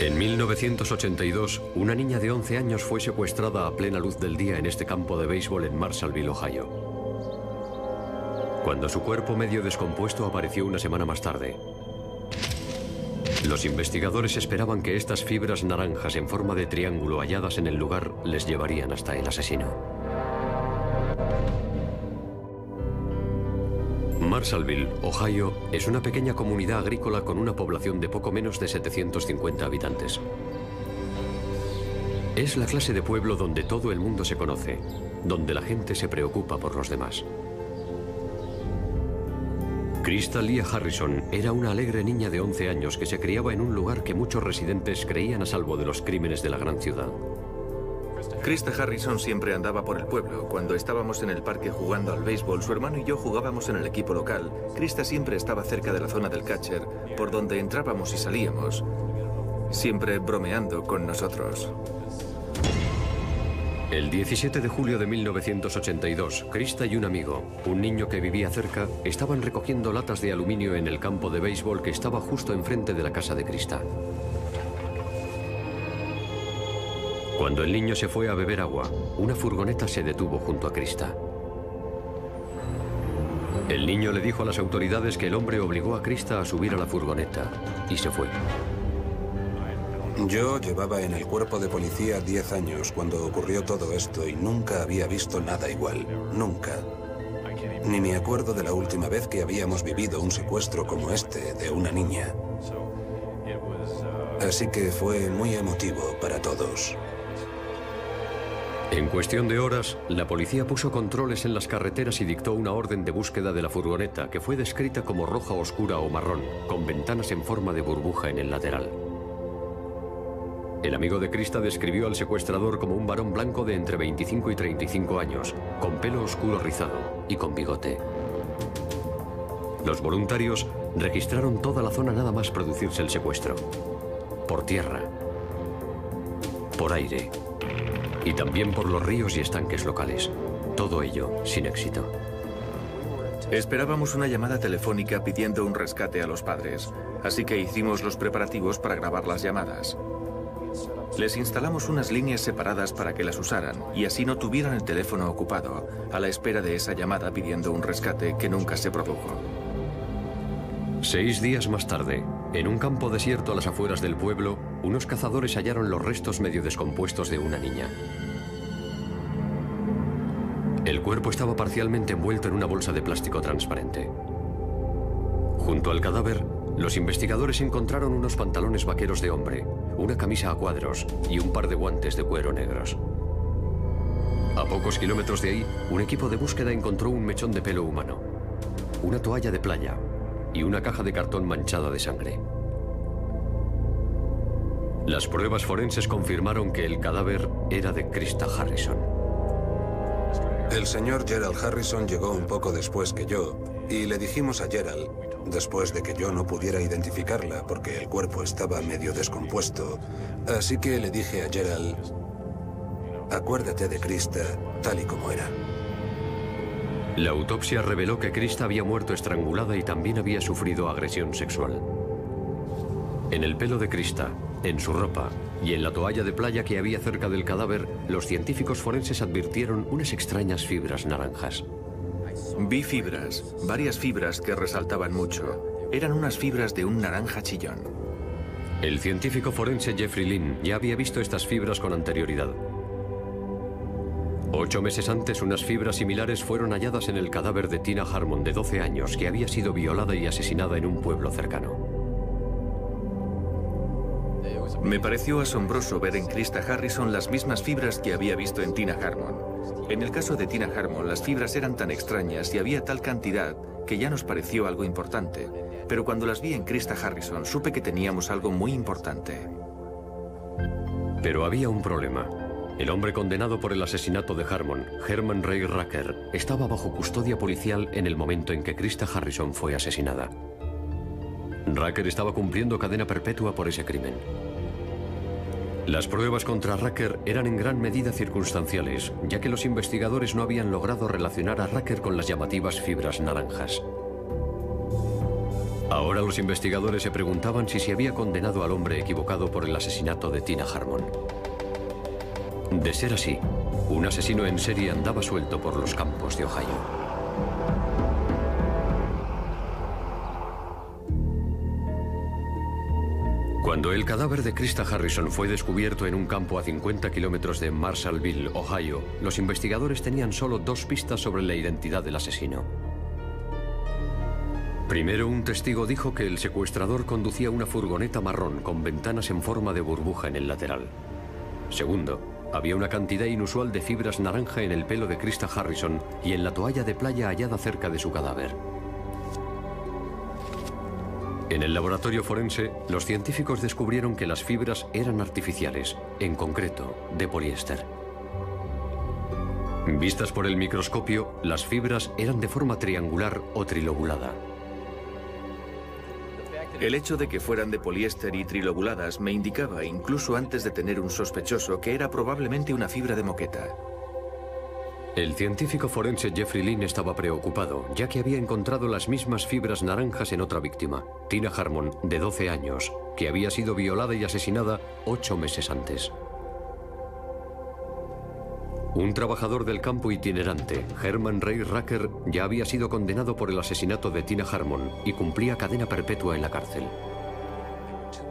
En 1982, una niña de 11 años fue secuestrada a plena luz del día en este campo de béisbol en Marshallville, Ohio. Cuando su cuerpo medio descompuesto apareció una semana más tarde, los investigadores esperaban que estas fibras naranjas en forma de triángulo halladas en el lugar les llevarían hasta el asesino. Marshallville, Ohio, es una pequeña comunidad agrícola con una población de poco menos de 750 habitantes. Es la clase de pueblo donde todo el mundo se conoce, donde la gente se preocupa por los demás. Krista Leah Harrison era una alegre niña de 11 años que se criaba en un lugar que muchos residentes creían a salvo de los crímenes de la gran ciudad. Krista Harrison siempre andaba por el pueblo. Cuando estábamos en el parque jugando al béisbol, su hermano y yo jugábamos en el equipo local. Krista siempre estaba cerca de la zona del catcher, por donde entrábamos y salíamos, siempre bromeando con nosotros. El 17 de julio de 1982, Krista y un amigo, un niño que vivía cerca, estaban recogiendo latas de aluminio en el campo de béisbol que estaba justo enfrente de la casa de Krista. Cuando el niño se fue a beber agua, una furgoneta se detuvo junto a Krista. El niño le dijo a las autoridades que el hombre obligó a Krista a subir a la furgoneta y se fue. Yo llevaba en el cuerpo de policía 10 años cuando ocurrió todo esto y nunca había visto nada igual. Nunca. Ni me acuerdo de la última vez que habíamos vivido un secuestro como este de una niña. Así que fue muy emotivo para todos. En cuestión de horas, la policía puso controles en las carreteras y dictó una orden de búsqueda de la furgoneta que fue descrita como roja oscura o marrón, con ventanas en forma de burbuja en el lateral. El amigo de Krista describió al secuestrador como un varón blanco de entre 25 y 35 años, con pelo oscuro rizado y con bigote. Los voluntarios registraron toda la zona nada más producirse el secuestro. Por tierra, por aire y también por los ríos y estanques locales. Todo ello sin éxito. Esperábamos una llamada telefónica pidiendo un rescate a los padres, así que hicimos los preparativos para grabar las llamadas. Les instalamos unas líneas separadas para que las usaran y así no tuvieran el teléfono ocupado, a la espera de esa llamada pidiendo un rescate que nunca se produjo. Seis días más tarde, en un campo desierto a las afueras del pueblo, unos cazadores hallaron los restos medio descompuestos de una niña. El cuerpo estaba parcialmente envuelto en una bolsa de plástico transparente. Junto al cadáver, los investigadores encontraron unos pantalones vaqueros de hombre, una camisa a cuadros y un par de guantes de cuero negros. A pocos kilómetros de ahí, un equipo de búsqueda encontró un mechón de pelo humano, una toalla de playa y una caja de cartón manchada de sangre. Las pruebas forenses confirmaron que el cadáver era de Krista Harrison. El señor Gerald Harrison llegó un poco después que yo y le dijimos a Gerald, después de que yo no pudiera identificarla porque el cuerpo estaba medio descompuesto, así que le dije a Gerald, acuérdate de Krista tal y como era. La autopsia reveló que Krista había muerto estrangulada y también había sufrido agresión sexual. En el pelo de Krista, en su ropa y en la toalla de playa que había cerca del cadáver, los científicos forenses advirtieron unas extrañas fibras naranjas. Vi fibras, varias fibras que resaltaban mucho. Eran unas fibras de un naranja chillón. El científico forense Jeffrey Lynn ya había visto estas fibras con anterioridad. Ocho meses antes, unas fibras similares fueron halladas en el cadáver de Tina Harmon, de 12 años, que había sido violada y asesinada en un pueblo cercano. Me pareció asombroso ver en Krista Harrison las mismas fibras que había visto en Tina Harmon. En el caso de Tina Harmon, las fibras eran tan extrañas y había tal cantidad que ya nos pareció algo importante. Pero cuando las vi en Krista Harrison, supe que teníamos algo muy importante. Pero había un problema. El hombre condenado por el asesinato de Harmon, Herman Ray Racker, estaba bajo custodia policial en el momento en que Krista Harrison fue asesinada. Racker estaba cumpliendo cadena perpetua por ese crimen. Las pruebas contra Racker eran en gran medida circunstanciales, ya que los investigadores no habían logrado relacionar a Racker con las llamativas fibras naranjas. Ahora los investigadores se preguntaban si se había condenado al hombre equivocado por el asesinato de Tina Harmon. De ser así, un asesino en serie andaba suelto por los campos de Ohio. Cuando el cadáver de Krista Harrison fue descubierto en un campo a 50 kilómetros de Marshallville, Ohio, los investigadores tenían solo dos pistas sobre la identidad del asesino. Primero, un testigo dijo que el secuestrador conducía una furgoneta marrón con ventanas en forma de burbuja en el lateral. Segundo, había una cantidad inusual de fibras naranja en el pelo de Krista Harrison y en la toalla de playa hallada cerca de su cadáver. En el laboratorio forense, los científicos descubrieron que las fibras eran artificiales, en concreto, de poliéster. Vistas por el microscopio, las fibras eran de forma triangular o trilobulada. El hecho de que fueran de poliéster y trilobuladas me indicaba, incluso antes de tener un sospechoso, que era probablemente una fibra de moqueta. El científico forense Jeffrey Lynn estaba preocupado, ya que había encontrado las mismas fibras naranjas en otra víctima, Tina Harmon, de 12 años, que había sido violada y asesinada ocho meses antes. Un trabajador del campo itinerante, Herman Ray Racker, ya había sido condenado por el asesinato de Tina Harmon y cumplía cadena perpetua en la cárcel.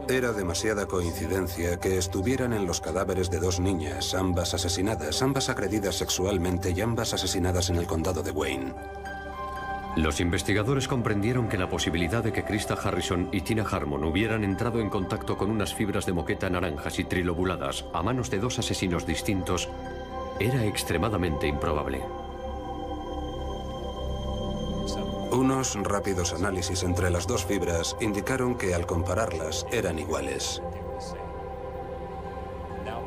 Era demasiada coincidencia que estuvieran en los cadáveres de dos niñas, ambas asesinadas, ambas agredidas sexualmente y ambas asesinadas en el condado de Wayne. Los investigadores comprendieron que la posibilidad de que Krista Harrison y Tina Harmon hubieran entrado en contacto con unas fibras de moqueta naranjas y trilobuladas a manos de dos asesinos distintos era extremadamente improbable. Unos rápidos análisis entre las dos fibras indicaron que al compararlas eran iguales.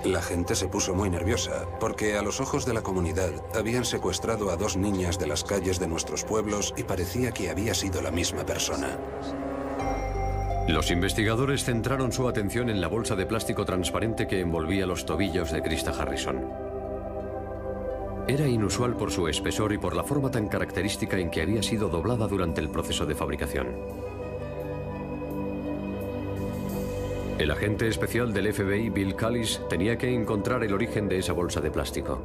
La gente se puso muy nerviosa porque a los ojos de la comunidad habían secuestrado a dos niñas de las calles de nuestros pueblos y parecía que había sido la misma persona. Los investigadores centraron su atención en la bolsa de plástico transparente que envolvía los tobillos de Krista Harrison. Era inusual por su espesor y por la forma tan característica en que había sido doblada durante el proceso de fabricación. El agente especial del FBI, Bill Callis, tenía que encontrar el origen de esa bolsa de plástico.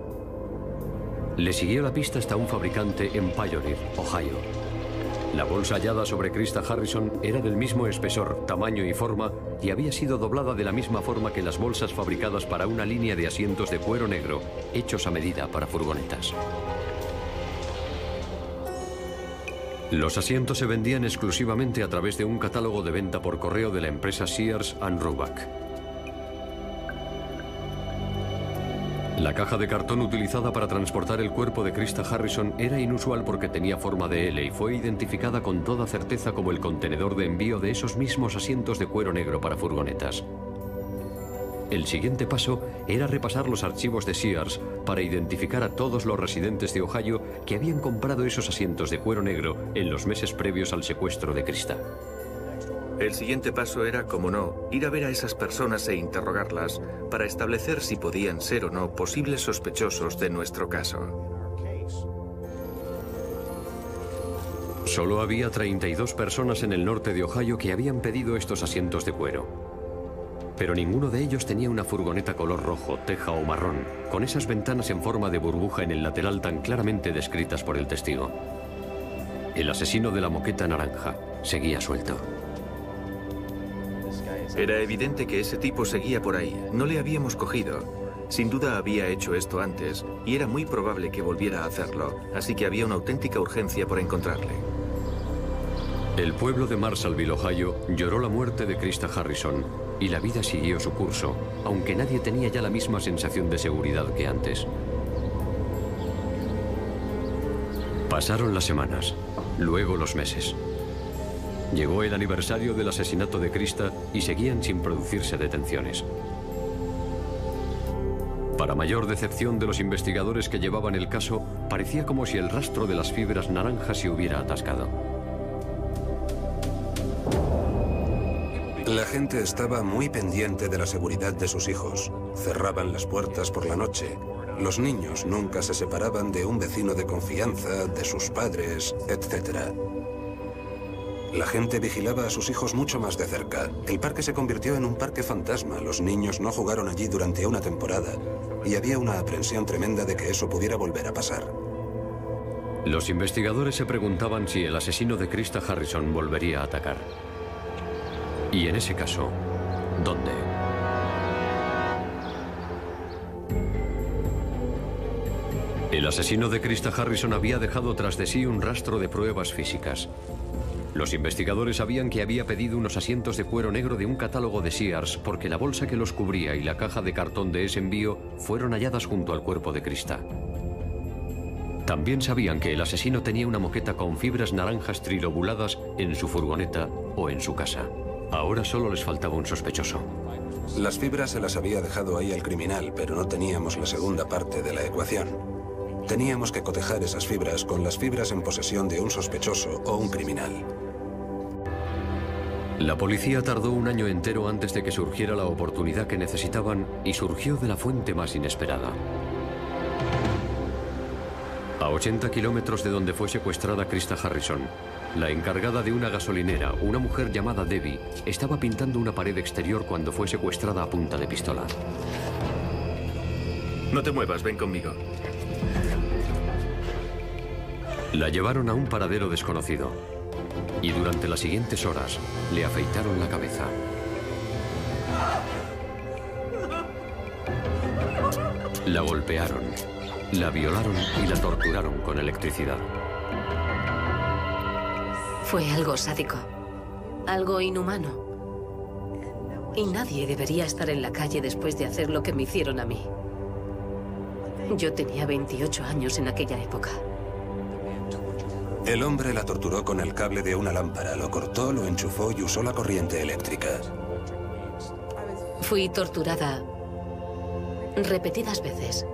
Le siguió la pista hasta un fabricante en Pioneer, Ohio, la bolsa hallada sobre Krista Harrison era del mismo espesor, tamaño y forma y había sido doblada de la misma forma que las bolsas fabricadas para una línea de asientos de cuero negro hechos a medida para furgonetas. Los asientos se vendían exclusivamente a través de un catálogo de venta por correo de la empresa Sears Roebuck. La caja de cartón utilizada para transportar el cuerpo de Krista Harrison era inusual porque tenía forma de L y fue identificada con toda certeza como el contenedor de envío de esos mismos asientos de cuero negro para furgonetas. El siguiente paso era repasar los archivos de Sears para identificar a todos los residentes de Ohio que habían comprado esos asientos de cuero negro en los meses previos al secuestro de Krista. El siguiente paso era, como no, ir a ver a esas personas e interrogarlas para establecer si podían ser o no posibles sospechosos de nuestro caso. Solo había 32 personas en el norte de Ohio que habían pedido estos asientos de cuero. Pero ninguno de ellos tenía una furgoneta color rojo, teja o marrón, con esas ventanas en forma de burbuja en el lateral tan claramente descritas por el testigo. El asesino de la moqueta naranja seguía suelto. Era evidente que ese tipo seguía por ahí. No le habíamos cogido. Sin duda había hecho esto antes y era muy probable que volviera a hacerlo, así que había una auténtica urgencia por encontrarle. El pueblo de Marshallville, Ohio, lloró la muerte de Krista Harrison y la vida siguió su curso, aunque nadie tenía ya la misma sensación de seguridad que antes. Pasaron las semanas, luego los meses. Llegó el aniversario del asesinato de Krista y seguían sin producirse detenciones. Para mayor decepción de los investigadores que llevaban el caso, parecía como si el rastro de las fibras naranjas se hubiera atascado. La gente estaba muy pendiente de la seguridad de sus hijos. Cerraban las puertas por la noche. Los niños nunca se separaban de un vecino de confianza, de sus padres, etc. La gente vigilaba a sus hijos mucho más de cerca. El parque se convirtió en un parque fantasma. Los niños no jugaron allí durante una temporada y había una aprensión tremenda de que eso pudiera volver a pasar. Los investigadores se preguntaban si el asesino de Krista Harrison volvería a atacar. Y en ese caso, ¿dónde? El asesino de Krista Harrison había dejado tras de sí un rastro de pruebas físicas. Los investigadores sabían que había pedido unos asientos de cuero negro de un catálogo de Sears porque la bolsa que los cubría y la caja de cartón de ese envío fueron halladas junto al cuerpo de Krista. También sabían que el asesino tenía una moqueta con fibras naranjas trilobuladas en su furgoneta o en su casa. Ahora solo les faltaba un sospechoso. Las fibras se las había dejado ahí el criminal, pero no teníamos la segunda parte de la ecuación. Teníamos que cotejar esas fibras con las fibras en posesión de un sospechoso o un criminal. La policía tardó un año entero antes de que surgiera la oportunidad que necesitaban y surgió de la fuente más inesperada. A 80 kilómetros de donde fue secuestrada Krista Harrison, la encargada de una gasolinera, una mujer llamada Debbie, estaba pintando una pared exterior cuando fue secuestrada a punta de pistola. No te muevas, ven conmigo. La llevaron a un paradero desconocido y durante las siguientes horas le afeitaron la cabeza. La golpearon, la violaron y la torturaron con electricidad. Fue algo sádico, algo inhumano. Y nadie debería estar en la calle después de hacer lo que me hicieron a mí. Yo tenía 28 años en aquella época. El hombre la torturó con el cable de una lámpara, lo cortó, lo enchufó y usó la corriente eléctrica. Fui torturada repetidas veces.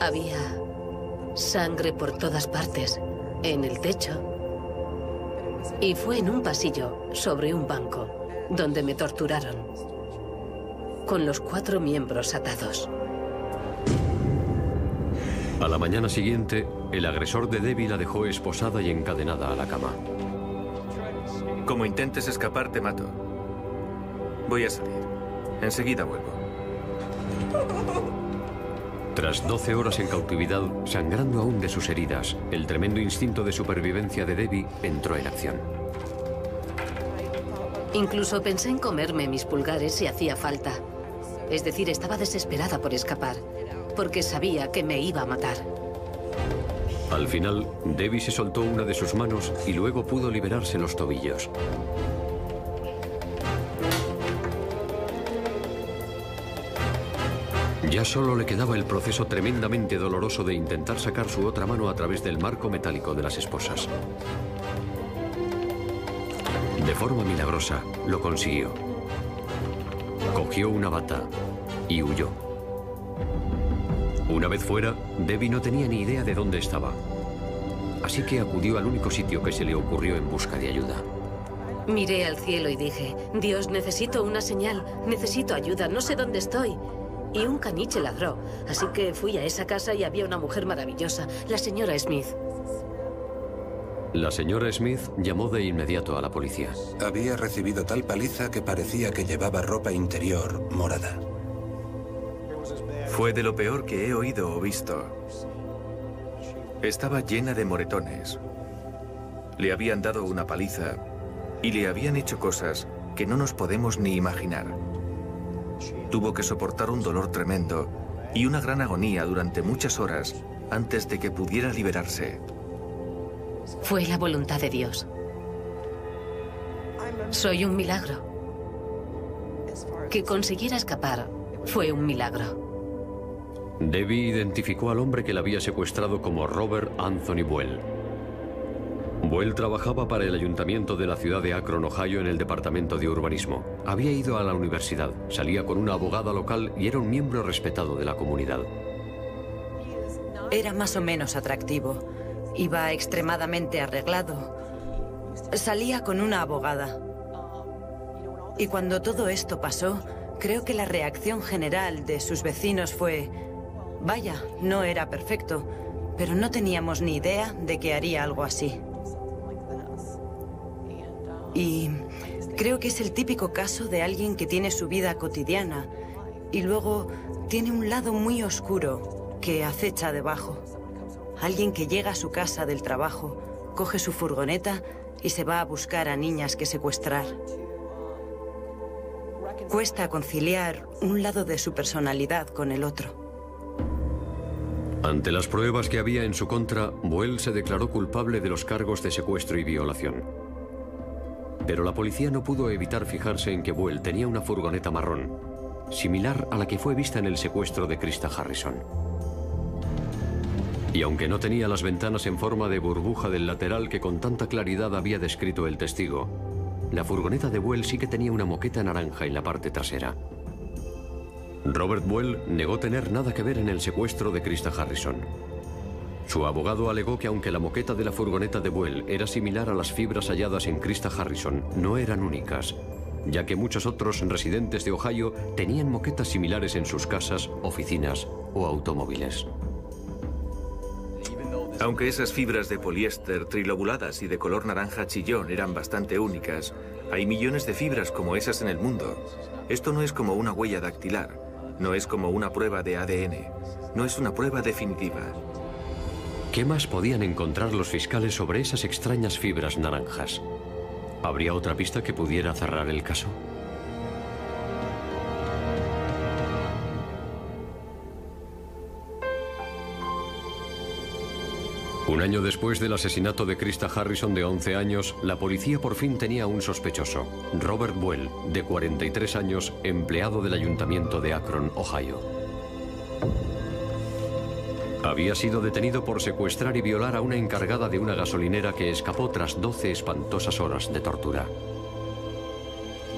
Había sangre por todas partes, en el techo. Y fue en un pasillo, sobre un banco, donde me torturaron. Con los cuatro miembros atados. A la mañana siguiente, el agresor de Debbie la dejó esposada y encadenada a la cama. Como intentes escapar, te mato. Voy a salir. Enseguida vuelvo. Tras 12 horas en cautividad, sangrando aún de sus heridas, el tremendo instinto de supervivencia de Debbie entró en acción. Incluso pensé en comerme mis pulgares si hacía falta. Es decir, estaba desesperada por escapar, porque sabía que me iba a matar. Al final, Debbie se soltó una de sus manos y luego pudo liberarse los tobillos. Ya solo le quedaba el proceso tremendamente doloroso de intentar sacar su otra mano a través del marco metálico de las esposas. De forma milagrosa, lo consiguió. Cogió una bata y huyó. Una vez fuera, Debbie no tenía ni idea de dónde estaba. Así que acudió al único sitio que se le ocurrió en busca de ayuda. Miré al cielo y dije, Dios, necesito una señal, necesito ayuda, no sé dónde estoy. Y un caniche ladró, así que fui a esa casa y había una mujer maravillosa, la señora Smith. La señora Smith llamó de inmediato a la policía. Había recibido tal paliza que parecía que llevaba ropa interior morada. Fue de lo peor que he oído o visto. Estaba llena de moretones. Le habían dado una paliza y le habían hecho cosas que no nos podemos ni imaginar. Tuvo que soportar un dolor tremendo y una gran agonía durante muchas horas antes de que pudiera liberarse. Fue la voluntad de Dios. Soy un milagro. Que consiguiera escapar fue un milagro. Debbie identificó al hombre que la había secuestrado como Robert Anthony Buell. Buell trabajaba para el ayuntamiento de la ciudad de Akron, Ohio, en el departamento de urbanismo. Había ido a la universidad, salía con una abogada local y era un miembro respetado de la comunidad. Era más o menos atractivo. Iba extremadamente arreglado. Salía con una abogada. Y cuando todo esto pasó, creo que la reacción general de sus vecinos fue, vaya, no era perfecto, pero no teníamos ni idea de que haría algo así. Y creo que es el típico caso de alguien que tiene su vida cotidiana y luego tiene un lado muy oscuro que acecha debajo. Alguien que llega a su casa del trabajo, coge su furgoneta y se va a buscar a niñas que secuestrar. Cuesta conciliar un lado de su personalidad con el otro. Ante las pruebas que había en su contra, Buell se declaró culpable de los cargos de secuestro y violación. Pero la policía no pudo evitar fijarse en que Buell tenía una furgoneta marrón, similar a la que fue vista en el secuestro de Krista Harrison. Y aunque no tenía las ventanas en forma de burbuja del lateral que con tanta claridad había descrito el testigo, la furgoneta de Buell sí que tenía una moqueta naranja en la parte trasera. Robert Buell negó tener nada que ver en el secuestro de Krista Harrison. Su abogado alegó que aunque la moqueta de la furgoneta de Buell era similar a las fibras halladas en Krista Harrison, no eran únicas, ya que muchos otros residentes de Ohio tenían moquetas similares en sus casas, oficinas o automóviles. Aunque esas fibras de poliéster trilobuladas y de color naranja chillón eran bastante únicas, hay millones de fibras como esas en el mundo. Esto no es como una huella dactilar, no es como una prueba de ADN, no es una prueba definitiva. ¿Qué más podían encontrar los fiscales sobre esas extrañas fibras naranjas? ¿Habría otra pista que pudiera cerrar el caso? Un año después del asesinato de Krista Harrison de 11 años, la policía por fin tenía un sospechoso, Robert Buell, de 43 años, empleado del ayuntamiento de Akron, Ohio. Había sido detenido por secuestrar y violar a una encargada de una gasolinera que escapó tras 12 espantosas horas de tortura.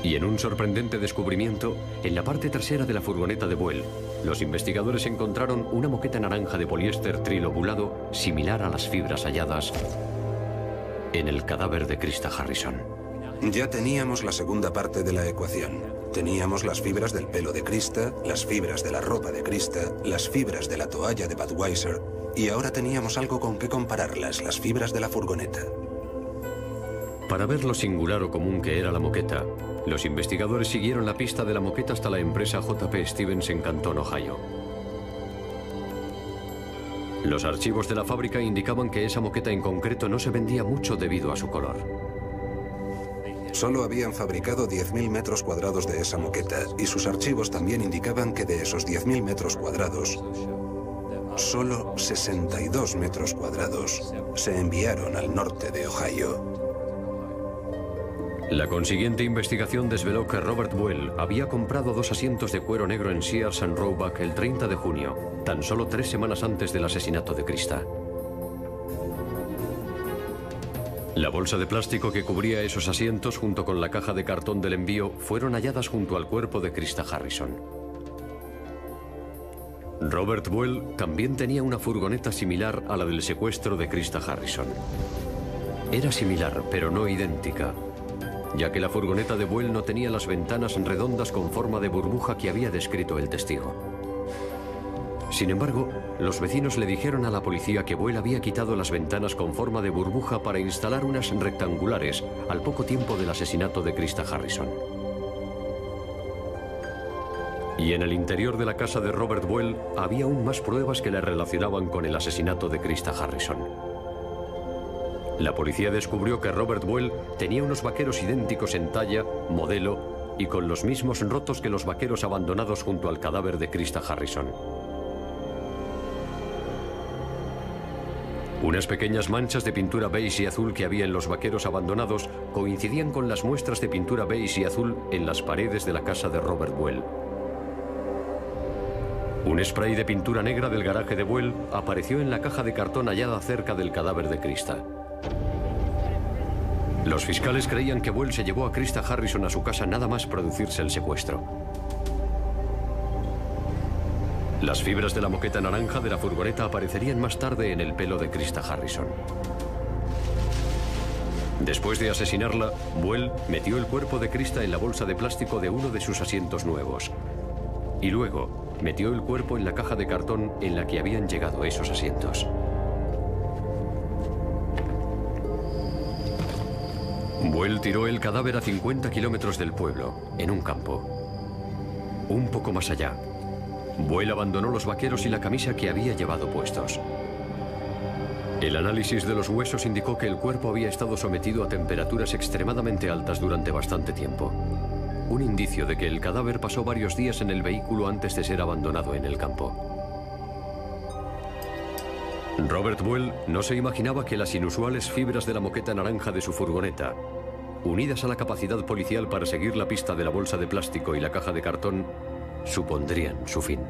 Y en un sorprendente descubrimiento, en la parte trasera de la furgoneta de Buell, los investigadores encontraron una moqueta naranja de poliéster trilobulado similar a las fibras halladas en el cadáver de Krista Harrison. Ya teníamos la segunda parte de la ecuación. Teníamos las fibras del pelo de Krista, las fibras de la ropa de Krista, las fibras de la toalla de Budweiser, y ahora teníamos algo con que compararlas, las fibras de la furgoneta. Para ver lo singular o común que era la moqueta, los investigadores siguieron la pista de la moqueta hasta la empresa JP Stevens en Canton, Ohio. Los archivos de la fábrica indicaban que esa moqueta en concreto no se vendía mucho debido a su color. Solo habían fabricado 10.000 metros cuadrados de esa moqueta y sus archivos también indicaban que de esos 10.000 metros cuadrados, solo 62 metros cuadrados se enviaron al norte de Ohio. La consiguiente investigación desveló que Robert Buell había comprado dos asientos de cuero negro en Sears and Roebuck el 30 de junio, tan solo tres semanas antes del asesinato de Krista. La bolsa de plástico que cubría esos asientos junto con la caja de cartón del envío fueron halladas junto al cuerpo de Krista Harrison. Robert Buell también tenía una furgoneta similar a la del secuestro de Krista Harrison. Era similar, pero no idéntica, ya que la furgoneta de Buell no tenía las ventanas redondas con forma de burbuja que había descrito el testigo. Sin embargo, los vecinos le dijeron a la policía que Buell había quitado las ventanas con forma de burbuja para instalar unas rectangulares al poco tiempo del asesinato de Krista Harrison. Y en el interior de la casa de Robert Buell había aún más pruebas que le relacionaban con el asesinato de Krista Harrison. La policía descubrió que Robert Buell tenía unos vaqueros idénticos en talla, modelo y con los mismos rotos que los vaqueros abandonados junto al cadáver de Krista Harrison. Unas pequeñas manchas de pintura beige y azul que había en los vaqueros abandonados coincidían con las muestras de pintura beige y azul en las paredes de la casa de Robert Buell. Un spray de pintura negra del garaje de Buell apareció en la caja de cartón hallada cerca del cadáver de Krista. Los fiscales creían que Buell se llevó a Krista Harrison a su casa nada más producirse el secuestro. Las fibras de la moqueta naranja de la furgoneta aparecerían más tarde en el pelo de Krista Harrison. Después de asesinarla, Buell metió el cuerpo de Krista en la bolsa de plástico de uno de sus asientos nuevos. Y luego metió el cuerpo en la caja de cartón en la que habían llegado esos asientos. Buell tiró el cadáver a 50 kilómetros del pueblo, en un campo. Un poco más allá, Buell abandonó los vaqueros y la camisa que había llevado puestos. El análisis de los huesos indicó que el cuerpo había estado sometido a temperaturas extremadamente altas durante bastante tiempo. Un indicio de que el cadáver pasó varios días en el vehículo antes de ser abandonado en el campo. Robert Buell no se imaginaba que las inusuales fibras de la moqueta naranja de su furgoneta, unidas a la capacidad policial para seguir la pista de la bolsa de plástico y la caja de cartón, supondrían su fin.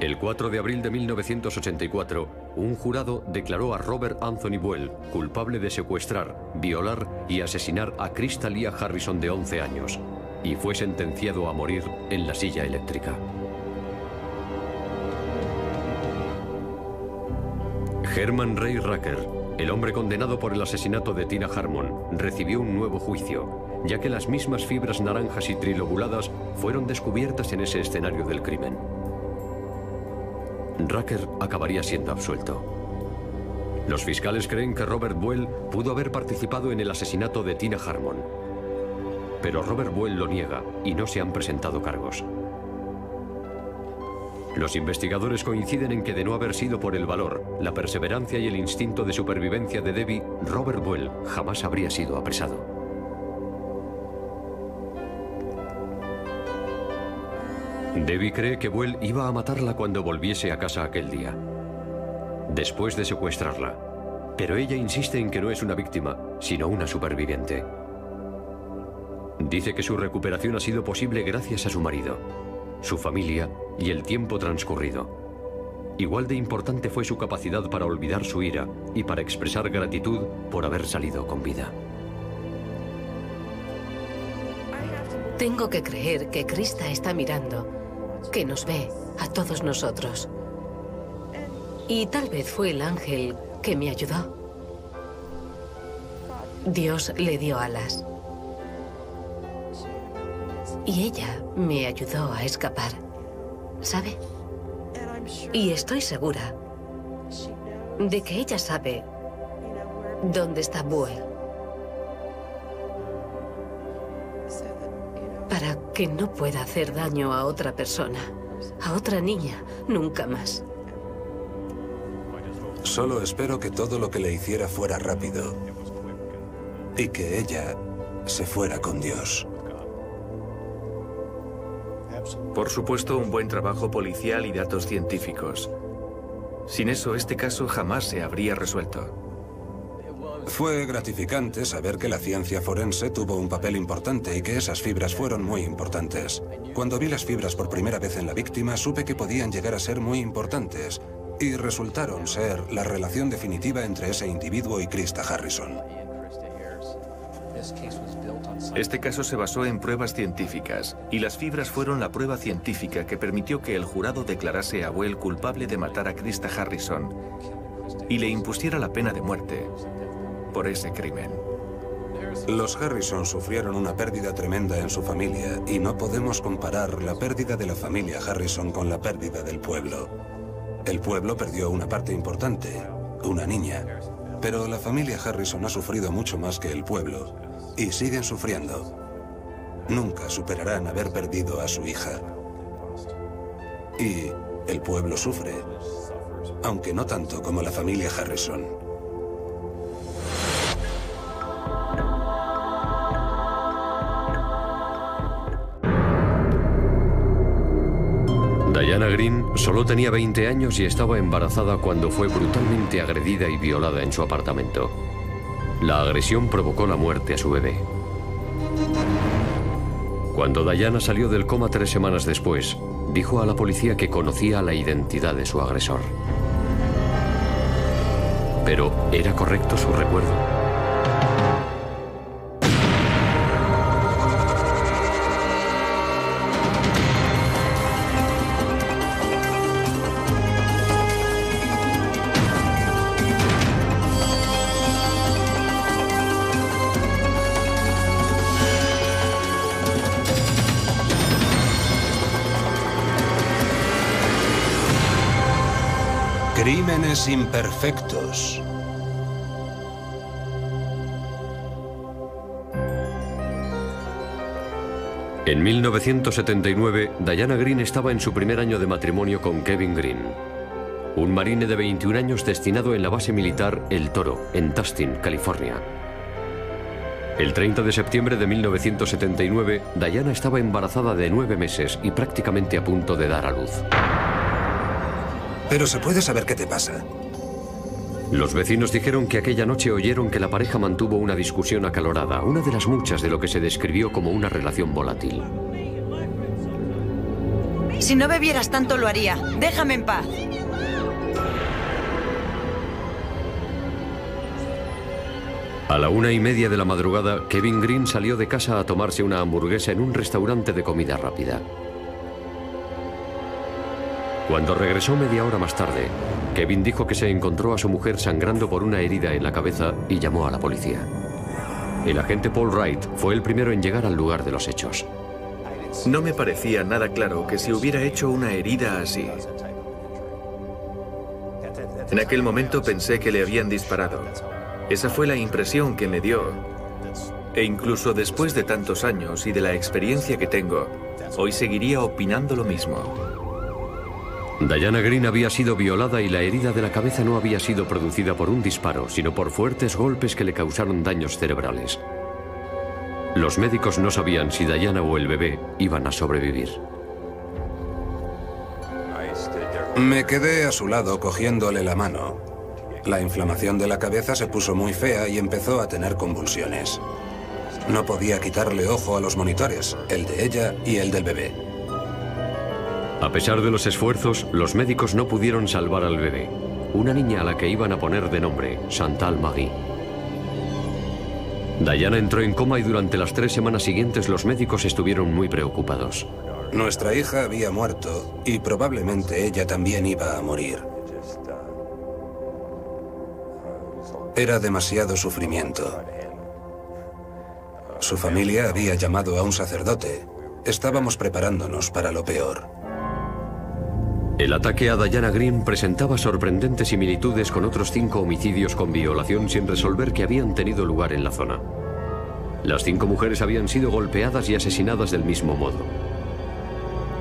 El 4 de abril de 1984, un jurado declaró a Robert Anthony Buell culpable de secuestrar, violar y asesinar a Crystalia Harrison de 11 años y fue sentenciado a morir en la silla eléctrica. Herman Ray Rucker, el hombre condenado por el asesinato de Tina Harmon, recibió un nuevo juicio ya que las mismas fibras naranjas y trilobuladas fueron descubiertas en ese escenario del crimen. Rucker acabaría siendo absuelto. Los fiscales creen que Robert Buell pudo haber participado en el asesinato de Tina Harmon. Pero Robert Buell lo niega y no se han presentado cargos. Los investigadores coinciden en que de no haber sido por el valor, la perseverancia y el instinto de supervivencia de Debbie, Robert Buell jamás habría sido apresado. Debbie cree que Buell iba a matarla cuando volviese a casa aquel día, después de secuestrarla. Pero ella insiste en que no es una víctima, sino una superviviente. Dice que su recuperación ha sido posible gracias a su marido, su familia y el tiempo transcurrido. Igual de importante fue su capacidad para olvidar su ira y para expresar gratitud por haber salido con vida. Tengo que creer que Krista está mirando que nos ve a todos nosotros. Y tal vez fue el ángel que me ayudó. Dios le dio alas. Y ella me ayudó a escapar, ¿sabe? Y estoy segura de que ella sabe dónde está Buell. para que no pueda hacer daño a otra persona, a otra niña, nunca más. Solo espero que todo lo que le hiciera fuera rápido y que ella se fuera con Dios. Por supuesto, un buen trabajo policial y datos científicos. Sin eso, este caso jamás se habría resuelto. Fue gratificante saber que la ciencia forense tuvo un papel importante y que esas fibras fueron muy importantes. Cuando vi las fibras por primera vez en la víctima, supe que podían llegar a ser muy importantes y resultaron ser la relación definitiva entre ese individuo y Krista Harrison. Este caso se basó en pruebas científicas y las fibras fueron la prueba científica que permitió que el jurado declarase a Well culpable de matar a Krista Harrison y le impusiera la pena de muerte, por ese crimen. Los Harrison sufrieron una pérdida tremenda en su familia y no podemos comparar la pérdida de la familia Harrison con la pérdida del pueblo. El pueblo perdió una parte importante, una niña, pero la familia Harrison ha sufrido mucho más que el pueblo y siguen sufriendo. Nunca superarán haber perdido a su hija. Y el pueblo sufre, aunque no tanto como la familia Harrison. Diana Green solo tenía 20 años y estaba embarazada cuando fue brutalmente agredida y violada en su apartamento. La agresión provocó la muerte a su bebé. Cuando Diana salió del coma tres semanas después, dijo a la policía que conocía la identidad de su agresor. Pero, ¿era correcto su recuerdo? imperfectos. En 1979, Diana Green estaba en su primer año de matrimonio con Kevin Green, un marine de 21 años destinado en la base militar El Toro, en Tustin, California. El 30 de septiembre de 1979, Diana estaba embarazada de nueve meses y prácticamente a punto de dar a luz. Pero se puede saber qué te pasa. Los vecinos dijeron que aquella noche oyeron que la pareja mantuvo una discusión acalorada, una de las muchas de lo que se describió como una relación volátil. Si no bebieras tanto lo haría. Déjame en paz. A la una y media de la madrugada, Kevin Green salió de casa a tomarse una hamburguesa en un restaurante de comida rápida. Cuando regresó media hora más tarde, Kevin dijo que se encontró a su mujer sangrando por una herida en la cabeza y llamó a la policía. El agente Paul Wright fue el primero en llegar al lugar de los hechos. No me parecía nada claro que se hubiera hecho una herida así. En aquel momento pensé que le habían disparado. Esa fue la impresión que me dio. E incluso después de tantos años y de la experiencia que tengo, hoy seguiría opinando lo mismo. Diana Green había sido violada y la herida de la cabeza no había sido producida por un disparo, sino por fuertes golpes que le causaron daños cerebrales. Los médicos no sabían si Diana o el bebé iban a sobrevivir. Me quedé a su lado cogiéndole la mano. La inflamación de la cabeza se puso muy fea y empezó a tener convulsiones. No podía quitarle ojo a los monitores, el de ella y el del bebé. A pesar de los esfuerzos, los médicos no pudieron salvar al bebé, una niña a la que iban a poner de nombre Chantal Marie. Diana entró en coma y durante las tres semanas siguientes los médicos estuvieron muy preocupados. Nuestra hija había muerto y probablemente ella también iba a morir. Era demasiado sufrimiento. Su familia había llamado a un sacerdote. Estábamos preparándonos para lo peor. El ataque a Diana Green presentaba sorprendentes similitudes con otros cinco homicidios con violación sin resolver que habían tenido lugar en la zona. Las cinco mujeres habían sido golpeadas y asesinadas del mismo modo.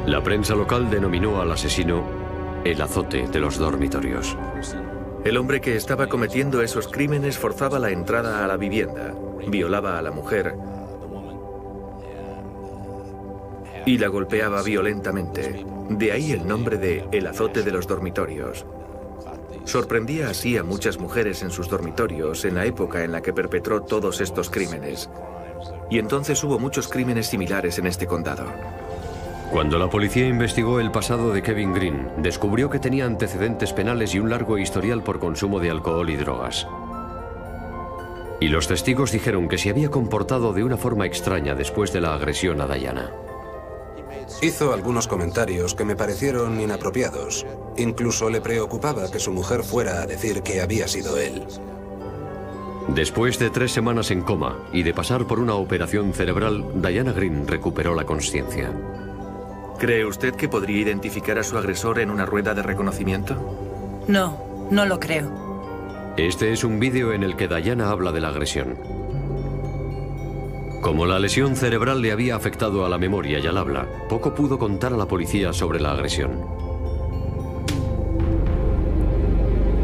La prensa local denominó al asesino el azote de los dormitorios. El hombre que estaba cometiendo esos crímenes forzaba la entrada a la vivienda, violaba a la mujer y la golpeaba violentamente. De ahí el nombre de el azote de los dormitorios. Sorprendía así a muchas mujeres en sus dormitorios en la época en la que perpetró todos estos crímenes. Y entonces hubo muchos crímenes similares en este condado. Cuando la policía investigó el pasado de Kevin Green, descubrió que tenía antecedentes penales y un largo historial por consumo de alcohol y drogas. Y los testigos dijeron que se había comportado de una forma extraña después de la agresión a Diana. Hizo algunos comentarios que me parecieron inapropiados. Incluso le preocupaba que su mujer fuera a decir que había sido él. Después de tres semanas en coma y de pasar por una operación cerebral, Diana Green recuperó la conciencia. ¿Cree usted que podría identificar a su agresor en una rueda de reconocimiento? No, no lo creo. Este es un vídeo en el que Diana habla de la agresión. Como la lesión cerebral le había afectado a la memoria y al habla, poco pudo contar a la policía sobre la agresión.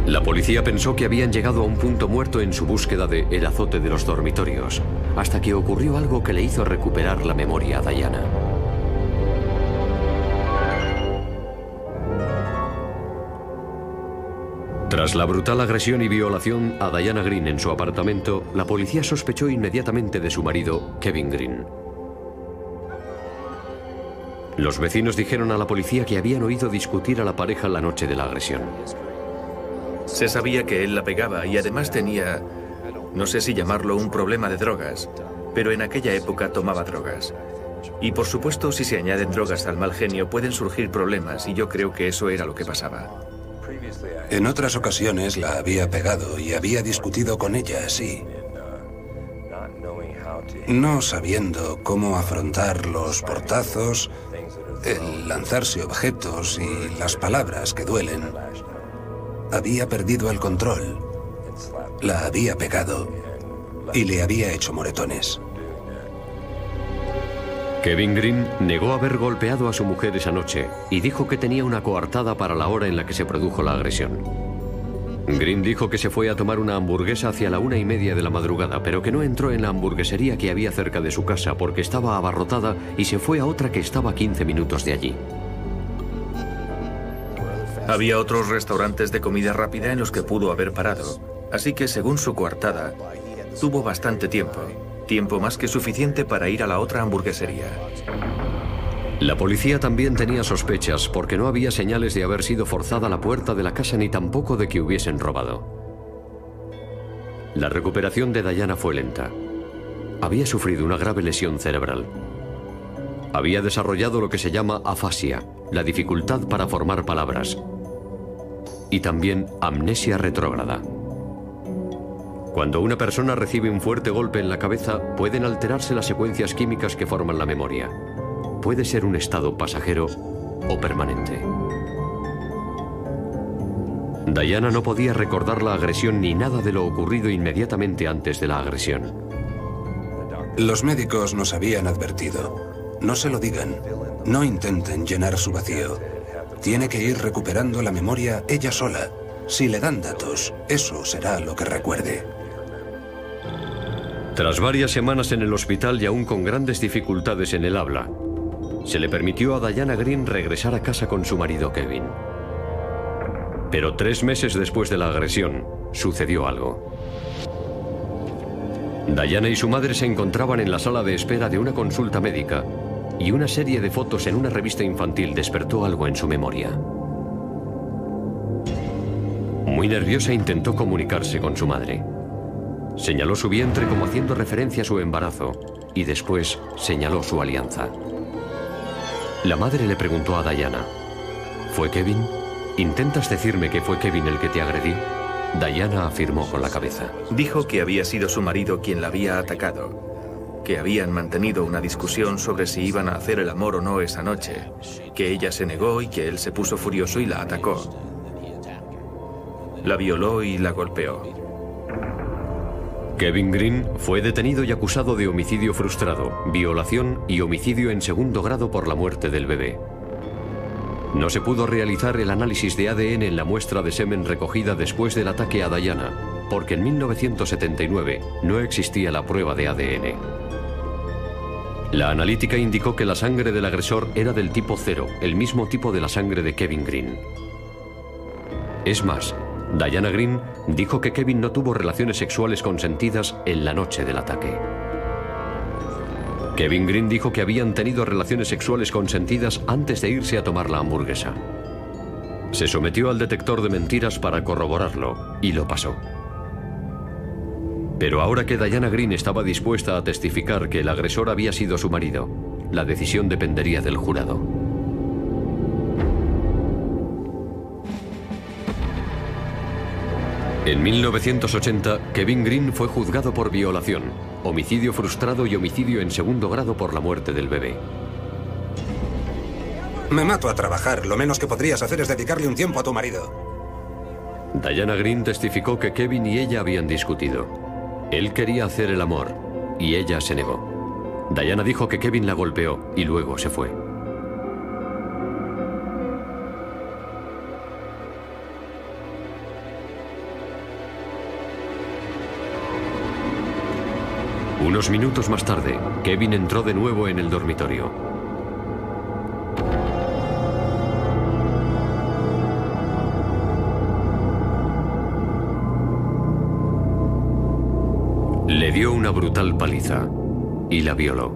La policía pensó que habían llegado a un punto muerto en su búsqueda de el azote de los dormitorios, hasta que ocurrió algo que le hizo recuperar la memoria a Diana. Tras la brutal agresión y violación a Diana Green en su apartamento, la policía sospechó inmediatamente de su marido, Kevin Green. Los vecinos dijeron a la policía que habían oído discutir a la pareja la noche de la agresión. Se sabía que él la pegaba y además tenía, no sé si llamarlo un problema de drogas, pero en aquella época tomaba drogas. Y por supuesto, si se añaden drogas al mal genio pueden surgir problemas y yo creo que eso era lo que pasaba. En otras ocasiones la había pegado y había discutido con ella así. No sabiendo cómo afrontar los portazos, el lanzarse objetos y las palabras que duelen, había perdido el control. La había pegado y le había hecho moretones. Kevin Green negó haber golpeado a su mujer esa noche y dijo que tenía una coartada para la hora en la que se produjo la agresión. Green dijo que se fue a tomar una hamburguesa hacia la una y media de la madrugada, pero que no entró en la hamburguesería que había cerca de su casa porque estaba abarrotada y se fue a otra que estaba a 15 minutos de allí. Había otros restaurantes de comida rápida en los que pudo haber parado, así que según su coartada, tuvo bastante tiempo. Tiempo más que suficiente para ir a la otra hamburguesería. La policía también tenía sospechas porque no había señales de haber sido forzada la puerta de la casa ni tampoco de que hubiesen robado. La recuperación de Diana fue lenta. Había sufrido una grave lesión cerebral. Había desarrollado lo que se llama afasia, la dificultad para formar palabras, y también amnesia retrógrada. Cuando una persona recibe un fuerte golpe en la cabeza, pueden alterarse las secuencias químicas que forman la memoria. Puede ser un estado pasajero o permanente. Diana no podía recordar la agresión ni nada de lo ocurrido inmediatamente antes de la agresión. Los médicos nos habían advertido. No se lo digan. No intenten llenar su vacío. Tiene que ir recuperando la memoria ella sola. Si le dan datos, eso será lo que recuerde. Tras varias semanas en el hospital y aún con grandes dificultades en el habla, se le permitió a Diana Green regresar a casa con su marido Kevin. Pero tres meses después de la agresión, sucedió algo. Diana y su madre se encontraban en la sala de espera de una consulta médica y una serie de fotos en una revista infantil despertó algo en su memoria. Muy nerviosa intentó comunicarse con su madre. Señaló su vientre como haciendo referencia a su embarazo y después señaló su alianza. La madre le preguntó a Diana, ¿fue Kevin? ¿Intentas decirme que fue Kevin el que te agredió? Diana afirmó con la cabeza. Dijo que había sido su marido quien la había atacado, que habían mantenido una discusión sobre si iban a hacer el amor o no esa noche, que ella se negó y que él se puso furioso y la atacó. La violó y la golpeó. Kevin Green fue detenido y acusado de homicidio frustrado, violación y homicidio en segundo grado por la muerte del bebé. No se pudo realizar el análisis de ADN en la muestra de semen recogida después del ataque a Diana, porque en 1979 no existía la prueba de ADN. La analítica indicó que la sangre del agresor era del tipo cero, el mismo tipo de la sangre de Kevin Green. Es más, Diana Green dijo que Kevin no tuvo relaciones sexuales consentidas en la noche del ataque. Kevin Green dijo que habían tenido relaciones sexuales consentidas antes de irse a tomar la hamburguesa. Se sometió al detector de mentiras para corroborarlo y lo pasó. Pero ahora que Diana Green estaba dispuesta a testificar que el agresor había sido su marido, la decisión dependería del jurado. En 1980, Kevin Green fue juzgado por violación, homicidio frustrado y homicidio en segundo grado por la muerte del bebé. Me mato a trabajar. Lo menos que podrías hacer es dedicarle un tiempo a tu marido. Diana Green testificó que Kevin y ella habían discutido. Él quería hacer el amor y ella se negó. Diana dijo que Kevin la golpeó y luego se fue. Unos minutos más tarde, Kevin entró de nuevo en el dormitorio. Le dio una brutal paliza y la violó.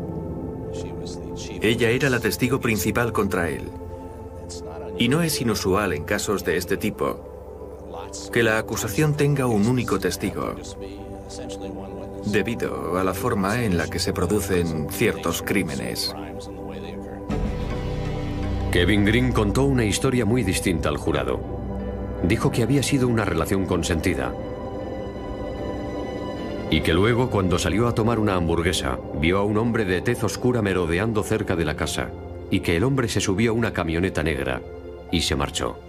Ella era la testigo principal contra él. Y no es inusual en casos de este tipo que la acusación tenga un único testigo, debido a la forma en la que se producen ciertos crímenes. Kevin Green contó una historia muy distinta al jurado. Dijo que había sido una relación consentida. Y que luego, cuando salió a tomar una hamburguesa, vio a un hombre de tez oscura merodeando cerca de la casa, y que el hombre se subió a una camioneta negra y se marchó.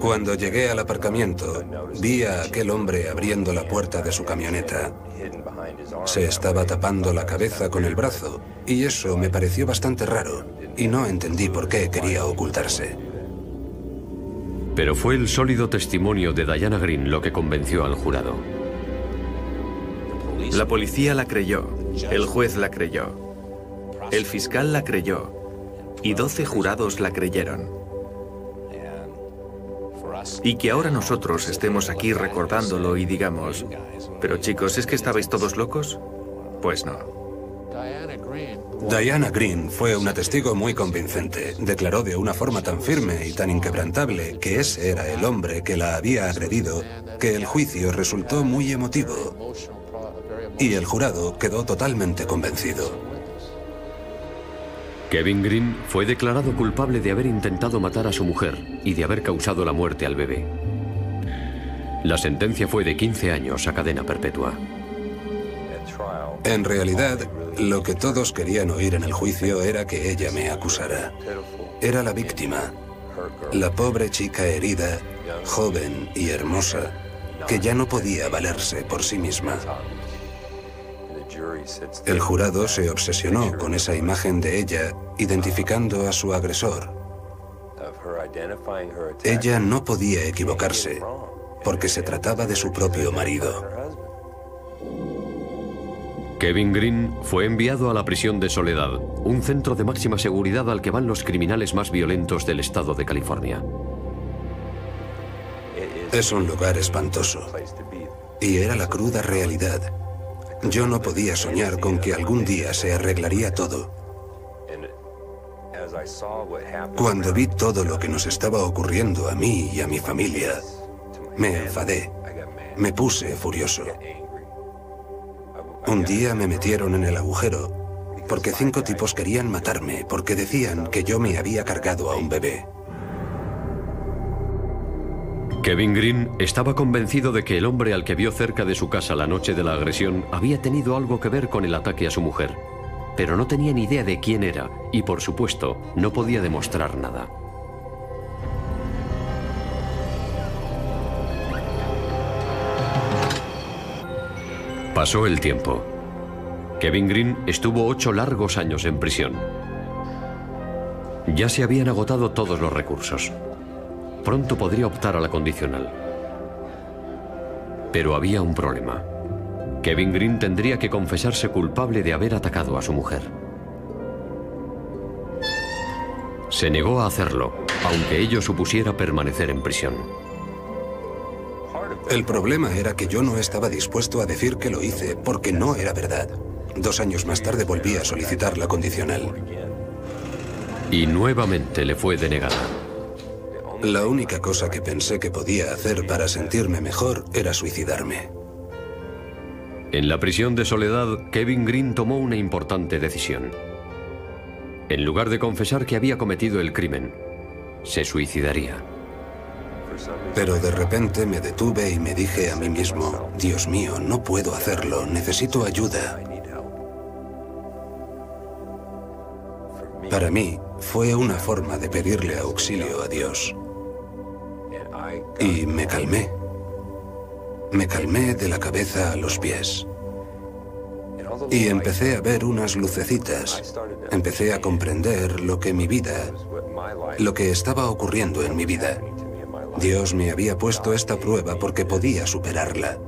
Cuando llegué al aparcamiento, vi a aquel hombre abriendo la puerta de su camioneta. Se estaba tapando la cabeza con el brazo y eso me pareció bastante raro y no entendí por qué quería ocultarse. Pero fue el sólido testimonio de Diana Green lo que convenció al jurado. La policía la creyó, el juez la creyó, el fiscal la creyó y 12 jurados la creyeron. Y que ahora nosotros estemos aquí recordándolo y digamos, pero chicos, ¿es que estabais todos locos? Pues no. Diana Green fue una testigo muy convincente. Declaró de una forma tan firme y tan inquebrantable que ese era el hombre que la había agredido, que el juicio resultó muy emotivo. Y el jurado quedó totalmente convencido. Kevin Green fue declarado culpable de haber intentado matar a su mujer y de haber causado la muerte al bebé. La sentencia fue de 15 años a cadena perpetua. En realidad, lo que todos querían oír en el juicio era que ella me acusara. Era la víctima, la pobre chica herida, joven y hermosa, que ya no podía valerse por sí misma. El jurado se obsesionó con esa imagen de ella, identificando a su agresor. Ella no podía equivocarse, porque se trataba de su propio marido. Kevin Green fue enviado a la prisión de Soledad, un centro de máxima seguridad al que van los criminales más violentos del estado de California. Es un lugar espantoso. Y era la cruda realidad. Yo no podía soñar con que algún día se arreglaría todo. Cuando vi todo lo que nos estaba ocurriendo a mí y a mi familia, me enfadé. Me puse furioso. Un día me metieron en el agujero porque cinco tipos querían matarme porque decían que yo me había cargado a un bebé. Kevin Green estaba convencido de que el hombre al que vio cerca de su casa la noche de la agresión había tenido algo que ver con el ataque a su mujer, pero no tenía ni idea de quién era y, por supuesto, no podía demostrar nada. Pasó el tiempo. Kevin Green estuvo ocho largos años en prisión. Ya se habían agotado todos los recursos pronto podría optar a la condicional. Pero había un problema. Kevin Green tendría que confesarse culpable de haber atacado a su mujer. Se negó a hacerlo, aunque ello supusiera permanecer en prisión. El problema era que yo no estaba dispuesto a decir que lo hice porque no era verdad. Dos años más tarde volví a solicitar la condicional. Y nuevamente le fue denegada. La única cosa que pensé que podía hacer para sentirme mejor era suicidarme. En la prisión de Soledad, Kevin Green tomó una importante decisión. En lugar de confesar que había cometido el crimen, se suicidaría. Pero de repente me detuve y me dije a mí mismo, Dios mío, no puedo hacerlo, necesito ayuda. Para mí, fue una forma de pedirle auxilio a Dios. Y me calmé. Me calmé de la cabeza a los pies. Y empecé a ver unas lucecitas. Empecé a comprender lo que mi vida, lo que estaba ocurriendo en mi vida. Dios me había puesto esta prueba porque podía superarla.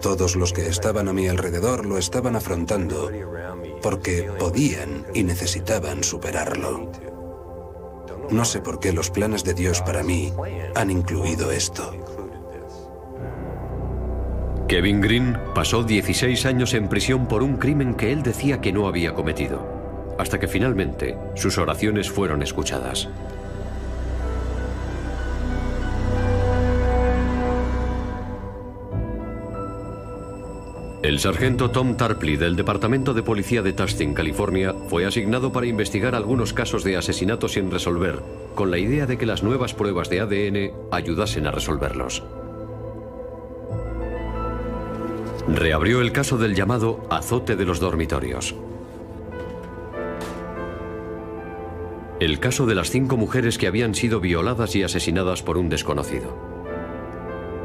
Todos los que estaban a mi alrededor lo estaban afrontando porque podían y necesitaban superarlo. No sé por qué los planes de Dios para mí han incluido esto. Kevin Green pasó 16 años en prisión por un crimen que él decía que no había cometido, hasta que finalmente sus oraciones fueron escuchadas. El sargento Tom Tarpley del Departamento de Policía de Tustin, California, fue asignado para investigar algunos casos de asesinato sin resolver, con la idea de que las nuevas pruebas de ADN ayudasen a resolverlos. Reabrió el caso del llamado azote de los dormitorios. El caso de las cinco mujeres que habían sido violadas y asesinadas por un desconocido.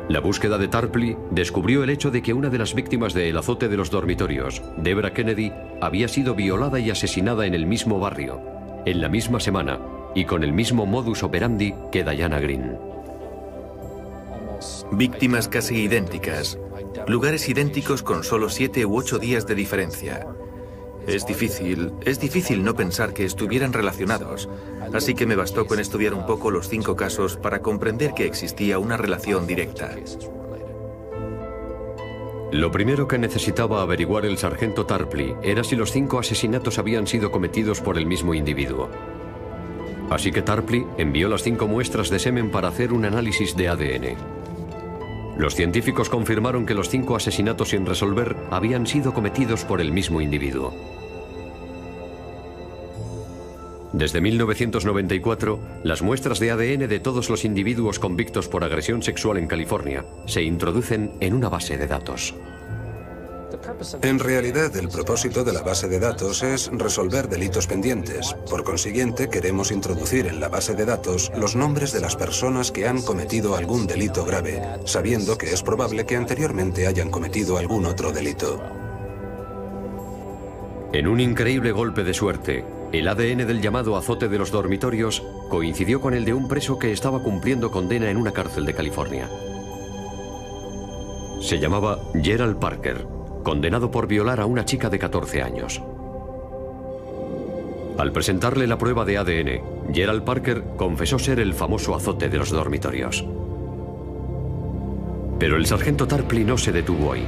La búsqueda de Tarpley descubrió el hecho de que una de las víctimas del azote de los dormitorios, Debra Kennedy, había sido violada y asesinada en el mismo barrio, en la misma semana y con el mismo modus operandi que Diana Green. Víctimas casi idénticas, lugares idénticos con solo siete u ocho días de diferencia. Es difícil, es difícil no pensar que estuvieran relacionados, así que me bastó con estudiar un poco los cinco casos para comprender que existía una relación directa. Lo primero que necesitaba averiguar el sargento Tarpley era si los cinco asesinatos habían sido cometidos por el mismo individuo. Así que Tarpley envió las cinco muestras de semen para hacer un análisis de ADN. Los científicos confirmaron que los cinco asesinatos sin resolver habían sido cometidos por el mismo individuo. Desde 1994, las muestras de ADN de todos los individuos convictos por agresión sexual en California se introducen en una base de datos. En realidad, el propósito de la base de datos es resolver delitos pendientes. Por consiguiente, queremos introducir en la base de datos los nombres de las personas que han cometido algún delito grave, sabiendo que es probable que anteriormente hayan cometido algún otro delito. En un increíble golpe de suerte, el ADN del llamado azote de los dormitorios coincidió con el de un preso que estaba cumpliendo condena en una cárcel de California. Se llamaba Gerald Parker, condenado por violar a una chica de 14 años. Al presentarle la prueba de ADN, Gerald Parker confesó ser el famoso azote de los dormitorios. Pero el sargento Tarpley no se detuvo ahí.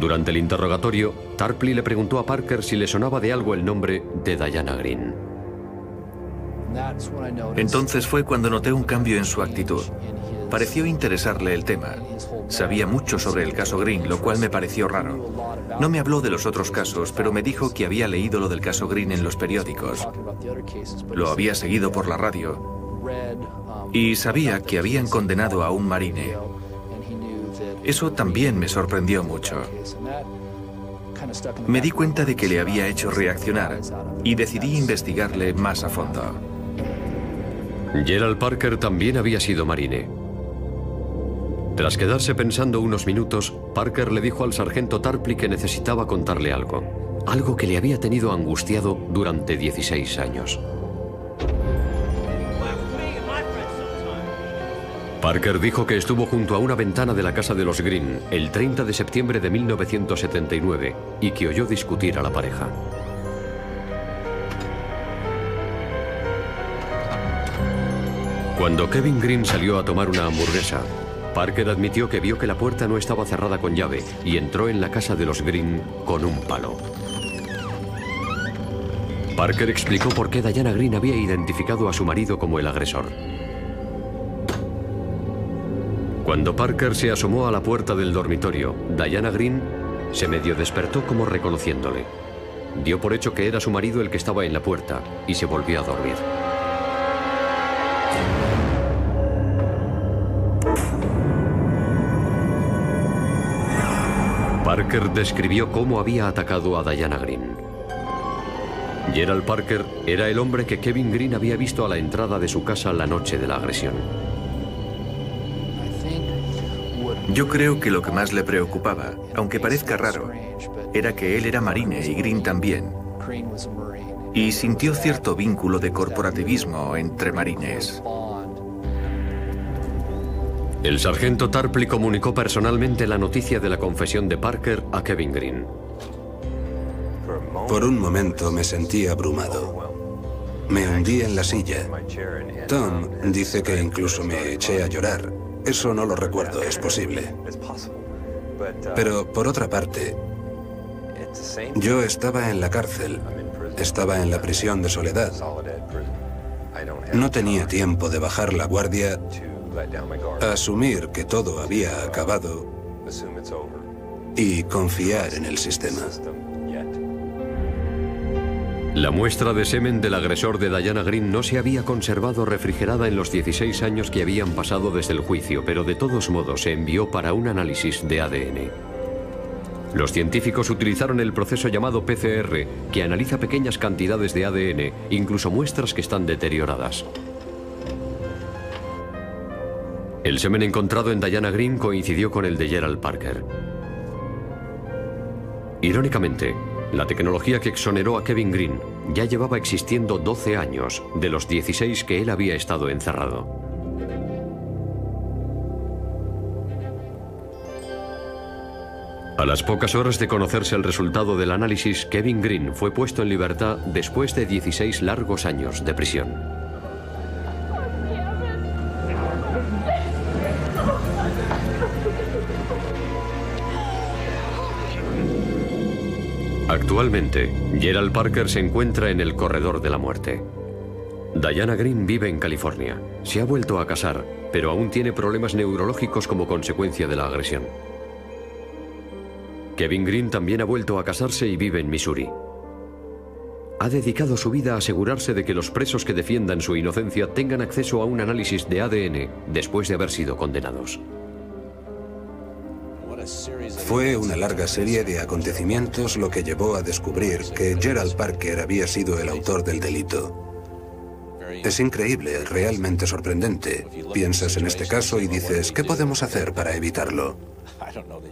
Durante el interrogatorio, Tarpley le preguntó a Parker si le sonaba de algo el nombre de Diana Green. Entonces fue cuando noté un cambio en su actitud. Pareció interesarle el tema. Sabía mucho sobre el caso Green, lo cual me pareció raro. No me habló de los otros casos, pero me dijo que había leído lo del caso Green en los periódicos. Lo había seguido por la radio. Y sabía que habían condenado a un marine. Eso también me sorprendió mucho. Me di cuenta de que le había hecho reaccionar y decidí investigarle más a fondo. Gerald Parker también había sido marine. Tras quedarse pensando unos minutos, Parker le dijo al sargento Tarpley que necesitaba contarle algo. Algo que le había tenido angustiado durante 16 años. Parker dijo que estuvo junto a una ventana de la casa de los Green el 30 de septiembre de 1979 y que oyó discutir a la pareja. Cuando Kevin Green salió a tomar una hamburguesa, Parker admitió que vio que la puerta no estaba cerrada con llave y entró en la casa de los Green con un palo. Parker explicó por qué Diana Green había identificado a su marido como el agresor. Cuando Parker se asomó a la puerta del dormitorio, Diana Green se medio despertó como reconociéndole. Dio por hecho que era su marido el que estaba en la puerta y se volvió a dormir. Parker describió cómo había atacado a Diana Green. Gerald Parker era el hombre que Kevin Green había visto a la entrada de su casa la noche de la agresión. Yo creo que lo que más le preocupaba, aunque parezca raro, era que él era marine y Green también. Y sintió cierto vínculo de corporativismo entre marines. El sargento Tarpley comunicó personalmente la noticia de la confesión de Parker a Kevin Green. Por un momento me sentí abrumado. Me hundí en la silla. Tom dice que incluso me eché a llorar. Eso no lo recuerdo, es posible. Pero por otra parte, yo estaba en la cárcel. Estaba en la prisión de soledad. No tenía tiempo de bajar la guardia, asumir que todo había acabado y confiar en el sistema. La muestra de semen del agresor de Diana Green no se había conservado refrigerada en los 16 años que habían pasado desde el juicio, pero de todos modos se envió para un análisis de ADN. Los científicos utilizaron el proceso llamado PCR, que analiza pequeñas cantidades de ADN, incluso muestras que están deterioradas. El semen encontrado en Diana Green coincidió con el de Gerald Parker. Irónicamente, la tecnología que exoneró a Kevin Green ya llevaba existiendo 12 años de los 16 que él había estado encerrado. A las pocas horas de conocerse el resultado del análisis, Kevin Green fue puesto en libertad después de 16 largos años de prisión. Actualmente, Gerald Parker se encuentra en el corredor de la muerte. Diana Green vive en California. Se ha vuelto a casar, pero aún tiene problemas neurológicos como consecuencia de la agresión. Kevin Green también ha vuelto a casarse y vive en Missouri. Ha dedicado su vida a asegurarse de que los presos que defiendan su inocencia tengan acceso a un análisis de ADN después de haber sido condenados. Fue una larga serie de acontecimientos lo que llevó a descubrir que Gerald Parker había sido el autor del delito. Es increíble, realmente sorprendente. Piensas en este caso y dices, ¿qué podemos hacer para evitarlo?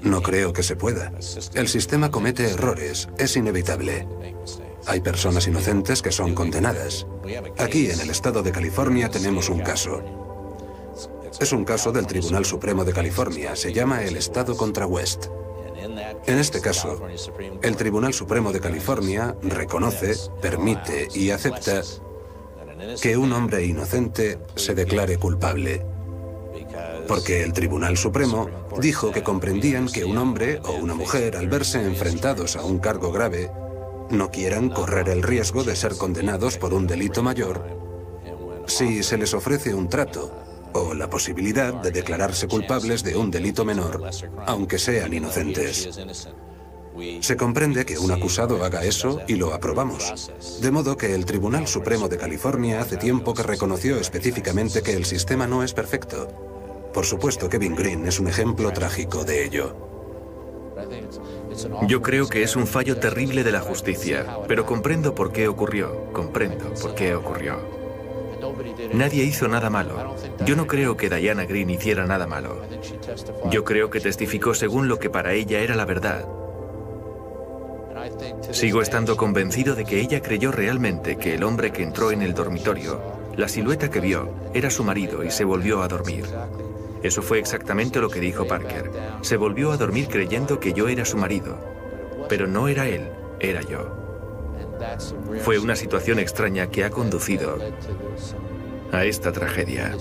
No creo que se pueda. El sistema comete errores, es inevitable. Hay personas inocentes que son condenadas. Aquí, en el estado de California, tenemos un caso. Es un caso del Tribunal Supremo de California. Se llama el Estado contra West. En este caso, el Tribunal Supremo de California reconoce, permite y acepta que un hombre inocente se declare culpable. Porque el Tribunal Supremo dijo que comprendían que un hombre o una mujer, al verse enfrentados a un cargo grave, no quieran correr el riesgo de ser condenados por un delito mayor si se les ofrece un trato o la posibilidad de declararse culpables de un delito menor, aunque sean inocentes. Se comprende que un acusado haga eso y lo aprobamos. De modo que el Tribunal Supremo de California hace tiempo que reconoció específicamente que el sistema no es perfecto. Por supuesto, Kevin Green es un ejemplo trágico de ello. Yo creo que es un fallo terrible de la justicia, pero comprendo por qué ocurrió. Comprendo por qué ocurrió. Nadie hizo nada malo. Yo no creo que Diana Green hiciera nada malo. Yo creo que testificó según lo que para ella era la verdad. Sigo estando convencido de que ella creyó realmente que el hombre que entró en el dormitorio, la silueta que vio, era su marido y se volvió a dormir. Eso fue exactamente lo que dijo Parker. Se volvió a dormir creyendo que yo era su marido. Pero no era él, era yo. Fue una situación extraña que ha conducido a esta tragedia.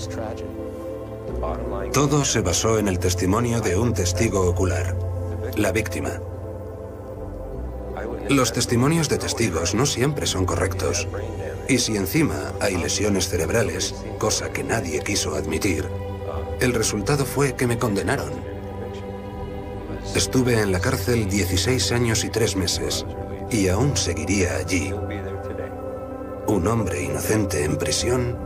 Todo se basó en el testimonio de un testigo ocular, la víctima. Los testimonios de testigos no siempre son correctos. Y si encima hay lesiones cerebrales, cosa que nadie quiso admitir, el resultado fue que me condenaron. Estuve en la cárcel 16 años y 3 meses y aún seguiría allí. Un hombre inocente en prisión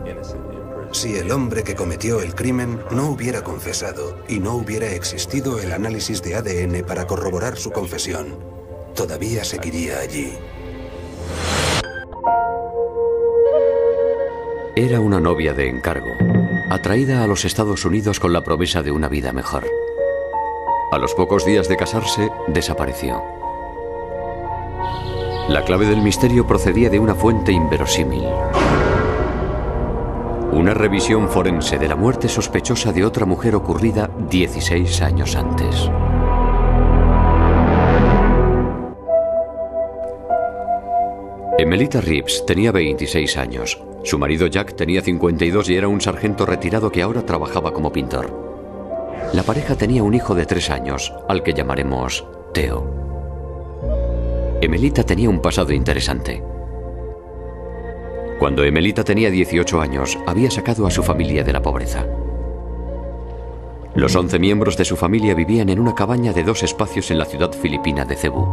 si el hombre que cometió el crimen no hubiera confesado y no hubiera existido el análisis de ADN para corroborar su confesión, todavía seguiría allí. Era una novia de encargo, atraída a los Estados Unidos con la promesa de una vida mejor. A los pocos días de casarse, desapareció. La clave del misterio procedía de una fuente inverosímil. Una revisión forense de la muerte sospechosa de otra mujer ocurrida 16 años antes. Emelita Reeves tenía 26 años. Su marido Jack tenía 52 y era un sargento retirado que ahora trabajaba como pintor. La pareja tenía un hijo de 3 años, al que llamaremos Theo. Emelita tenía un pasado interesante. Cuando Emelita tenía 18 años, había sacado a su familia de la pobreza. Los 11 miembros de su familia vivían en una cabaña de dos espacios en la ciudad filipina de Cebú.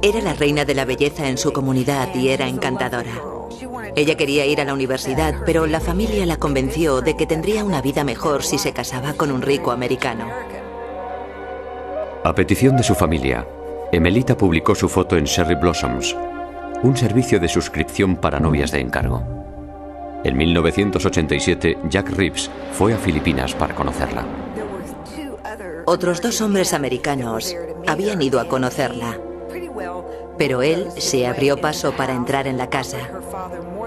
Era la reina de la belleza en su comunidad y era encantadora. Ella quería ir a la universidad, pero la familia la convenció de que tendría una vida mejor si se casaba con un rico americano. A petición de su familia, Emelita publicó su foto en Sherry Blossoms, un servicio de suscripción para novias de encargo. En 1987, Jack Reeves fue a Filipinas para conocerla. Otros dos hombres americanos habían ido a conocerla, pero él se abrió paso para entrar en la casa.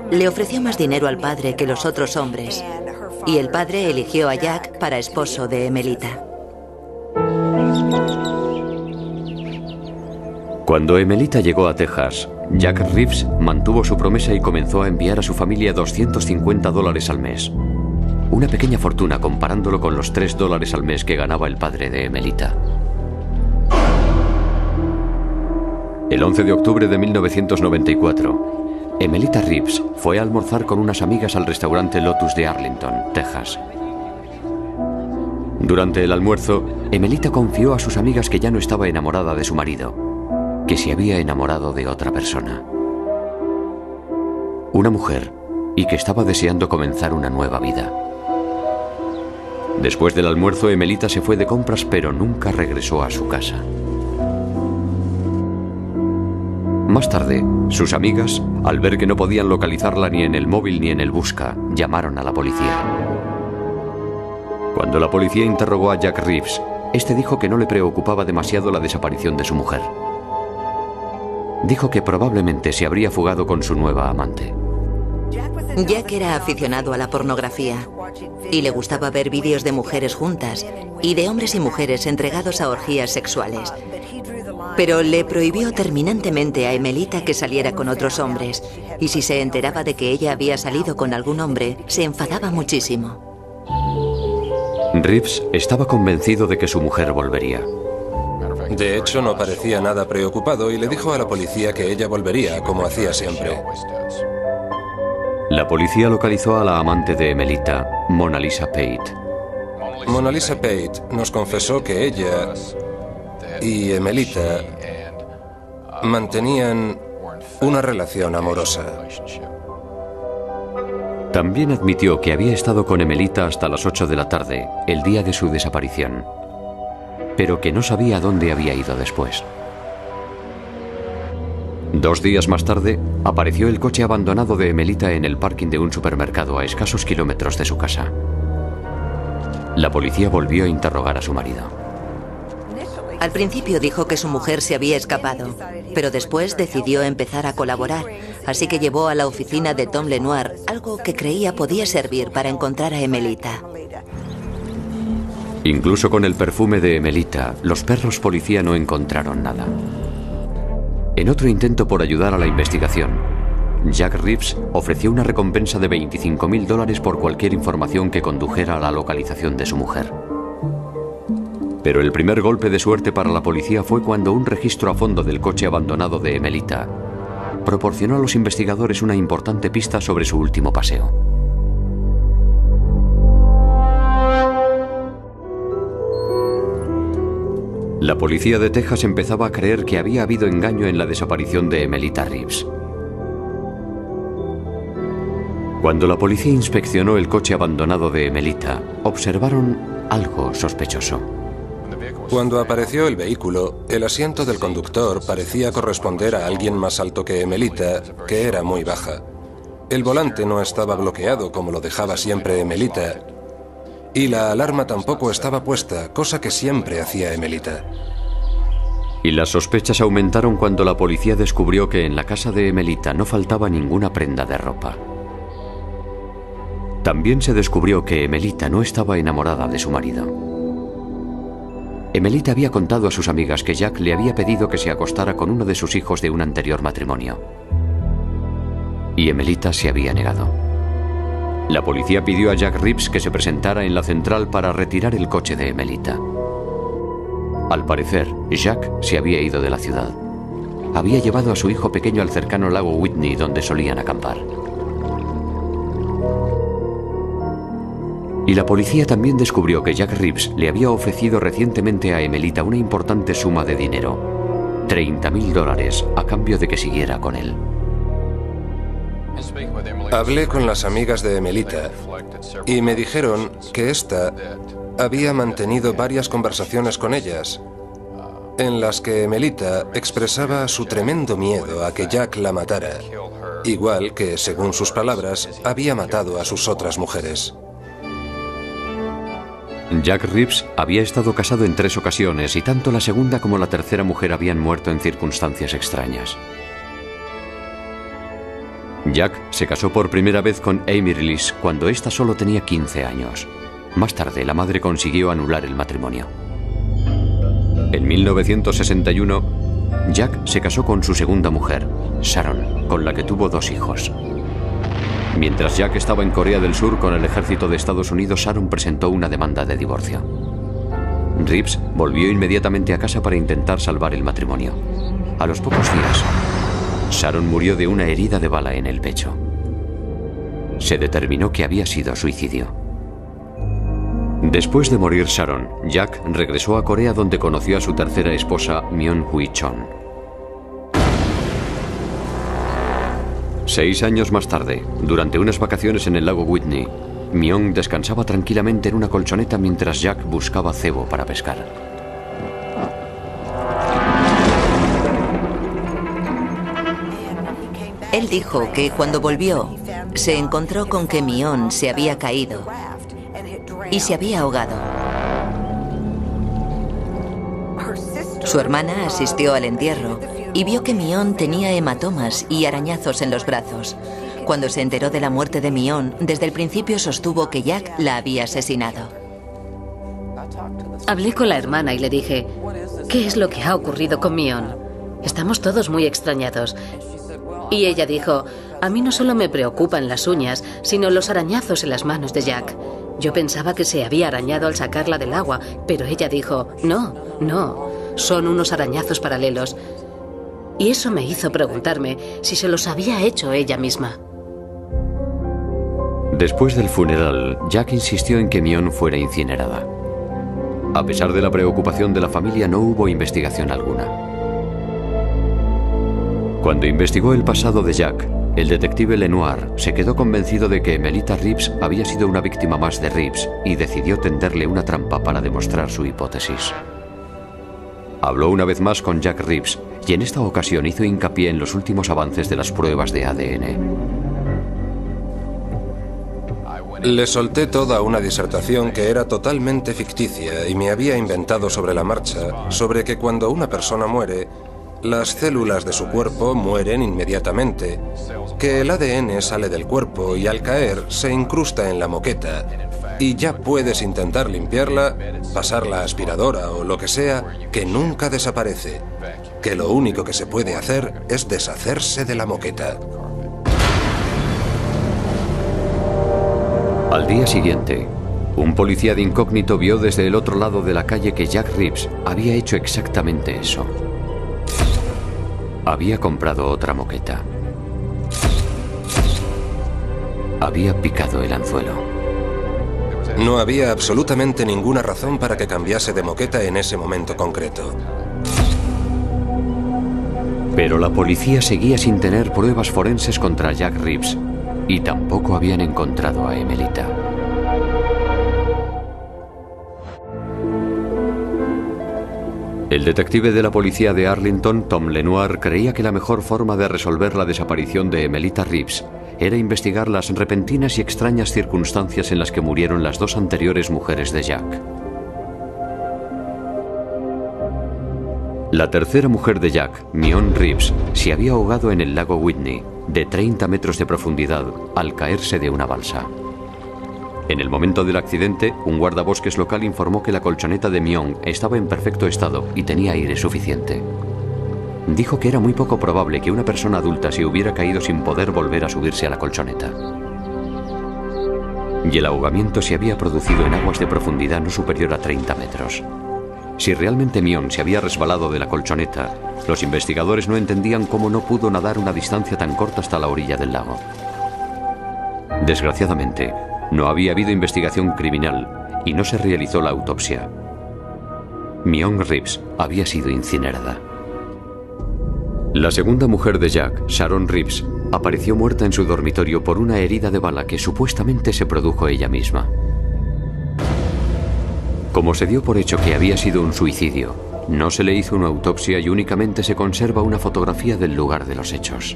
Le ofreció más dinero al padre que los otros hombres, y el padre eligió a Jack para esposo de Emelita. Cuando Emelita llegó a Texas, Jack Reeves mantuvo su promesa y comenzó a enviar a su familia 250 dólares al mes. Una pequeña fortuna comparándolo con los 3 dólares al mes que ganaba el padre de Emelita. El 11 de octubre de 1994, Emelita Reeves fue a almorzar con unas amigas al restaurante Lotus de Arlington, Texas. Durante el almuerzo, Emelita confió a sus amigas que ya no estaba enamorada de su marido, que se había enamorado de otra persona. Una mujer y que estaba deseando comenzar una nueva vida. Después del almuerzo, Emelita se fue de compras pero nunca regresó a su casa. Más tarde, sus amigas, al ver que no podían localizarla ni en el móvil ni en el busca, llamaron a la policía. Cuando la policía interrogó a Jack Reeves, este dijo que no le preocupaba demasiado la desaparición de su mujer dijo que probablemente se habría fugado con su nueva amante. Jack era aficionado a la pornografía y le gustaba ver vídeos de mujeres juntas y de hombres y mujeres entregados a orgías sexuales. Pero le prohibió terminantemente a Emelita que saliera con otros hombres y si se enteraba de que ella había salido con algún hombre, se enfadaba muchísimo. Reeves estaba convencido de que su mujer volvería. De hecho, no parecía nada preocupado y le dijo a la policía que ella volvería, como hacía siempre. La policía localizó a la amante de Emelita, Mona Lisa Pate. Mona Lisa Pate nos confesó que ella y Emelita mantenían una relación amorosa. También admitió que había estado con Emelita hasta las 8 de la tarde, el día de su desaparición pero que no sabía dónde había ido después. Dos días más tarde, apareció el coche abandonado de Emelita en el parking de un supermercado a escasos kilómetros de su casa. La policía volvió a interrogar a su marido. Al principio dijo que su mujer se había escapado, pero después decidió empezar a colaborar, así que llevó a la oficina de Tom Lenoir algo que creía podía servir para encontrar a Emelita. Incluso con el perfume de Emelita, los perros policía no encontraron nada. En otro intento por ayudar a la investigación, Jack Reeves ofreció una recompensa de 25.000 dólares por cualquier información que condujera a la localización de su mujer. Pero el primer golpe de suerte para la policía fue cuando un registro a fondo del coche abandonado de Emelita proporcionó a los investigadores una importante pista sobre su último paseo. La policía de Texas empezaba a creer que había habido engaño en la desaparición de Emelita Reeves. Cuando la policía inspeccionó el coche abandonado de Emelita, observaron algo sospechoso. Cuando apareció el vehículo, el asiento del conductor parecía corresponder a alguien más alto que Emelita, que era muy baja. El volante no estaba bloqueado como lo dejaba siempre Emelita, y la alarma tampoco estaba puesta, cosa que siempre hacía Emelita. Y las sospechas aumentaron cuando la policía descubrió que en la casa de Emelita no faltaba ninguna prenda de ropa. También se descubrió que Emelita no estaba enamorada de su marido. Emelita había contado a sus amigas que Jack le había pedido que se acostara con uno de sus hijos de un anterior matrimonio. Y Emelita se había negado. La policía pidió a Jack Reeves que se presentara en la central para retirar el coche de Emelita. Al parecer, Jack se había ido de la ciudad. Había llevado a su hijo pequeño al cercano lago Whitney donde solían acampar. Y la policía también descubrió que Jack Reeves le había ofrecido recientemente a Emelita una importante suma de dinero, 30 mil dólares, a cambio de que siguiera con él. Hablé con las amigas de Emelita y me dijeron que ésta había mantenido varias conversaciones con ellas en las que Melita expresaba su tremendo miedo a que Jack la matara, igual que, según sus palabras, había matado a sus otras mujeres. Jack Reeves había estado casado en tres ocasiones y tanto la segunda como la tercera mujer habían muerto en circunstancias extrañas. Jack se casó por primera vez con Amy Release cuando ésta solo tenía 15 años. Más tarde, la madre consiguió anular el matrimonio. En 1961, Jack se casó con su segunda mujer, Sharon, con la que tuvo dos hijos. Mientras Jack estaba en Corea del Sur con el ejército de Estados Unidos, Sharon presentó una demanda de divorcio. Reeves volvió inmediatamente a casa para intentar salvar el matrimonio. A los pocos días, Sharon murió de una herida de bala en el pecho. Se determinó que había sido suicidio. Después de morir Sharon, Jack regresó a Corea donde conoció a su tercera esposa, Myun Hui Chon. Seis años más tarde, durante unas vacaciones en el lago Whitney, Myung descansaba tranquilamente en una colchoneta mientras Jack buscaba cebo para pescar. Él dijo que cuando volvió, se encontró con que Mion se había caído y se había ahogado. Su hermana asistió al entierro y vio que Mion tenía hematomas y arañazos en los brazos. Cuando se enteró de la muerte de Mion, desde el principio sostuvo que Jack la había asesinado. Hablé con la hermana y le dije, ¿qué es lo que ha ocurrido con Mion? Estamos todos muy extrañados. Y ella dijo, a mí no solo me preocupan las uñas, sino los arañazos en las manos de Jack. Yo pensaba que se había arañado al sacarla del agua, pero ella dijo, no, no, son unos arañazos paralelos. Y eso me hizo preguntarme si se los había hecho ella misma. Después del funeral, Jack insistió en que Mion fuera incinerada. A pesar de la preocupación de la familia, no hubo investigación alguna. Cuando investigó el pasado de Jack, el detective Lenoir se quedó convencido de que Melita Reeves había sido una víctima más de Reeves y decidió tenderle una trampa para demostrar su hipótesis. Habló una vez más con Jack Reeves y en esta ocasión hizo hincapié en los últimos avances de las pruebas de ADN. Le solté toda una disertación que era totalmente ficticia y me había inventado sobre la marcha sobre que cuando una persona muere, las células de su cuerpo mueren inmediatamente, que el ADN sale del cuerpo y al caer se incrusta en la moqueta y ya puedes intentar limpiarla, pasar la aspiradora o lo que sea, que nunca desaparece, que lo único que se puede hacer es deshacerse de la moqueta. Al día siguiente, un policía de incógnito vio desde el otro lado de la calle que Jack Reeves había hecho exactamente eso. Había comprado otra moqueta. Había picado el anzuelo. No había absolutamente ninguna razón para que cambiase de moqueta en ese momento concreto. Pero la policía seguía sin tener pruebas forenses contra Jack Reeves y tampoco habían encontrado a Emelita. El detective de la policía de Arlington, Tom Lenoir, creía que la mejor forma de resolver la desaparición de Emelita Reeves era investigar las repentinas y extrañas circunstancias en las que murieron las dos anteriores mujeres de Jack. La tercera mujer de Jack, Mion Reeves, se había ahogado en el lago Whitney, de 30 metros de profundidad, al caerse de una balsa. En el momento del accidente, un guardabosques local informó que la colchoneta de Mion estaba en perfecto estado y tenía aire suficiente. Dijo que era muy poco probable que una persona adulta se hubiera caído sin poder volver a subirse a la colchoneta. Y el ahogamiento se había producido en aguas de profundidad no superior a 30 metros. Si realmente Mion se había resbalado de la colchoneta, los investigadores no entendían cómo no pudo nadar una distancia tan corta hasta la orilla del lago. Desgraciadamente, no había habido investigación criminal y no se realizó la autopsia. Mion Reeves había sido incinerada. La segunda mujer de Jack, Sharon Reeves, apareció muerta en su dormitorio por una herida de bala que supuestamente se produjo ella misma. Como se dio por hecho que había sido un suicidio, No se le hizo una autopsia y únicamente se conserva una fotografía del lugar de los hechos.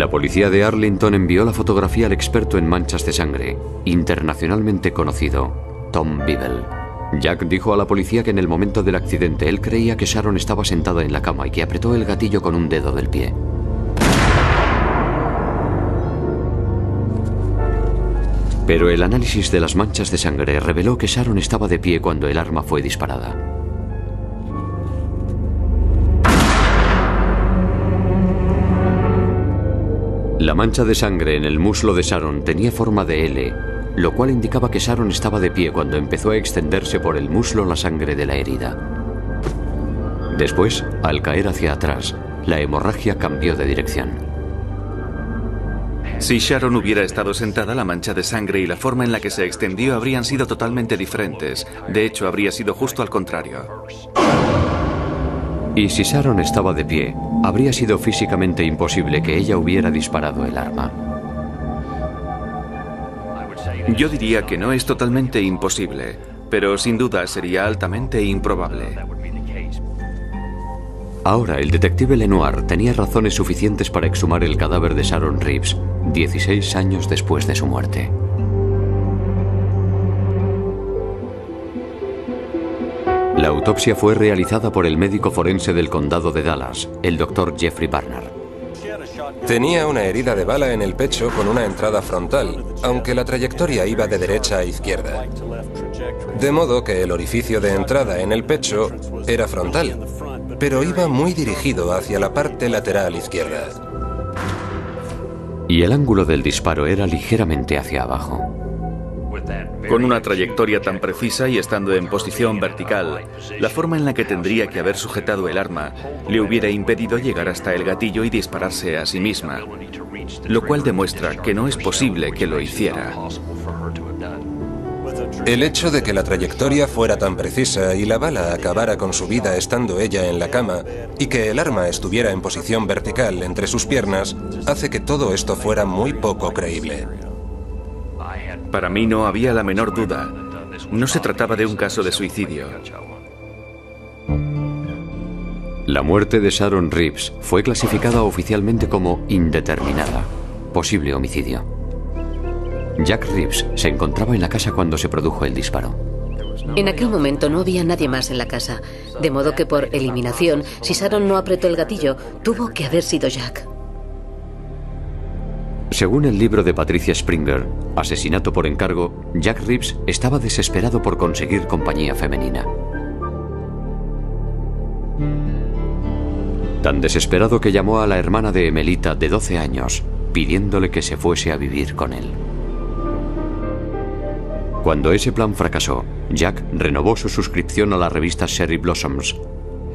La policía de Arlington envió la fotografía al experto en manchas de sangre, internacionalmente conocido, Tom Beeble. Jack dijo a la policía que en el momento del accidente él creía que Sharon estaba sentada en la cama y que apretó el gatillo con un dedo del pie. Pero el análisis de las manchas de sangre reveló que Sharon estaba de pie cuando el arma fue disparada. La mancha de sangre en el muslo de Sharon tenía forma de L, lo cual indicaba que Sharon estaba de pie cuando empezó a extenderse por el muslo la sangre de la herida. Después, al caer hacia atrás, la hemorragia cambió de dirección. Si Sharon hubiera estado sentada, la mancha de sangre y la forma en la que se extendió habrían sido totalmente diferentes. De hecho, habría sido justo al contrario. Y si Sharon estaba de pie, habría sido físicamente imposible que ella hubiera disparado el arma. Yo diría que no es totalmente imposible, pero sin duda sería altamente improbable. Ahora el detective Lenoir tenía razones suficientes para exhumar el cadáver de Sharon Reeves, 16 años después de su muerte. La autopsia fue realizada por el médico forense del condado de Dallas, el doctor Jeffrey Barnard. Tenía una herida de bala en el pecho con una entrada frontal, aunque la trayectoria iba de derecha a izquierda. De modo que el orificio de entrada en el pecho era frontal, pero iba muy dirigido hacia la parte lateral izquierda. Y el ángulo del disparo era ligeramente hacia abajo. Con una trayectoria tan precisa y estando en posición vertical, la forma en la que tendría que haber sujetado el arma le hubiera impedido llegar hasta el gatillo y dispararse a sí misma, lo cual demuestra que no es posible que lo hiciera. El hecho de que la trayectoria fuera tan precisa y la bala acabara con su vida estando ella en la cama y que el arma estuviera en posición vertical entre sus piernas hace que todo esto fuera muy poco creíble. Para mí no había la menor duda. No se trataba de un caso de suicidio. La muerte de Sharon Reeves fue clasificada oficialmente como indeterminada, posible homicidio. Jack Reeves se encontraba en la casa cuando se produjo el disparo. En aquel momento no había nadie más en la casa, de modo que por eliminación, si Sharon no apretó el gatillo, tuvo que haber sido Jack. Según el libro de Patricia Springer, Asesinato por encargo, Jack Reeves estaba desesperado por conseguir compañía femenina. Tan desesperado que llamó a la hermana de Emelita de 12 años, pidiéndole que se fuese a vivir con él. Cuando ese plan fracasó, Jack renovó su suscripción a la revista Sherry Blossoms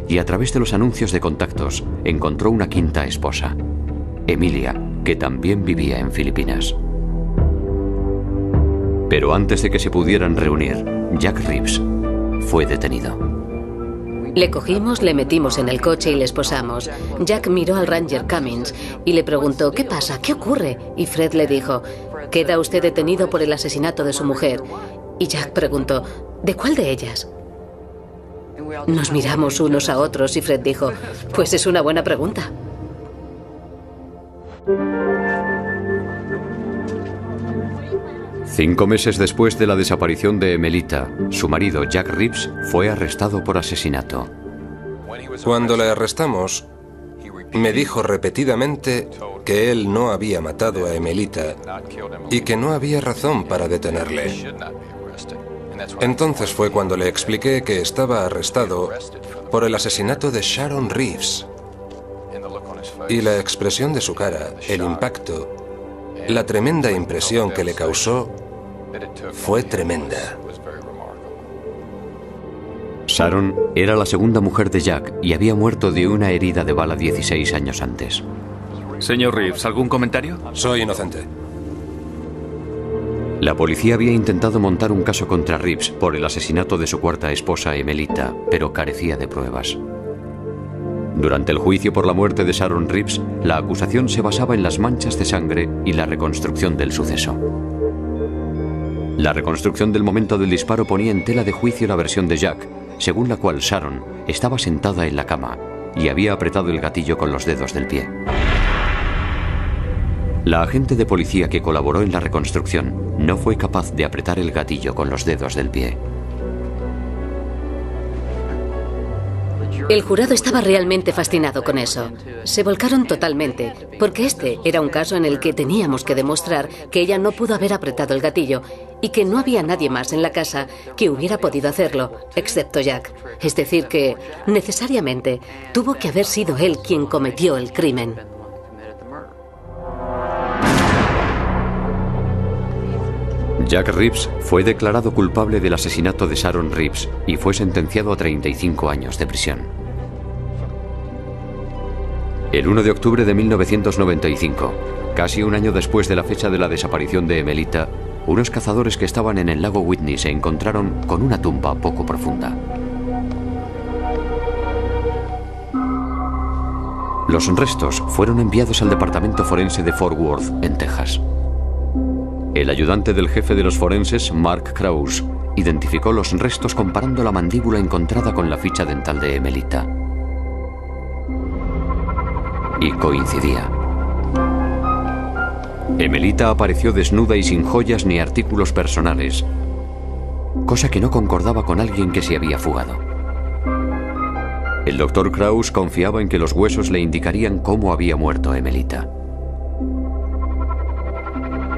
y a través de los anuncios de contactos encontró una quinta esposa, Emilia, que también vivía en Filipinas. Pero antes de que se pudieran reunir, Jack Reeves fue detenido. Le cogimos, le metimos en el coche y le esposamos. Jack miró al Ranger Cummings y le preguntó, ¿qué pasa? ¿Qué ocurre? Y Fred le dijo, queda usted detenido por el asesinato de su mujer. Y Jack preguntó, ¿de cuál de ellas? Nos miramos unos a otros y Fred dijo, pues es una buena pregunta. Cinco meses después de la desaparición de Emelita, su marido Jack Reeves fue arrestado por asesinato. Cuando le arrestamos, me dijo repetidamente que él no había matado a Emelita y que no había razón para detenerle. Entonces fue cuando le expliqué que estaba arrestado por el asesinato de Sharon Reeves. Y la expresión de su cara, el impacto, la tremenda impresión que le causó fue tremenda. Sharon era la segunda mujer de Jack y había muerto de una herida de bala 16 años antes. Señor Reeves, ¿algún comentario? Soy inocente. La policía había intentado montar un caso contra Reeves por el asesinato de su cuarta esposa, Emelita, pero carecía de pruebas. Durante el juicio por la muerte de Sharon Reeves, la acusación se basaba en las manchas de sangre y la reconstrucción del suceso. La reconstrucción del momento del disparo ponía en tela de juicio la versión de Jack, según la cual Sharon estaba sentada en la cama y había apretado el gatillo con los dedos del pie. La agente de policía que colaboró en la reconstrucción no fue capaz de apretar el gatillo con los dedos del pie. El jurado estaba realmente fascinado con eso. Se volcaron totalmente, porque este era un caso en el que teníamos que demostrar que ella no pudo haber apretado el gatillo y que no había nadie más en la casa que hubiera podido hacerlo, excepto Jack. Es decir, que necesariamente tuvo que haber sido él quien cometió el crimen. Jack Reeves fue declarado culpable del asesinato de Sharon Reeves y fue sentenciado a 35 años de prisión. El 1 de octubre de 1995, casi un año después de la fecha de la desaparición de Emelita, unos cazadores que estaban en el lago Whitney se encontraron con una tumba poco profunda. Los restos fueron enviados al Departamento Forense de Fort Worth, en Texas. El ayudante del jefe de los forenses, Mark Krause, identificó los restos comparando la mandíbula encontrada con la ficha dental de Emelita. Y coincidía. Emelita apareció desnuda y sin joyas ni artículos personales, cosa que no concordaba con alguien que se había fugado. El doctor Krause confiaba en que los huesos le indicarían cómo había muerto Emelita.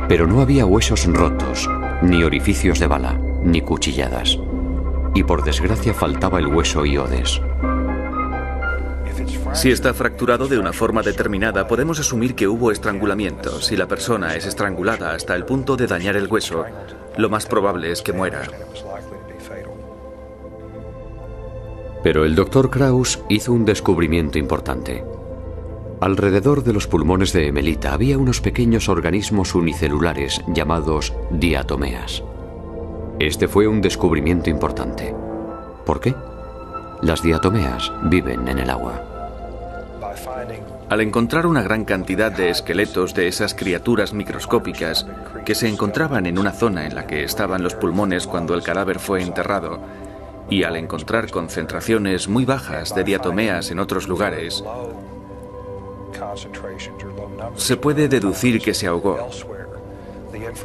Pero no había huesos rotos, ni orificios de bala, ni cuchilladas. Y por desgracia faltaba el hueso iodes. Si está fracturado de una forma determinada, podemos asumir que hubo estrangulamiento. Si la persona es estrangulada hasta el punto de dañar el hueso, lo más probable es que muera. Pero el doctor Kraus hizo un descubrimiento importante. Alrededor de los pulmones de Emelita había unos pequeños organismos unicelulares llamados diatomeas. Este fue un descubrimiento importante. ¿Por qué? Las diatomeas viven en el agua. Al encontrar una gran cantidad de esqueletos de esas criaturas microscópicas que se encontraban en una zona en la que estaban los pulmones cuando el cadáver fue enterrado, y al encontrar concentraciones muy bajas de diatomeas en otros lugares, se puede deducir que se ahogó,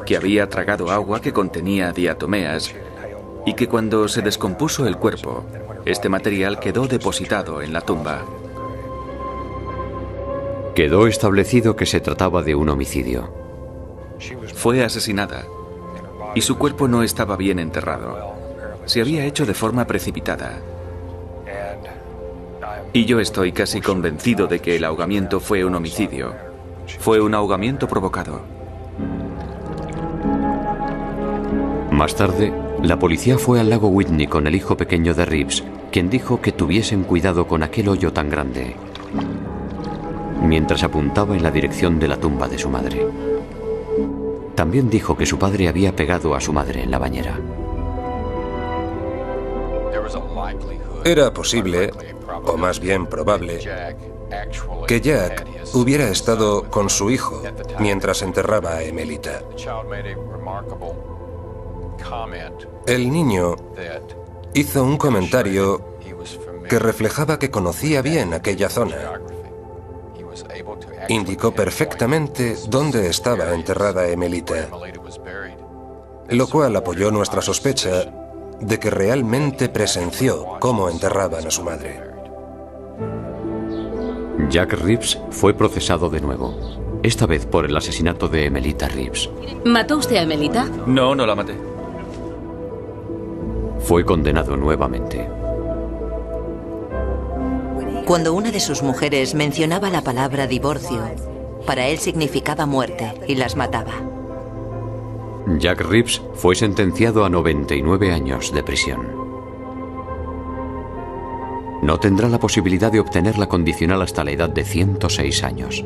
que había tragado agua que contenía diatomeas y que cuando se descompuso el cuerpo, este material quedó depositado en la tumba. Quedó establecido que se trataba de un homicidio. Fue asesinada y su cuerpo no estaba bien enterrado. Se había hecho de forma precipitada. Y yo estoy casi convencido de que el ahogamiento fue un homicidio. Fue un ahogamiento provocado. Más tarde, la policía fue al lago Whitney con el hijo pequeño de Reeves, quien dijo que tuviesen cuidado con aquel hoyo tan grande, mientras apuntaba en la dirección de la tumba de su madre. También dijo que su padre había pegado a su madre en la bañera. Era posible o más bien probable, que Jack hubiera estado con su hijo mientras enterraba a Emelita. El niño hizo un comentario que reflejaba que conocía bien aquella zona. Indicó perfectamente dónde estaba enterrada Emelita, lo cual apoyó nuestra sospecha de que realmente presenció cómo enterraban a su madre. Jack Reeves fue procesado de nuevo, esta vez por el asesinato de Emelita Reeves. ¿Mató usted a Emelita? No, no la maté. Fue condenado nuevamente. Cuando una de sus mujeres mencionaba la palabra divorcio, para él significaba muerte y las mataba. Jack Reeves fue sentenciado a 99 años de prisión. No tendrá la posibilidad de obtener la condicional hasta la edad de 106 años.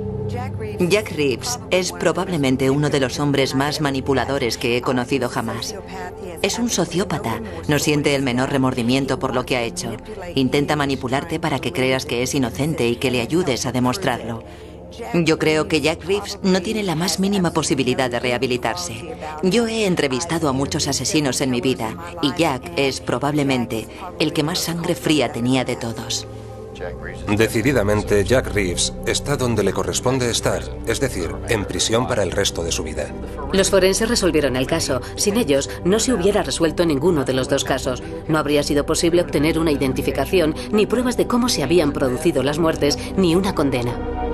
Jack Reeves es probablemente uno de los hombres más manipuladores que he conocido jamás. Es un sociópata, no siente el menor remordimiento por lo que ha hecho. Intenta manipularte para que creas que es inocente y que le ayudes a demostrarlo. Yo creo que Jack Reeves no tiene la más mínima posibilidad de rehabilitarse. Yo he entrevistado a muchos asesinos en mi vida y Jack es probablemente el que más sangre fría tenía de todos. Decididamente, Jack Reeves está donde le corresponde estar, es decir, en prisión para el resto de su vida. Los forenses resolvieron el caso. Sin ellos, no se hubiera resuelto ninguno de los dos casos. No habría sido posible obtener una identificación, ni pruebas de cómo se habían producido las muertes, ni una condena.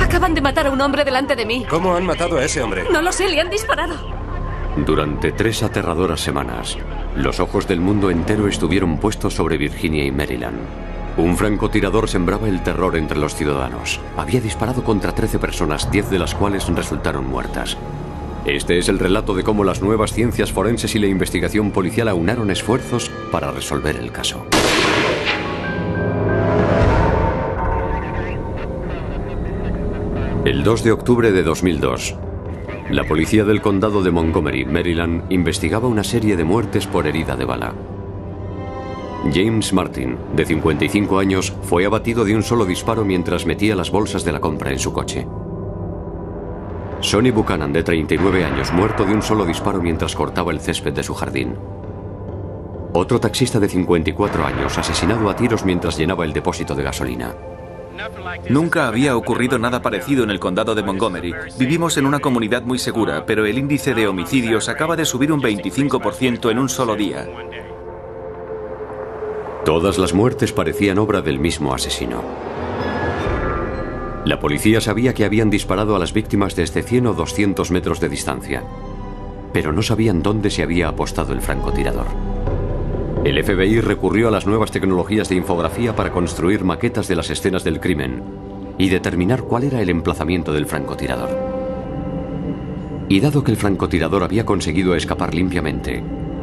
Acaban de matar a un hombre delante de mí. ¿Cómo han matado a ese hombre? No lo sé, le han disparado. Durante tres aterradoras semanas, los ojos del mundo entero estuvieron puestos sobre Virginia y Maryland. Un francotirador sembraba el terror entre los ciudadanos. Había disparado contra 13 personas, 10 de las cuales resultaron muertas. Este es el relato de cómo las nuevas ciencias forenses y la investigación policial aunaron esfuerzos para resolver el caso. El 2 de octubre de 2002, la policía del condado de Montgomery, Maryland, investigaba una serie de muertes por herida de bala. James Martin, de 55 años, fue abatido de un solo disparo mientras metía las bolsas de la compra en su coche. Sonny Buchanan, de 39 años, muerto de un solo disparo mientras cortaba el césped de su jardín. Otro taxista de 54 años, asesinado a tiros mientras llenaba el depósito de gasolina. Nunca había ocurrido nada parecido en el condado de Montgomery. Vivimos en una comunidad muy segura, pero el índice de homicidios acaba de subir un 25% en un solo día. Todas las muertes parecían obra del mismo asesino. La policía sabía que habían disparado a las víctimas desde 100 o 200 metros de distancia, pero no sabían dónde se había apostado el francotirador. El FBI recurrió a las nuevas tecnologías de infografía para construir maquetas de las escenas del crimen y determinar cuál era el emplazamiento del francotirador. Y dado que el francotirador había conseguido escapar limpiamente,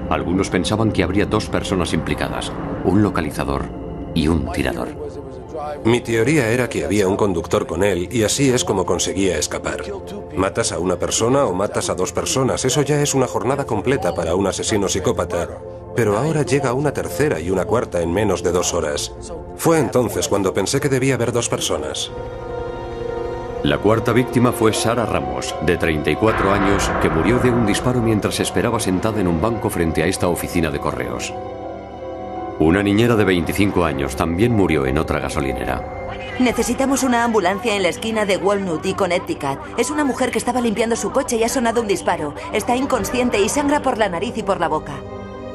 algunos pensaban que habría dos personas implicadas, un localizador y un tirador. Mi teoría era que había un conductor con él y así es como conseguía escapar. Matas a una persona o matas a dos personas, eso ya es una jornada completa para un asesino psicópata pero ahora llega una tercera y una cuarta en menos de dos horas. Fue entonces cuando pensé que debía haber dos personas. La cuarta víctima fue Sara Ramos, de 34 años, que murió de un disparo mientras esperaba sentada en un banco frente a esta oficina de correos. Una niñera de 25 años también murió en otra gasolinera. Necesitamos una ambulancia en la esquina de Walnut y Connecticut. Es una mujer que estaba limpiando su coche y ha sonado un disparo. Está inconsciente y sangra por la nariz y por la boca.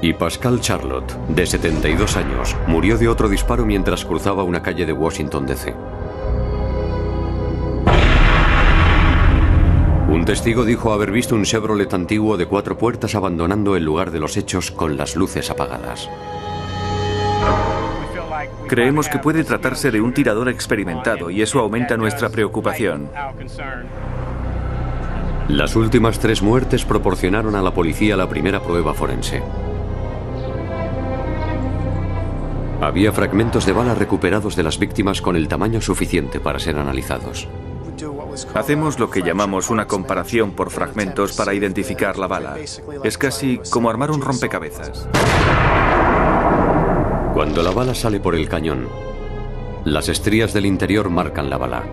Y Pascal Charlotte, de 72 años, murió de otro disparo mientras cruzaba una calle de Washington, D.C. Un testigo dijo haber visto un Chevrolet antiguo de cuatro puertas abandonando el lugar de los hechos con las luces apagadas. Creemos que puede tratarse de un tirador experimentado y eso aumenta nuestra preocupación. Las últimas tres muertes proporcionaron a la policía la primera prueba forense. Había fragmentos de bala recuperados de las víctimas con el tamaño suficiente para ser analizados. Hacemos lo que llamamos una comparación por fragmentos para identificar la bala. Es casi como armar un rompecabezas. Cuando la bala sale por el cañón, las estrías del interior marcan la bala.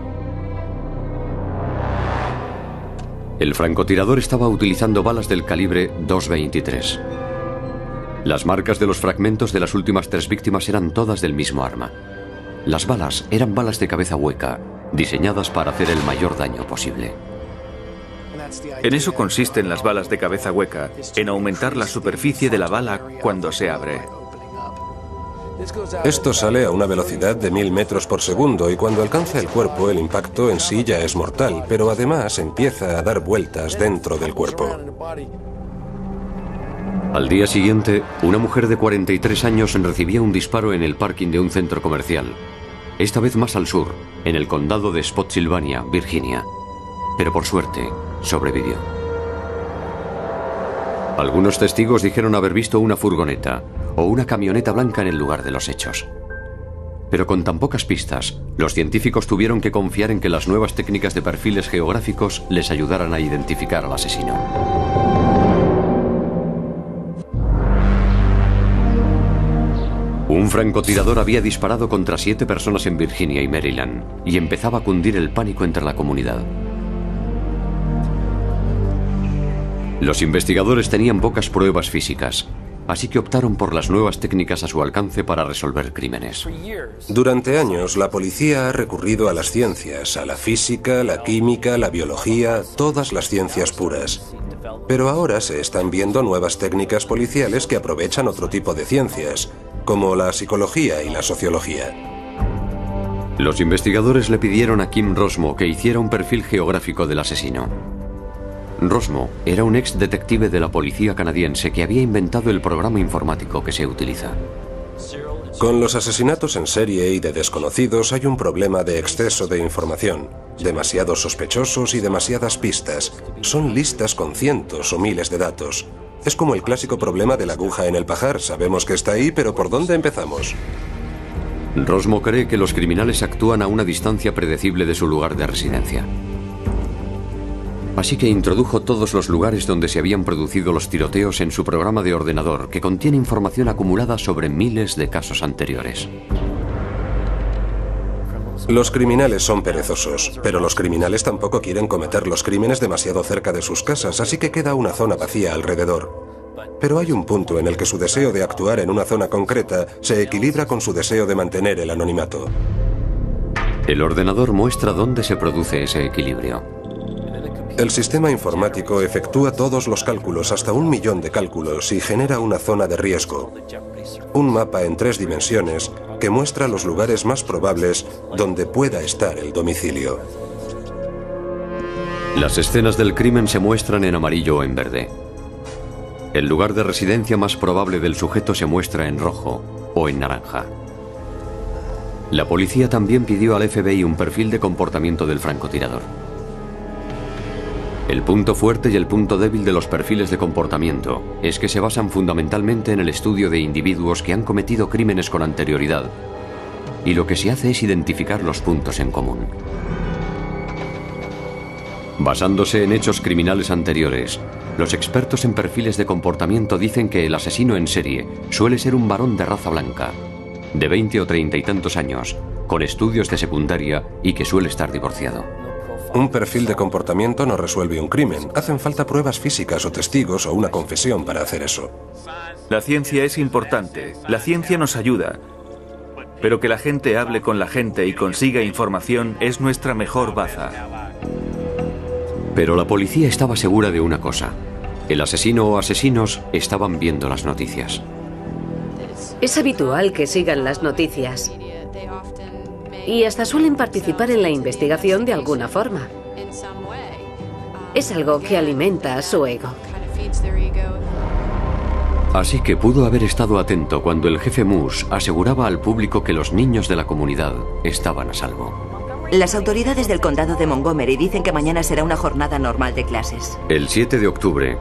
El francotirador estaba utilizando balas del calibre 223. Las marcas de los fragmentos de las últimas tres víctimas eran todas del mismo arma. Las balas eran balas de cabeza hueca, diseñadas para hacer el mayor daño posible. En eso consisten las balas de cabeza hueca, en aumentar la superficie de la bala cuando se abre. Esto sale a una velocidad de mil metros por segundo y cuando alcanza el cuerpo el impacto en sí ya es mortal, pero además empieza a dar vueltas dentro del cuerpo. Al día siguiente, una mujer de 43 años recibía un disparo en el parking de un centro comercial, esta vez más al sur, en el condado de Spotsylvania, Virginia. Pero por suerte, sobrevivió. Algunos testigos dijeron haber visto una furgoneta o una camioneta blanca en el lugar de los hechos. Pero con tan pocas pistas, los científicos tuvieron que confiar en que las nuevas técnicas de perfiles geográficos les ayudaran a identificar al asesino. Un francotirador había disparado contra siete personas en Virginia y Maryland y empezaba a cundir el pánico entre la comunidad. Los investigadores tenían pocas pruebas físicas, así que optaron por las nuevas técnicas a su alcance para resolver crímenes. Durante años, la policía ha recurrido a las ciencias, a la física, la química, la biología, todas las ciencias puras. Pero ahora se están viendo nuevas técnicas policiales que aprovechan otro tipo de ciencias, como la psicología y la sociología. Los investigadores le pidieron a Kim Rosmo que hiciera un perfil geográfico del asesino. Rosmo era un ex detective de la policía canadiense que había inventado el programa informático que se utiliza. Con los asesinatos en serie y de desconocidos hay un problema de exceso de información. Demasiados sospechosos y demasiadas pistas. Son listas con cientos o miles de datos. Es como el clásico problema de la aguja en el pajar. Sabemos que está ahí, pero ¿por dónde empezamos? Rosmo cree que los criminales actúan a una distancia predecible de su lugar de residencia. Así que introdujo todos los lugares donde se habían producido los tiroteos en su programa de ordenador, que contiene información acumulada sobre miles de casos anteriores. Los criminales son perezosos, pero los criminales tampoco quieren cometer los crímenes demasiado cerca de sus casas, así que queda una zona vacía alrededor. Pero hay un punto en el que su deseo de actuar en una zona concreta se equilibra con su deseo de mantener el anonimato. El ordenador muestra dónde se produce ese equilibrio. El sistema informático efectúa todos los cálculos, hasta un millón de cálculos, y genera una zona de riesgo. Un mapa en tres dimensiones que muestra los lugares más probables donde pueda estar el domicilio. Las escenas del crimen se muestran en amarillo o en verde. El lugar de residencia más probable del sujeto se muestra en rojo o en naranja. La policía también pidió al FBI un perfil de comportamiento del francotirador. El punto fuerte y el punto débil de los perfiles de comportamiento es que se basan fundamentalmente en el estudio de individuos que han cometido crímenes con anterioridad, y lo que se hace es identificar los puntos en común. Basándose en hechos criminales anteriores, los expertos en perfiles de comportamiento dicen que el asesino en serie suele ser un varón de raza blanca, de 20 o 30 y tantos años, con estudios de secundaria y que suele estar divorciado. Un perfil de comportamiento no resuelve un crimen. Hacen falta pruebas físicas o testigos o una confesión para hacer eso. La ciencia es importante. La ciencia nos ayuda. Pero que la gente hable con la gente y consiga información es nuestra mejor baza. Pero la policía estaba segura de una cosa. El asesino o asesinos estaban viendo las noticias. Es habitual que sigan las noticias y hasta suelen participar en la investigación de alguna forma. Es algo que alimenta su ego. Así que pudo haber estado atento cuando el jefe Moose aseguraba al público que los niños de la comunidad estaban a salvo. Las autoridades del condado de Montgomery dicen que mañana será una jornada normal de clases. El 7 de octubre,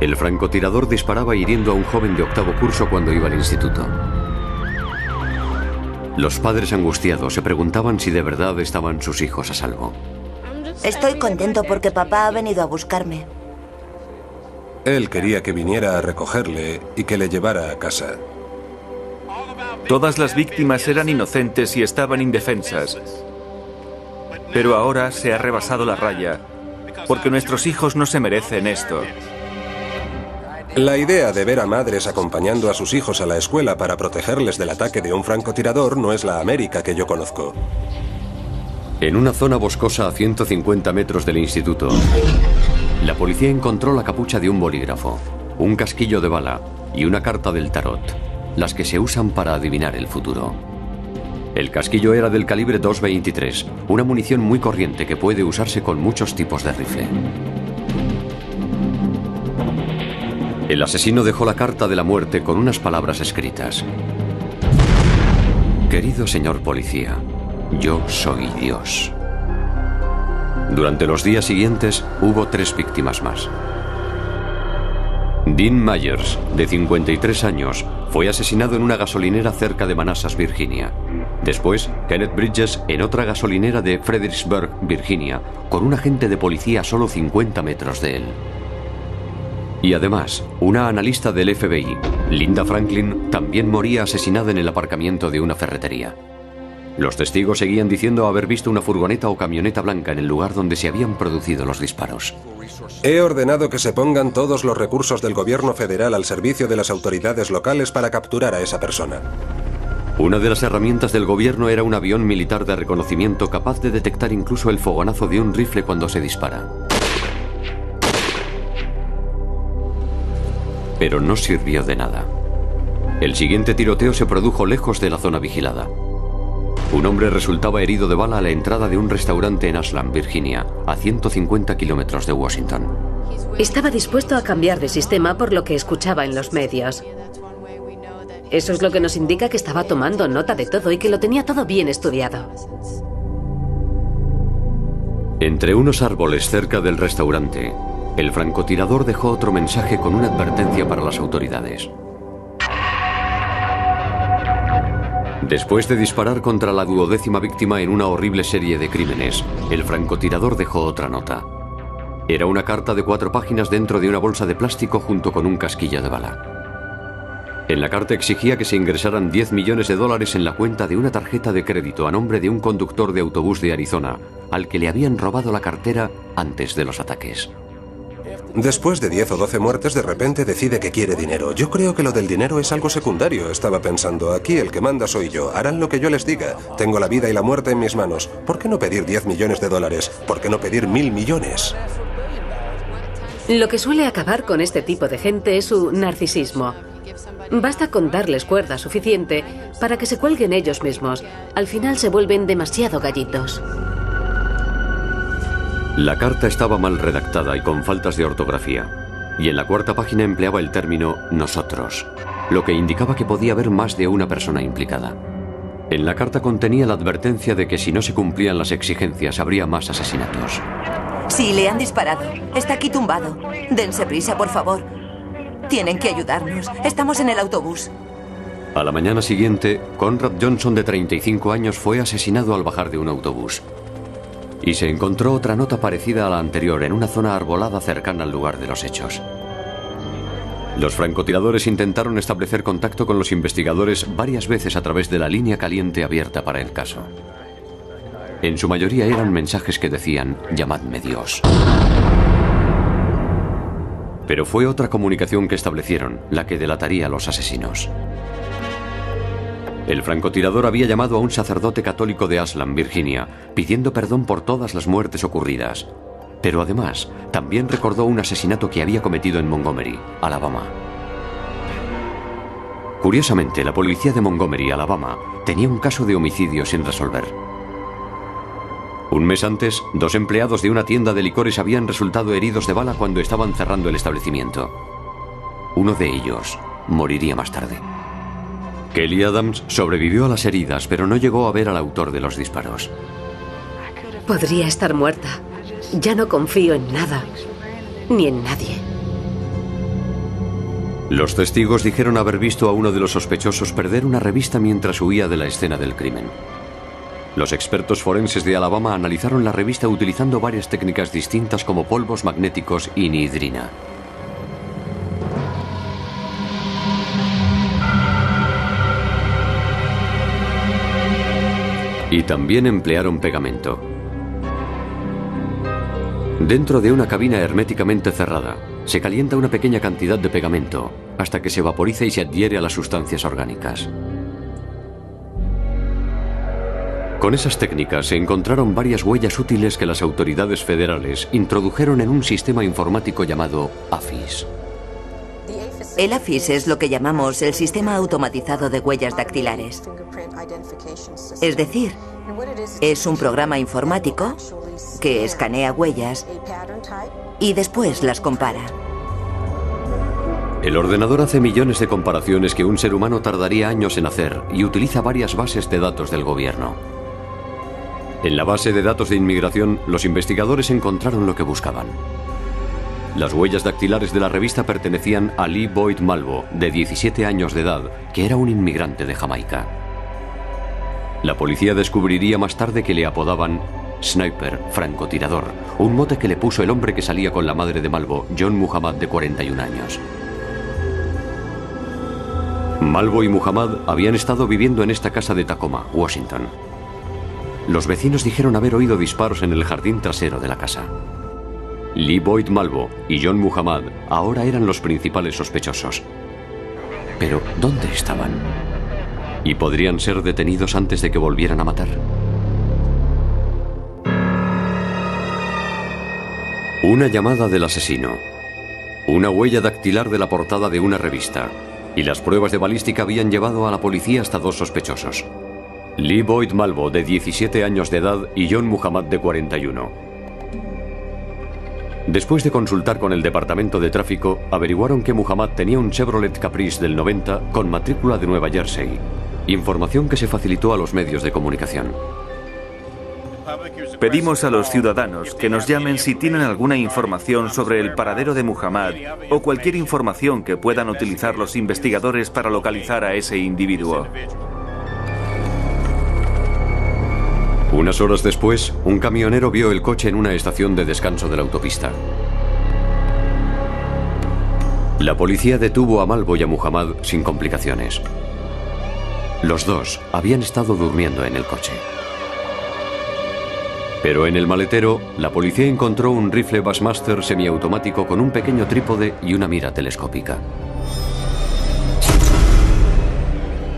el francotirador disparaba hiriendo a un joven de octavo curso cuando iba al instituto. Los padres angustiados se preguntaban si de verdad estaban sus hijos a salvo. Estoy contento porque papá ha venido a buscarme. Él quería que viniera a recogerle y que le llevara a casa. Todas las víctimas eran inocentes y estaban indefensas. Pero ahora se ha rebasado la raya, porque nuestros hijos no se merecen esto. La idea de ver a madres acompañando a sus hijos a la escuela para protegerles del ataque de un francotirador no es la América que yo conozco. En una zona boscosa a 150 metros del instituto, la policía encontró la capucha de un bolígrafo, un casquillo de bala y una carta del tarot, las que se usan para adivinar el futuro. El casquillo era del calibre 223, una munición muy corriente que puede usarse con muchos tipos de rifle. El asesino dejó la carta de la muerte con unas palabras escritas. Querido señor policía, yo soy Dios. Durante los días siguientes hubo tres víctimas más. Dean Myers, de 53 años, fue asesinado en una gasolinera cerca de Manassas, Virginia. Después, Kenneth Bridges en otra gasolinera de Fredericksburg, Virginia, con un agente de policía a solo 50 metros de él. Y además, una analista del FBI, Linda Franklin, también moría asesinada en el aparcamiento de una ferretería. Los testigos seguían diciendo haber visto una furgoneta o camioneta blanca en el lugar donde se habían producido los disparos. He ordenado que se pongan todos los recursos del gobierno federal al servicio de las autoridades locales para capturar a esa persona. Una de las herramientas del gobierno era un avión militar de reconocimiento capaz de detectar incluso el fogonazo de un rifle cuando se dispara. Pero no sirvió de nada. El siguiente tiroteo se produjo lejos de la zona vigilada. Un hombre resultaba herido de bala a la entrada de un restaurante en Ashland, Virginia, a 150 kilómetros de Washington. Estaba dispuesto a cambiar de sistema por lo que escuchaba en los medios. Eso es lo que nos indica que estaba tomando nota de todo y que lo tenía todo bien estudiado. Entre unos árboles cerca del restaurante, el francotirador dejó otro mensaje con una advertencia para las autoridades. Después de disparar contra la duodécima víctima en una horrible serie de crímenes, el francotirador dejó otra nota. Era una carta de cuatro páginas dentro de una bolsa de plástico junto con un casquillo de bala. En la carta exigía que se ingresaran 10 millones de dólares en la cuenta de una tarjeta de crédito a nombre de un conductor de autobús de Arizona, al que le habían robado la cartera antes de los ataques. Después de 10 o 12 muertes, de repente decide que quiere dinero. Yo creo que lo del dinero es algo secundario. Estaba pensando, aquí el que manda soy yo. Harán lo que yo les diga. Tengo la vida y la muerte en mis manos. ¿Por qué no pedir 10 millones de dólares? ¿Por qué no pedir mil millones? Lo que suele acabar con este tipo de gente es su narcisismo. Basta con darles cuerda suficiente para que se cuelguen ellos mismos. Al final se vuelven demasiado gallitos. La carta estaba mal redactada y con faltas de ortografía, y en la cuarta página empleaba el término nosotros, lo que indicaba que podía haber más de una persona implicada. En la carta contenía la advertencia de que si no se cumplían las exigencias habría más asesinatos. Sí, le han disparado. Está aquí tumbado. Dense prisa, por favor. Tienen que ayudarnos. Estamos en el autobús. A la mañana siguiente, Conrad Johnson, de 35 años, fue asesinado al bajar de un autobús y se encontró otra nota parecida a la anterior en una zona arbolada cercana al lugar de los hechos. Los francotiradores intentaron establecer contacto con los investigadores varias veces a través de la línea caliente abierta para el caso. En su mayoría eran mensajes que decían, llamadme Dios. Pero fue otra comunicación que establecieron, la que delataría a los asesinos. El francotirador había llamado a un sacerdote católico de Ashland, Virginia, pidiendo perdón por todas las muertes ocurridas. Pero además, también recordó un asesinato que había cometido en Montgomery, Alabama. Curiosamente, la policía de Montgomery, Alabama, tenía un caso de homicidio sin resolver. Un mes antes, dos empleados de una tienda de licores habían resultado heridos de bala cuando estaban cerrando el establecimiento. Uno de ellos moriría más tarde. Kelly Adams sobrevivió a las heridas, pero no llegó a ver al autor de los disparos. Podría estar muerta. Ya no confío en nada, ni en nadie. Los testigos dijeron haber visto a uno de los sospechosos perder una revista mientras huía de la escena del crimen. Los expertos forenses de Alabama analizaron la revista utilizando varias técnicas distintas como polvos magnéticos y nidrina. Y también emplearon pegamento. Dentro de una cabina herméticamente cerrada, se calienta una pequeña cantidad de pegamento hasta que se vaporiza y se adhiere a las sustancias orgánicas. Con esas técnicas se encontraron varias huellas útiles que las autoridades federales introdujeron en un sistema informático llamado AFIS. El AFIS es lo que llamamos el sistema automatizado de huellas dactilares. Es decir, es un programa informático que escanea huellas y después las compara. El ordenador hace millones de comparaciones que un ser humano tardaría años en hacer y utiliza varias bases de datos del gobierno. En la base de datos de inmigración, los investigadores encontraron lo que buscaban. Las huellas dactilares de la revista pertenecían a Lee Boyd Malvo, de 17 años de edad, que era un inmigrante de Jamaica. La policía descubriría más tarde que le apodaban sniper, francotirador, un mote que le puso el hombre que salía con la madre de Malvo, John Muhammad, de 41 años. Malvo y Muhammad habían estado viviendo en esta casa de Tacoma, Washington. Los vecinos dijeron haber oído disparos en el jardín trasero de la casa. Lee Boyd Malvo y John Muhammad ahora eran los principales sospechosos. Pero, ¿dónde estaban? ¿Y podrían ser detenidos antes de que volvieran a matar? Una llamada del asesino. Una huella dactilar de la portada de una revista. Y las pruebas de balística habían llevado a la policía hasta dos sospechosos. Lee Boyd Malvo, de 17 años de edad, y John Muhammad, de 41. Después de consultar con el departamento de tráfico, averiguaron que Muhammad tenía un Chevrolet Caprice del 90 con matrícula de Nueva Jersey. Información que se facilitó a los medios de comunicación. Pedimos a los ciudadanos que nos llamen si tienen alguna información sobre el paradero de Muhammad o cualquier información que puedan utilizar los investigadores para localizar a ese individuo. Unas horas después, un camionero vio el coche en una estación de descanso de la autopista. La policía detuvo a Malvo y a Muhammad sin complicaciones. Los dos habían estado durmiendo en el coche. Pero en el maletero, la policía encontró un rifle Bassmaster semiautomático con un pequeño trípode y una mira telescópica.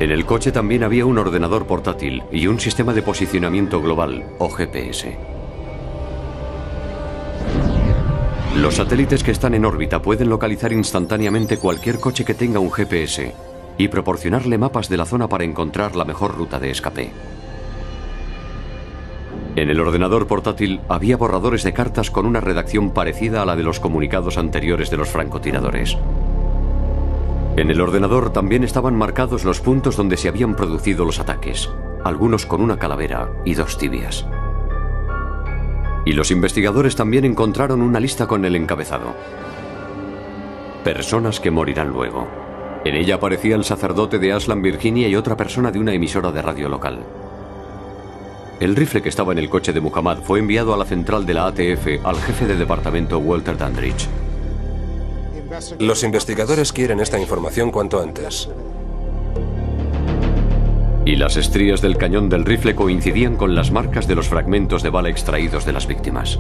En el coche también había un ordenador portátil y un sistema de posicionamiento global, o GPS. Los satélites que están en órbita pueden localizar instantáneamente cualquier coche que tenga un GPS y proporcionarle mapas de la zona para encontrar la mejor ruta de escape. En el ordenador portátil había borradores de cartas con una redacción parecida a la de los comunicados anteriores de los francotiradores. En el ordenador también estaban marcados los puntos donde se habían producido los ataques, algunos con una calavera y dos tibias. Y los investigadores también encontraron una lista con el encabezado. Personas que morirán luego. En ella aparecía el sacerdote de Aslan, Virginia y otra persona de una emisora de radio local. El rifle que estaba en el coche de Muhammad fue enviado a la central de la ATF al jefe de departamento Walter Dandridge. Los investigadores quieren esta información cuanto antes. Y las estrías del cañón del rifle coincidían con las marcas de los fragmentos de bala extraídos de las víctimas.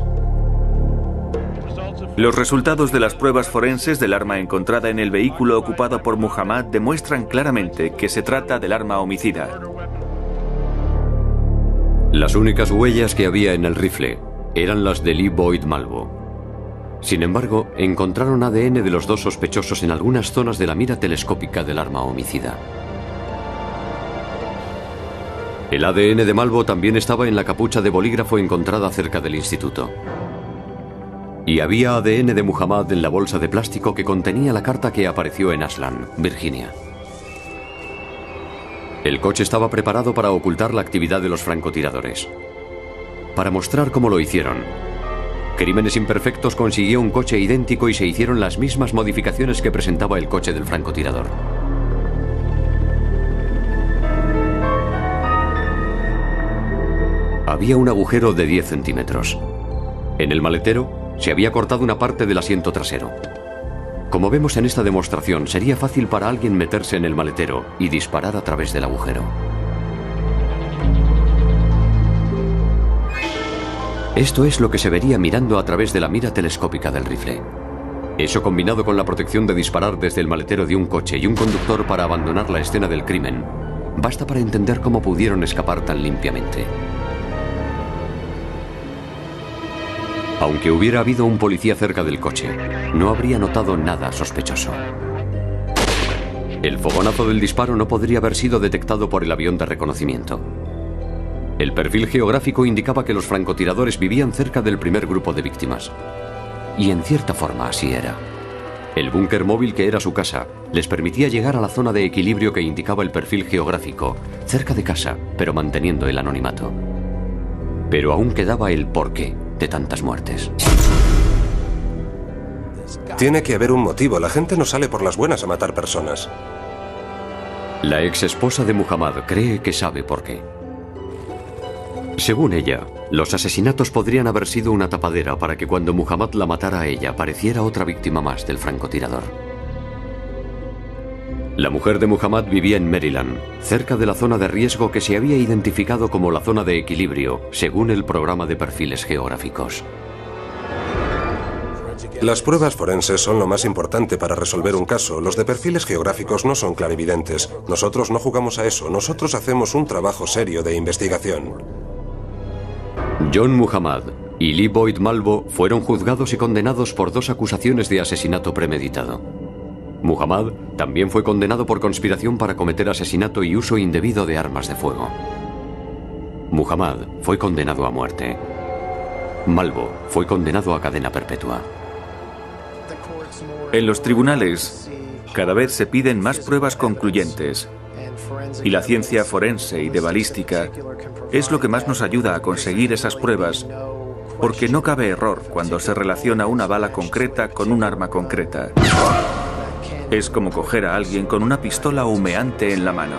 Los resultados de las pruebas forenses del arma encontrada en el vehículo ocupado por Muhammad demuestran claramente que se trata del arma homicida. Las únicas huellas que había en el rifle eran las de Lee Boyd Malvo. Sin embargo, encontraron ADN de los dos sospechosos en algunas zonas de la mira telescópica del arma homicida. El ADN de Malvo también estaba en la capucha de bolígrafo encontrada cerca del instituto. Y había ADN de Muhammad en la bolsa de plástico que contenía la carta que apareció en Aslan, Virginia. El coche estaba preparado para ocultar la actividad de los francotiradores. Para mostrar cómo lo hicieron, Crímenes Imperfectos consiguió un coche idéntico y se hicieron las mismas modificaciones que presentaba el coche del francotirador. Había un agujero de 10 centímetros. En el maletero se había cortado una parte del asiento trasero. Como vemos en esta demostración, sería fácil para alguien meterse en el maletero y disparar a través del agujero. Esto es lo que se vería mirando a través de la mira telescópica del rifle. Eso combinado con la protección de disparar desde el maletero de un coche y un conductor para abandonar la escena del crimen, basta para entender cómo pudieron escapar tan limpiamente. Aunque hubiera habido un policía cerca del coche, no habría notado nada sospechoso. El fogonazo del disparo no podría haber sido detectado por el avión de reconocimiento. El perfil geográfico indicaba que los francotiradores vivían cerca del primer grupo de víctimas. Y en cierta forma así era. El búnker móvil que era su casa les permitía llegar a la zona de equilibrio que indicaba el perfil geográfico, cerca de casa, pero manteniendo el anonimato. Pero aún quedaba el porqué de tantas muertes. Tiene que haber un motivo. La gente no sale por las buenas a matar personas. La ex esposa de Muhammad cree que sabe por qué. Según ella, los asesinatos podrían haber sido una tapadera para que cuando Muhammad la matara a ella pareciera otra víctima más del francotirador. La mujer de Muhammad vivía en Maryland, cerca de la zona de riesgo que se había identificado como la zona de equilibrio, según el programa de perfiles geográficos. Las pruebas forenses son lo más importante para resolver un caso. Los de perfiles geográficos no son clarividentes. Nosotros no jugamos a eso. Nosotros hacemos un trabajo serio de investigación. John Muhammad y Lee Boyd Malvo fueron juzgados y condenados por dos acusaciones de asesinato premeditado. Muhammad también fue condenado por conspiración para cometer asesinato y uso indebido de armas de fuego. Muhammad fue condenado a muerte. Malvo fue condenado a cadena perpetua. En los tribunales, cada vez se piden más pruebas concluyentes. Y la ciencia forense y de balística es lo que más nos ayuda a conseguir esas pruebas, porque no cabe error cuando se relaciona una bala concreta con un arma concreta. Es como coger a alguien con una pistola humeante en la mano.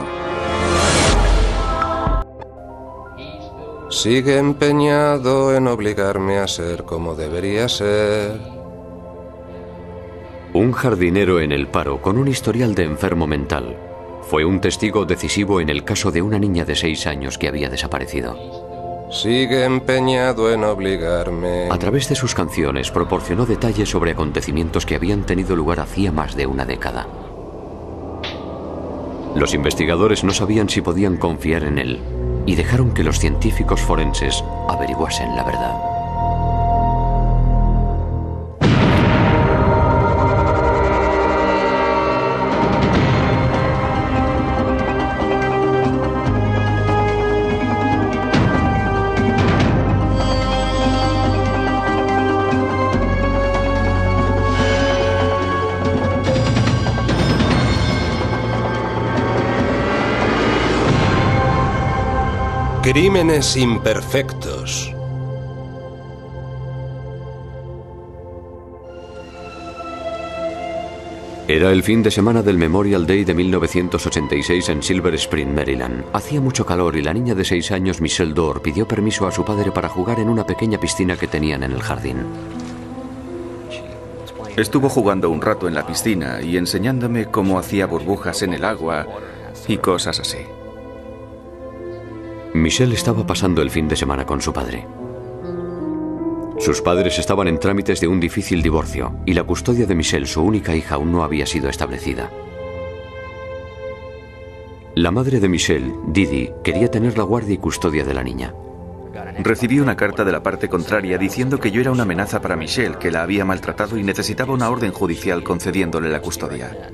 Sigue empeñado en obligarme a ser como debería ser. Un jardinero en el paro con un historial de enfermo mental fue un testigo decisivo en el caso de una niña de seis años que había desaparecido. Sigue empeñado en obligarme. A través de sus canciones proporcionó detalles sobre acontecimientos que habían tenido lugar hacía más de una década. Los investigadores no sabían si podían confiar en él y dejaron que los científicos forenses averiguasen la verdad. Crímenes imperfectos. Era el fin de semana del Memorial Day de 1986 en Silver Spring, Maryland. Hacía mucho calor y la niña de seis años, Michelle Dorr, pidió permiso a su padre para jugar en una pequeña piscina que tenían en el jardín. Estuvo jugando un rato en la piscina y enseñándome cómo hacía burbujas en el agua y cosas así. Michelle estaba pasando el fin de semana con su padre. Sus padres estaban en trámites de un difícil divorcio y la custodia de Michelle, su única hija, aún no había sido establecida. La madre de Michelle, Didi, quería tener la guardia y custodia de la niña. Recibí una carta de la parte contraria diciendo que yo era una amenaza para Michelle, que la había maltratado y necesitaba una orden judicial concediéndole la custodia.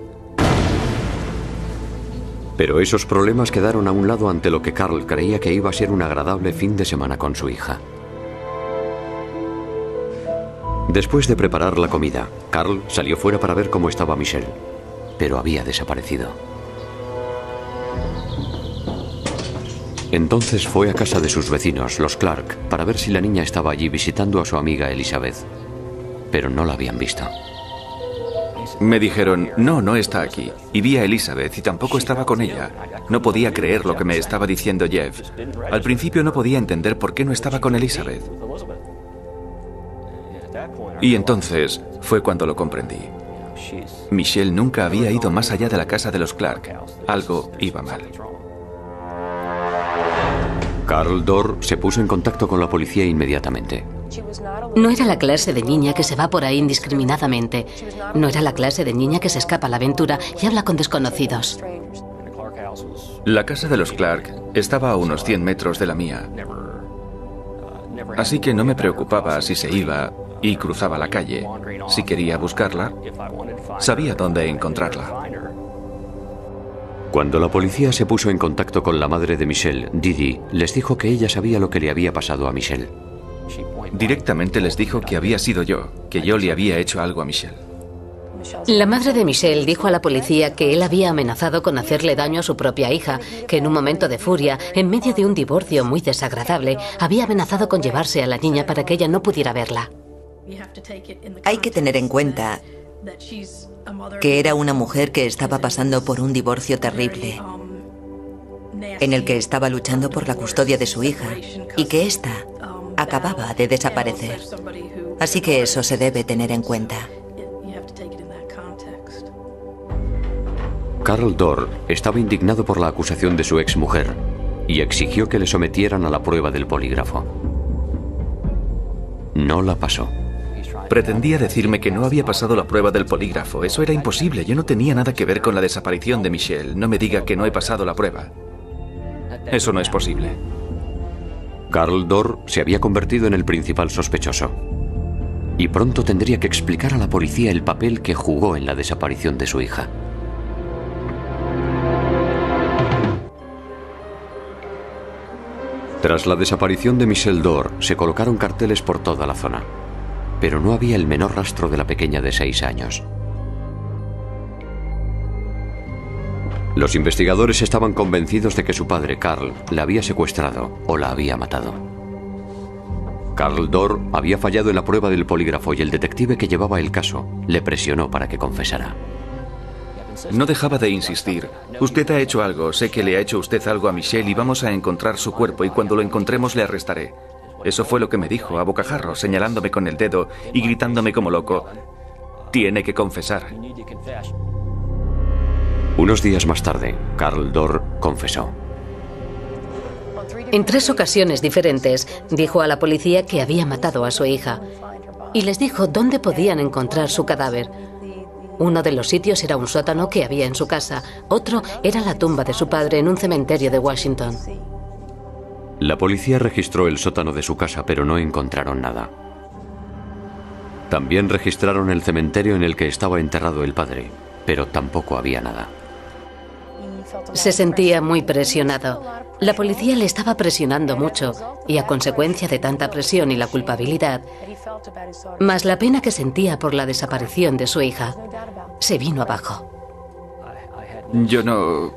Pero esos problemas quedaron a un lado ante lo que Carl creía que iba a ser un agradable fin de semana con su hija. Después de preparar la comida, Carl salió fuera para ver cómo estaba Michelle, pero había desaparecido. Entonces fue a casa de sus vecinos, los Clark, para ver si la niña estaba allí visitando a su amiga Elizabeth, pero no la habían visto. Me dijeron, no, no está aquí. Y vi a Elizabeth y tampoco estaba con ella. No podía creer lo que me estaba diciendo Jeff. Al principio no podía entender por qué no estaba con Elizabeth. Y entonces fue cuando lo comprendí. Michelle nunca había ido más allá de la casa de los Clark. Algo iba mal. Carl Dorr se puso en contacto con la policía inmediatamente. No era la clase de niña que se va por ahí indiscriminadamente. No era la clase de niña que se escapa a la aventura y habla con desconocidos. La casa de los Clark estaba a unos 100 metros de la mía. Así que no me preocupaba si se iba y cruzaba la calle. Si quería buscarla, sabía dónde encontrarla. Cuando la policía se puso en contacto con la madre de Michelle, Didi, les dijo que ella sabía lo que le había pasado a Michelle. Directamente les dijo que había sido yo, que yo le había hecho algo a Michelle. La madre de Michelle dijo a la policía que él había amenazado con hacerle daño a su propia hija, que en un momento de furia, en medio de un divorcio muy desagradable, había amenazado con llevarse a la niña para que ella no pudiera verla. Hay que tener en cuenta que era una mujer que estaba pasando por un divorcio terrible en el que estaba luchando por la custodia de su hija y que ésta acababa de desaparecer. Así que eso se debe tener en cuenta. Carl Dorr estaba indignado por la acusación de su exmujer y exigió que le sometieran a la prueba del polígrafo. No la pasó. Pretendía decirme que no había pasado la prueba del polígrafo. Eso era imposible. Yo no tenía nada que ver con la desaparición de Michelle. No me diga que no he pasado la prueba. Eso no es posible. Carl Dorr se había convertido en el principal sospechoso. Y pronto tendría que explicar a la policía el papel que jugó en la desaparición de su hija. Tras la desaparición de Michelle Dorr, se colocaron carteles por toda la zona pero no había el menor rastro de la pequeña de seis años. Los investigadores estaban convencidos de que su padre, Carl, la había secuestrado o la había matado. Carl Dorr había fallado en la prueba del polígrafo y el detective que llevaba el caso le presionó para que confesara. No dejaba de insistir. Usted ha hecho algo, sé que le ha hecho usted algo a Michelle y vamos a encontrar su cuerpo y cuando lo encontremos le arrestaré. Eso fue lo que me dijo a bocajarro, señalándome con el dedo y gritándome como loco. Tiene que confesar. Unos días más tarde, Carl Dorr confesó. En tres ocasiones diferentes dijo a la policía que había matado a su hija y les dijo dónde podían encontrar su cadáver. Uno de los sitios era un sótano que había en su casa, otro era la tumba de su padre en un cementerio de Washington. La policía registró el sótano de su casa, pero no encontraron nada. También registraron el cementerio en el que estaba enterrado el padre, pero tampoco había nada. Se sentía muy presionado. La policía le estaba presionando mucho y a consecuencia de tanta presión y la culpabilidad, más la pena que sentía por la desaparición de su hija, se vino abajo. Yo no...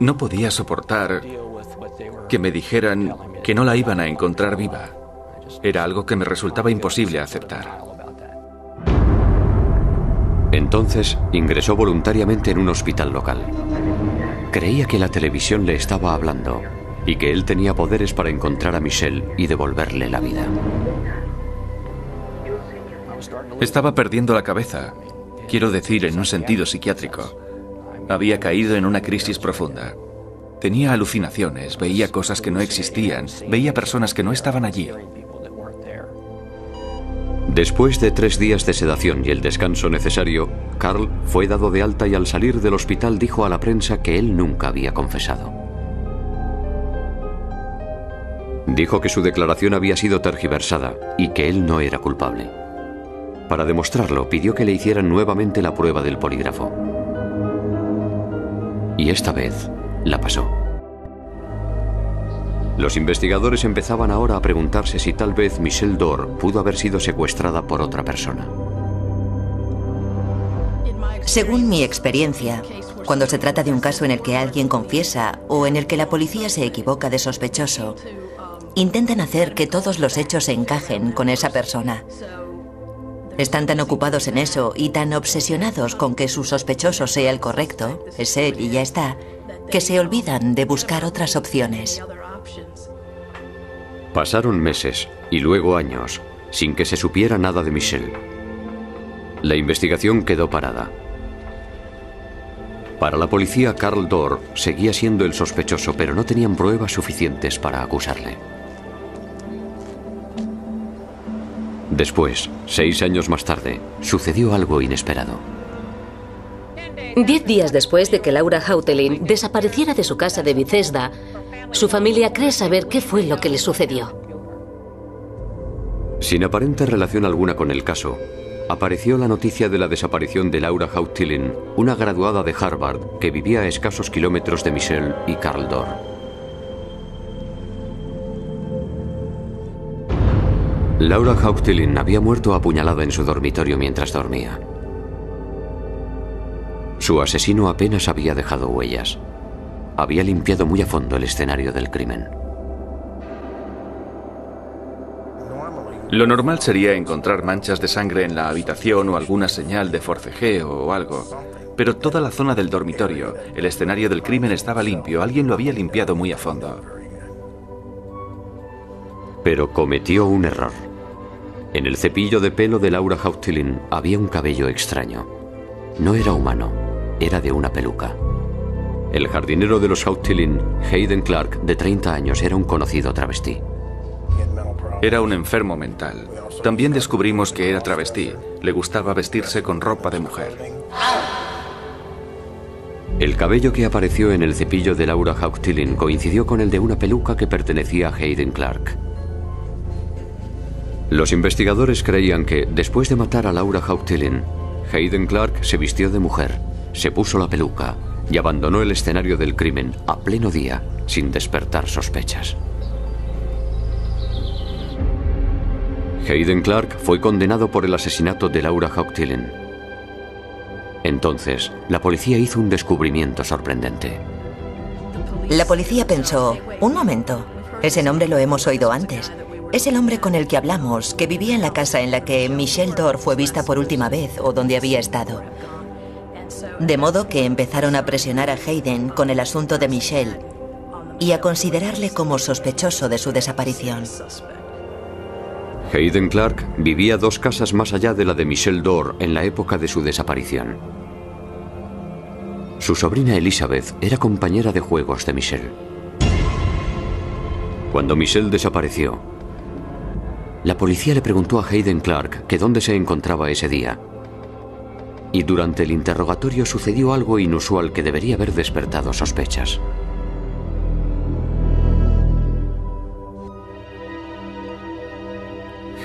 No podía soportar que me dijeran que no la iban a encontrar viva. Era algo que me resultaba imposible aceptar. Entonces ingresó voluntariamente en un hospital local. Creía que la televisión le estaba hablando y que él tenía poderes para encontrar a Michelle y devolverle la vida. Estaba perdiendo la cabeza, quiero decir en un sentido psiquiátrico. Había caído en una crisis profunda. Tenía alucinaciones, veía cosas que no existían, veía personas que no estaban allí. Después de tres días de sedación y el descanso necesario, Carl fue dado de alta y al salir del hospital dijo a la prensa que él nunca había confesado. Dijo que su declaración había sido tergiversada y que él no era culpable. Para demostrarlo, pidió que le hicieran nuevamente la prueba del polígrafo. Y esta vez la pasó. Los investigadores empezaban ahora a preguntarse si tal vez Michelle Dorr pudo haber sido secuestrada por otra persona. Según mi experiencia, cuando se trata de un caso en el que alguien confiesa o en el que la policía se equivoca de sospechoso, intentan hacer que todos los hechos se encajen con esa persona. Están tan ocupados en eso y tan obsesionados con que su sospechoso sea el correcto, es él y ya está, que se olvidan de buscar otras opciones. Pasaron meses y luego años sin que se supiera nada de Michelle. La investigación quedó parada. Para la policía, Carl Dorr seguía siendo el sospechoso, pero no tenían pruebas suficientes para acusarle. Después, seis años más tarde, sucedió algo inesperado. Diez días después de que Laura Hautelin desapareciera de su casa de Bethesda, su familia cree saber qué fue lo que le sucedió. Sin aparente relación alguna con el caso, apareció la noticia de la desaparición de Laura Hautelin, una graduada de Harvard que vivía a escasos kilómetros de Michelle y Carl Dorr. Laura Hautelin había muerto apuñalada en su dormitorio mientras dormía. Su asesino apenas había dejado huellas. Había limpiado muy a fondo el escenario del crimen. Lo normal sería encontrar manchas de sangre en la habitación o alguna señal de forcejeo o algo. Pero toda la zona del dormitorio, el escenario del crimen estaba limpio, alguien lo había limpiado muy a fondo. Pero cometió un error. En el cepillo de pelo de Laura Hauptilin había un cabello extraño. No era humano, era de una peluca. El jardinero de los Hauptilin, Hayden Clark, de 30 años, era un conocido travesti. Era un enfermo mental. También descubrimos que era travesti. Le gustaba vestirse con ropa de mujer. El cabello que apareció en el cepillo de Laura Hauptilin coincidió con el de una peluca que pertenecía a Hayden Clark. Los investigadores creían que, después de matar a Laura Hauptilin, Hayden Clark se vistió de mujer, se puso la peluca y abandonó el escenario del crimen a pleno día, sin despertar sospechas. Hayden Clark fue condenado por el asesinato de Laura Hauptilin. Entonces, la policía hizo un descubrimiento sorprendente. La policía pensó, un momento, ese nombre lo hemos oído antes. Es el hombre con el que hablamos, que vivía en la casa en la que Michelle Dor fue vista por última vez o donde había estado. De modo que empezaron a presionar a Hayden con el asunto de Michelle y a considerarle como sospechoso de su desaparición. Hayden Clark vivía dos casas más allá de la de Michelle Dor en la época de su desaparición. Su sobrina Elizabeth era compañera de juegos de Michelle. Cuando Michelle desapareció, la policía le preguntó a Hayden Clark que dónde se encontraba ese día. Y durante el interrogatorio sucedió algo inusual que debería haber despertado sospechas.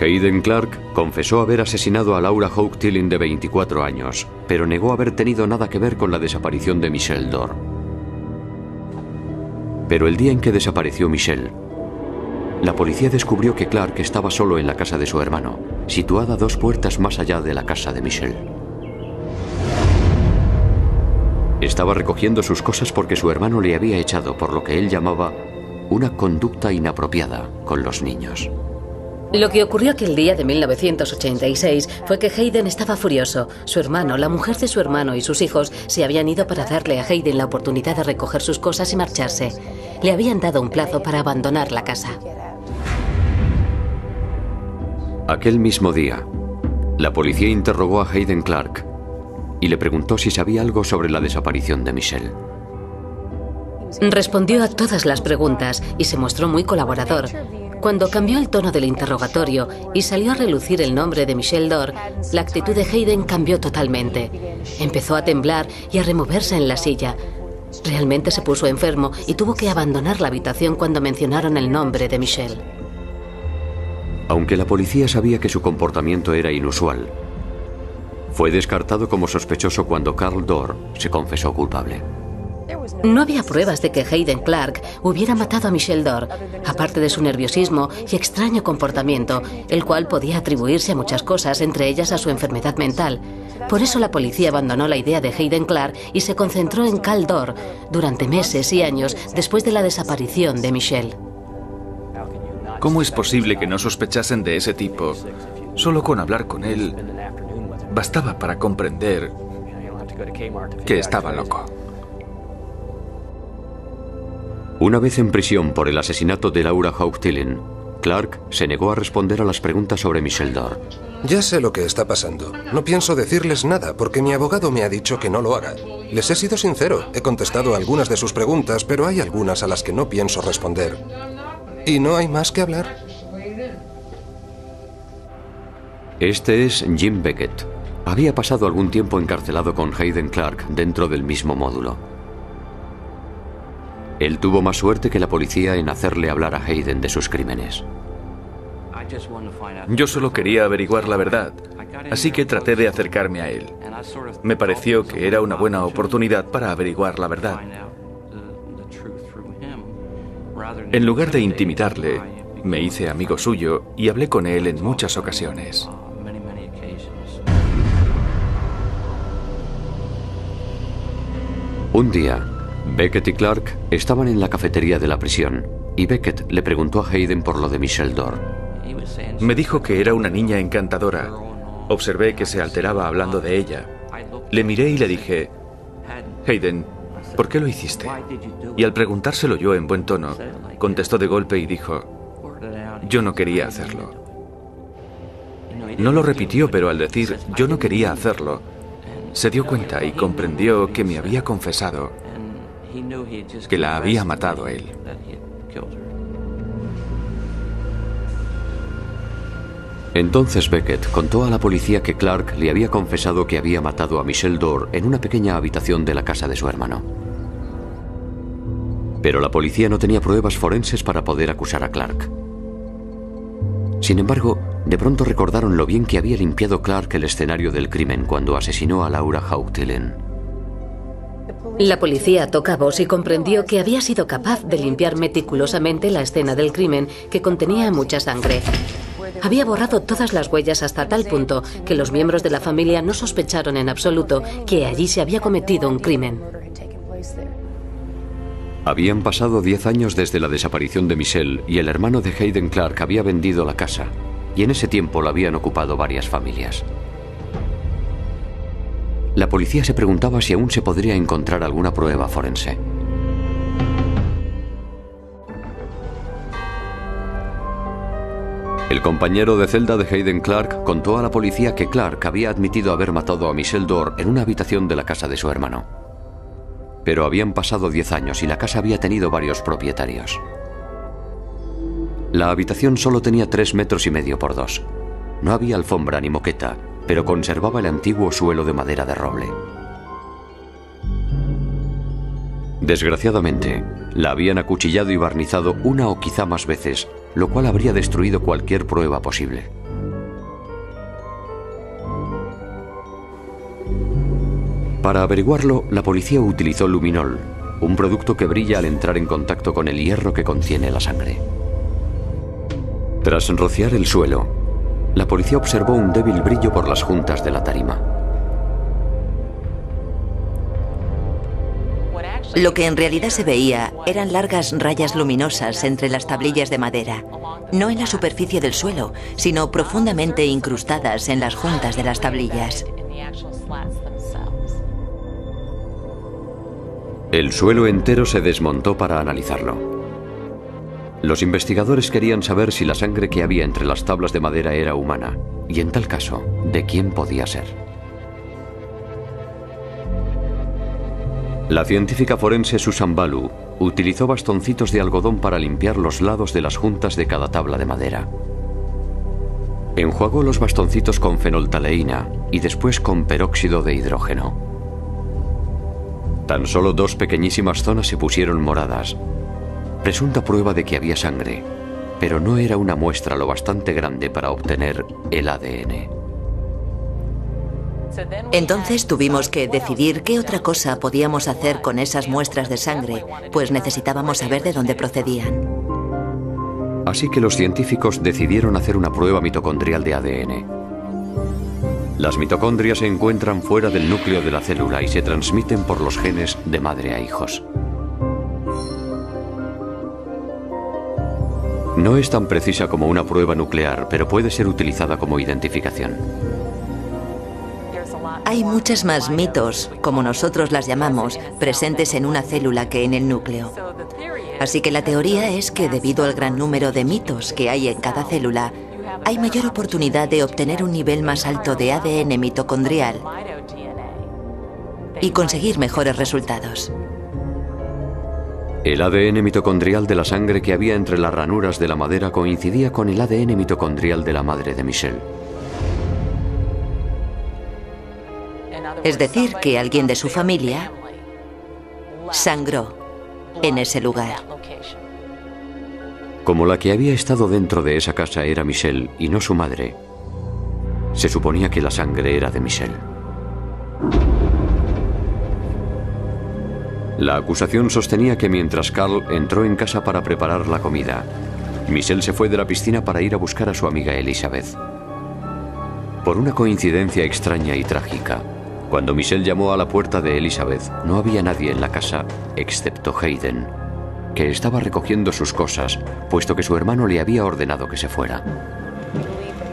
Hayden Clark confesó haber asesinado a Laura Hawk Tilling de 24 años, pero negó haber tenido nada que ver con la desaparición de Michelle Dor. Pero el día en que desapareció Michelle, la policía descubrió que Clark estaba solo en la casa de su hermano, situada dos puertas más allá de la casa de Michelle. Estaba recogiendo sus cosas porque su hermano le había echado por lo que él llamaba una conducta inapropiada con los niños. Lo que ocurrió aquel día de 1986 fue que Hayden estaba furioso. Su hermano, la mujer de su hermano y sus hijos se habían ido para darle a Hayden la oportunidad de recoger sus cosas y marcharse. Le habían dado un plazo para abandonar la casa. Aquel mismo día, la policía interrogó a Hayden Clark y le preguntó si sabía algo sobre la desaparición de Michelle. Respondió a todas las preguntas y se mostró muy colaborador. Cuando cambió el tono del interrogatorio y salió a relucir el nombre de Michelle Dor, la actitud de Hayden cambió totalmente. Empezó a temblar y a removerse en la silla. Realmente se puso enfermo y tuvo que abandonar la habitación cuando mencionaron el nombre de Michelle. Aunque la policía sabía que su comportamiento era inusual, fue descartado como sospechoso cuando Carl Dor se confesó culpable. No había pruebas de que Hayden Clark hubiera matado a Michelle Dor, aparte de su nerviosismo y extraño comportamiento, el cual podía atribuirse a muchas cosas, entre ellas a su enfermedad mental. Por eso la policía abandonó la idea de Hayden Clark y se concentró en Cal Dor durante meses y años después de la desaparición de Michelle. ¿Cómo es posible que no sospechasen de ese tipo? Solo con hablar con él bastaba para comprender que estaba loco. Una vez en prisión por el asesinato de Laura Hauptilin, Clark se negó a responder a las preguntas sobre Michelle Dor. Ya sé lo que está pasando. No pienso decirles nada porque mi abogado me ha dicho que no lo haga. Les he sido sincero. He contestado algunas de sus preguntas, pero hay algunas a las que no pienso responder. Y no hay más que hablar. Este es Jim Beckett. Había pasado algún tiempo encarcelado con Hayden Clark dentro del mismo módulo. Él tuvo más suerte que la policía en hacerle hablar a Hayden de sus crímenes. Yo solo quería averiguar la verdad, así que traté de acercarme a él. Me pareció que era una buena oportunidad para averiguar la verdad. En lugar de intimidarle, me hice amigo suyo y hablé con él en muchas ocasiones. Un día, Beckett y Clark estaban en la cafetería de la prisión y Beckett le preguntó a Hayden por lo de Michelle Dor. Me dijo que era una niña encantadora. Observé que se alteraba hablando de ella. Le miré y le dije, Hayden, ¿por qué lo hiciste? Y al preguntárselo yo en buen tono, contestó de golpe y dijo, yo no quería hacerlo. No lo repitió, pero al decir yo no quería hacerlo, se dio cuenta y comprendió que me había confesado que la había matado él. Entonces Beckett contó a la policía que Clark le había confesado que había matado a Michelle Dorr en una pequeña habitación de la casa de su hermano. Pero la policía no tenía pruebas forenses para poder acusar a Clark. Sin embargo, de pronto recordaron lo bien que había limpiado Clark el escenario del crimen cuando asesinó a Laura Hautelen. La policía toca voz y comprendió que había sido capaz de limpiar meticulosamente la escena del crimen que contenía mucha sangre. Había borrado todas las huellas hasta tal punto que los miembros de la familia no sospecharon en absoluto que allí se había cometido un crimen. Habían pasado 10 años desde la desaparición de Michelle y el hermano de Hayden Clark había vendido la casa, y en ese tiempo la habían ocupado varias familias. La policía se preguntaba si aún se podría encontrar alguna prueba forense. El compañero de celda de Hayden Clark contó a la policía que Clark había admitido haber matado a Michelle Dorr en una habitación de la casa de su hermano. Pero habían pasado 10 años y la casa había tenido varios propietarios. La habitación solo tenía 3 metros y medio por dos. No había alfombra ni moqueta, pero conservaba el antiguo suelo de madera de roble. Desgraciadamente, la habían acuchillado y barnizado una o quizá más veces, lo cual habría destruido cualquier prueba posible. Para averiguarlo, la policía utilizó luminol, un producto que brilla al entrar en contacto con el hierro que contiene la sangre. Tras rociar el suelo, la policía observó un débil brillo por las juntas de la tarima. Lo que en realidad se veía eran largas rayas luminosas entre las tablillas de madera, no en la superficie del suelo, sino profundamente incrustadas en las juntas de las tablillas. El suelo entero se desmontó para analizarlo. Los investigadores querían saber si la sangre que había entre las tablas de madera era humana, y en tal caso, de quién podía ser. La científica forense Susan Balu utilizó bastoncitos de algodón para limpiar los lados de las juntas de cada tabla de madera. Enjuagó los bastoncitos con fenoltaleína y después con peróxido de hidrógeno. Tan solo dos pequeñísimas zonas se pusieron moradas, presunta prueba de que había sangre, pero no era una muestra lo bastante grande para obtener el ADN. Entonces tuvimos que decidir qué otra cosa podíamos hacer con esas muestras de sangre, pues necesitábamos saber de dónde procedían. Así que los científicos decidieron hacer una prueba mitocondrial de ADN. Las mitocondrias se encuentran fuera del núcleo de la célula y se transmiten por los genes de madre a hijos. No es tan precisa como una prueba nuclear, pero puede ser utilizada como identificación. Hay muchas más mitos, como nosotros las llamamos, presentes en una célula que en el núcleo. Así que la teoría es que debido al gran número de mitos que hay en cada célula, hay mayor oportunidad de obtener un nivel más alto de ADN mitocondrial y conseguir mejores resultados. El ADN mitocondrial de la sangre que había entre las ranuras de la madera coincidía con el ADN mitocondrial de la madre de Michelle. Es decir, que alguien de su familia sangró en ese lugar. Como la que había estado dentro de esa casa era Michelle y no su madre, se suponía que la sangre era de Michelle. La acusación sostenía que mientras Carl entró en casa para preparar la comida, Michelle se fue de la piscina para ir a buscar a su amiga Elizabeth. Por una coincidencia extraña y trágica, cuando Michelle llamó a la puerta de Elizabeth, no había nadie en la casa excepto Hayden, que estaba recogiendo sus cosas, puesto que su hermano le había ordenado que se fuera.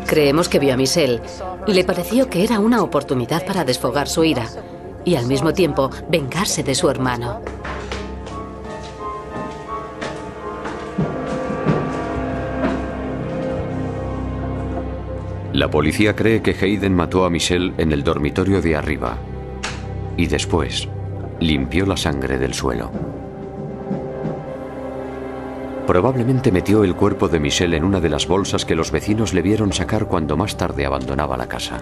Creemos que vio a Michelle. Le pareció que era una oportunidad para desfogar su ira. Y al mismo tiempo vengarse de su hermano. La policía cree que Hayden mató a Michelle en el dormitorio de arriba y después limpió la sangre del suelo. Probablemente metió el cuerpo de Michelle en una de las bolsas que los vecinos le vieron sacar cuando más tarde abandonaba la casa.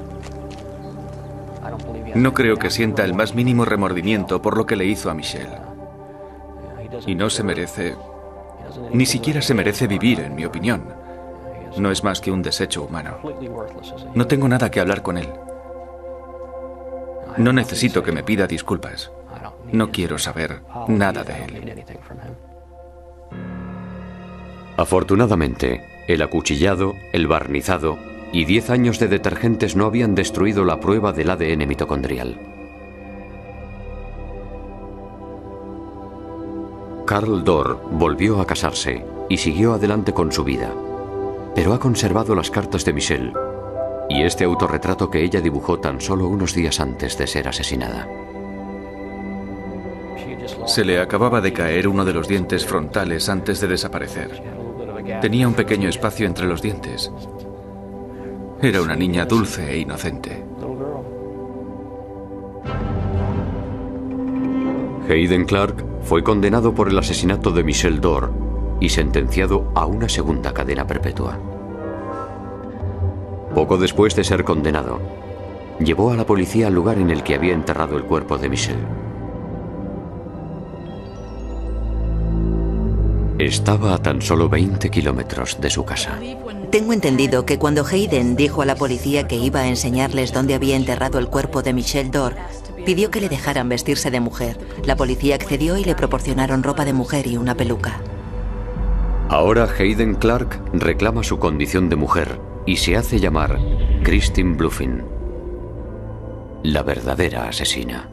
No creo que sienta el más mínimo remordimiento por lo que le hizo a Michelle. Y no se merece... Ni siquiera se merece vivir, en mi opinión. No es más que un desecho humano. No tengo nada que hablar con él. No necesito que me pida disculpas. No quiero saber nada de él. Afortunadamente, el acuchillado, el barnizado y 10 años de detergentes no habían destruido la prueba del ADN mitocondrial. Carl Dorr volvió a casarse y siguió adelante con su vida, pero ha conservado las cartas de Michelle y este autorretrato que ella dibujó tan solo unos días antes de ser asesinada. Se le acababa de caer uno de los dientes frontales antes de desaparecer. Tenía un pequeño espacio entre los dientes. Era una niña dulce e inocente. Hayden Clark fue condenado por el asesinato de Michelle Dorr y sentenciado a una segunda cadena perpetua. Poco después de ser condenado, llevó a la policía al lugar en el que había enterrado el cuerpo de Michelle. Estaba a tan solo 20 kilómetros de su casa. Tengo entendido que cuando Hayden dijo a la policía que iba a enseñarles dónde había enterrado el cuerpo de Michelle Dorr, pidió que le dejaran vestirse de mujer. La policía accedió y le proporcionaron ropa de mujer y una peluca. Ahora Hayden Clark reclama su condición de mujer y se hace llamar Christine Bluffin, la verdadera asesina.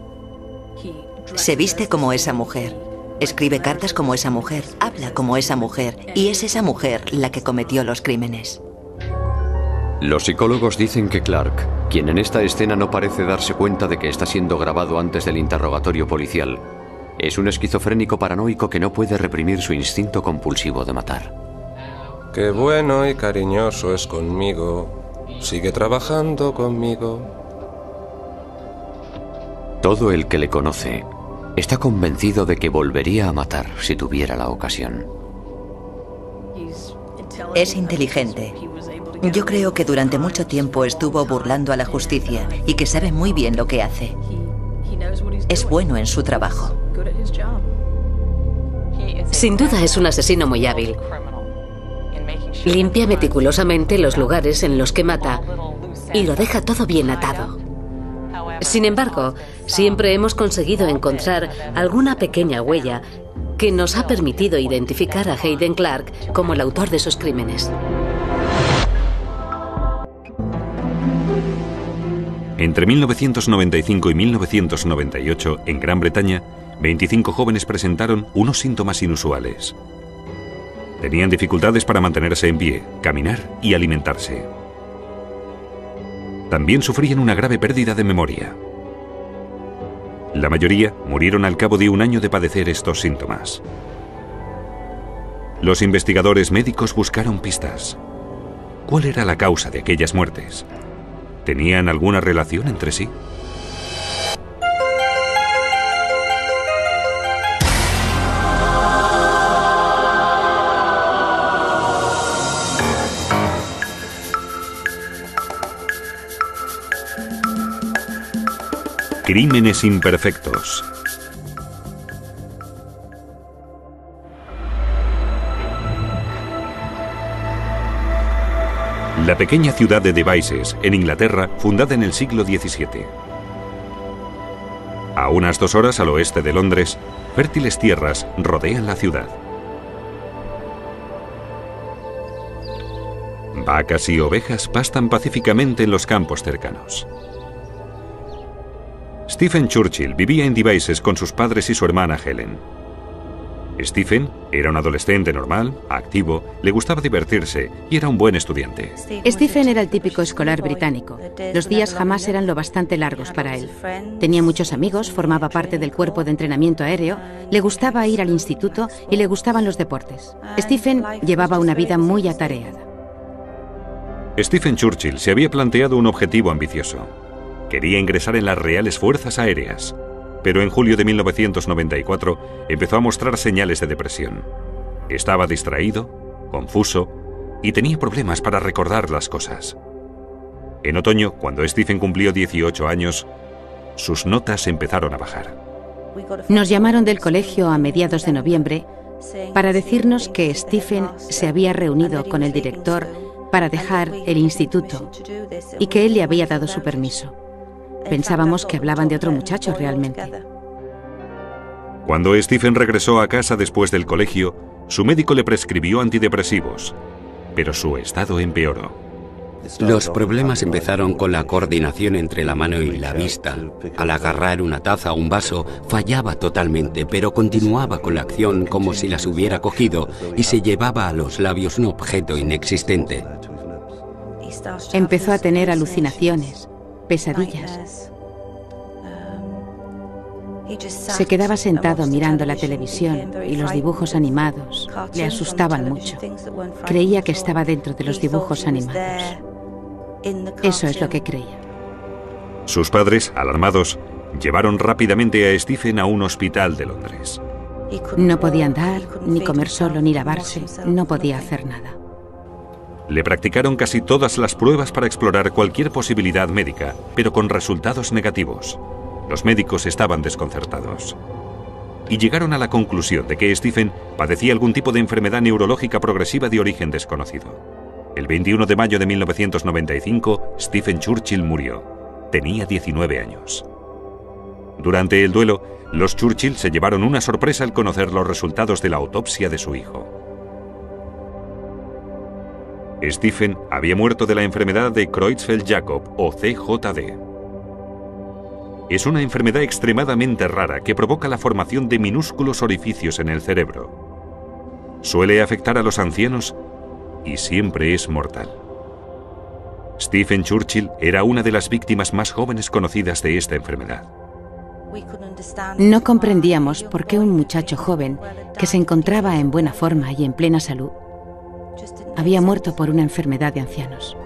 Se viste como esa mujer. Escribe cartas como esa mujer, habla como esa mujer, y es esa mujer la que cometió los crímenes. Los psicólogos dicen que Clark, quien en esta escena no parece darse cuenta de que está siendo grabado antes del interrogatorio policial, es un esquizofrénico paranoico que no puede reprimir su instinto compulsivo de matar. Qué bueno y cariñoso es conmigo. Sigue trabajando conmigo. Todo el que le conoce Está convencido de que volvería a matar si tuviera la ocasión. Es inteligente. Yo creo que durante mucho tiempo estuvo burlando a la justicia y que sabe muy bien lo que hace. Es bueno en su trabajo. Sin duda es un asesino muy hábil. Limpia meticulosamente los lugares en los que mata y lo deja todo bien atado. Sin embargo, siempre hemos conseguido encontrar alguna pequeña huella que nos ha permitido identificar a Hayden Clark como el autor de sus crímenes. Entre 1995 y 1998, en Gran Bretaña, 25 jóvenes presentaron unos síntomas inusuales. Tenían dificultades para mantenerse en pie, caminar y alimentarse. También sufrían una grave pérdida de memoria. La mayoría murieron al cabo de un año de padecer estos síntomas. Los investigadores médicos buscaron pistas. ¿Cuál era la causa de aquellas muertes? ¿Tenían alguna relación entre sí? Crímenes imperfectos. La pequeña ciudad de Devizes, en Inglaterra, fundada en el siglo XVII. A unas dos horas al oeste de Londres, fértiles tierras rodean la ciudad. Vacas y ovejas pastan pacíficamente en los campos cercanos. Stephen Churchill vivía en Devizes con sus padres y su hermana Helen. Stephen era un adolescente normal, activo, le gustaba divertirse y era un buen estudiante. Stephen era el típico escolar británico. Los días jamás eran lo bastante largos para él. Tenía muchos amigos, formaba parte del cuerpo de entrenamiento aéreo, le gustaba ir al instituto y le gustaban los deportes. Stephen llevaba una vida muy atareada. Stephen Churchill se había planteado un objetivo ambicioso. Quería ingresar en las Reales Fuerzas Aéreas pero en julio de 1994 empezó a mostrar señales de depresión. Estaba distraído, confuso y tenía problemas para recordar las cosas. En otoño, cuando Stephen cumplió 18 años, sus notas empezaron a bajar. Nos llamaron del colegio a mediados de noviembre para decirnos que Stephen se había reunido con el director para dejar el instituto y que él le había dado su permiso. Pensábamos que hablaban de otro muchacho realmente. Cuando Stephen regresó a casa después del colegio, su médico le prescribió antidepresivos, pero su estado empeoró. Los problemas empezaron con la coordinación entre la mano y la vista. Al agarrar una taza o un vaso, fallaba totalmente, pero continuaba con la acción como si las hubiera cogido y se llevaba a los labios un objeto inexistente. Empezó a tener alucinaciones pesadillas. Se quedaba sentado mirando la televisión y los dibujos animados le asustaban mucho. Creía que estaba dentro de los dibujos animados. Eso es lo que creía. Sus padres, alarmados, llevaron rápidamente a Stephen a un hospital de Londres. No podía andar, ni comer solo, ni lavarse. No podía hacer nada. Le practicaron casi todas las pruebas para explorar cualquier posibilidad médica, pero con resultados negativos. Los médicos estaban desconcertados. Y llegaron a la conclusión de que Stephen padecía algún tipo de enfermedad neurológica progresiva de origen desconocido. El 21 de mayo de 1995, Stephen Churchill murió. Tenía 19 años. Durante el duelo, los Churchill se llevaron una sorpresa al conocer los resultados de la autopsia de su hijo. Stephen había muerto de la enfermedad de Creutzfeldt-Jakob o CJD. Es una enfermedad extremadamente rara que provoca la formación de minúsculos orificios en el cerebro. Suele afectar a los ancianos y siempre es mortal. Stephen Churchill era una de las víctimas más jóvenes conocidas de esta enfermedad. No comprendíamos por qué un muchacho joven, que se encontraba en buena forma y en plena salud, había muerto por una enfermedad de ancianos.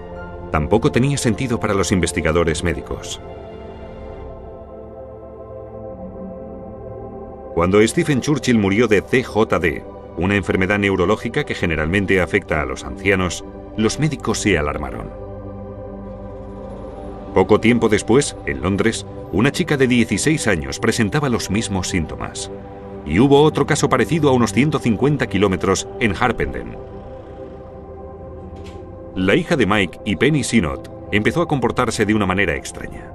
Tampoco tenía sentido para los investigadores médicos. Cuando Stephen Churchill murió de CJD, una enfermedad neurológica que generalmente afecta a los ancianos, los médicos se alarmaron. Poco tiempo después, en Londres, una chica de 16 años presentaba los mismos síntomas. Y hubo otro caso parecido a unos 150 kilómetros en Harpenden, la hija de Mike y Penny Sinot empezó a comportarse de una manera extraña.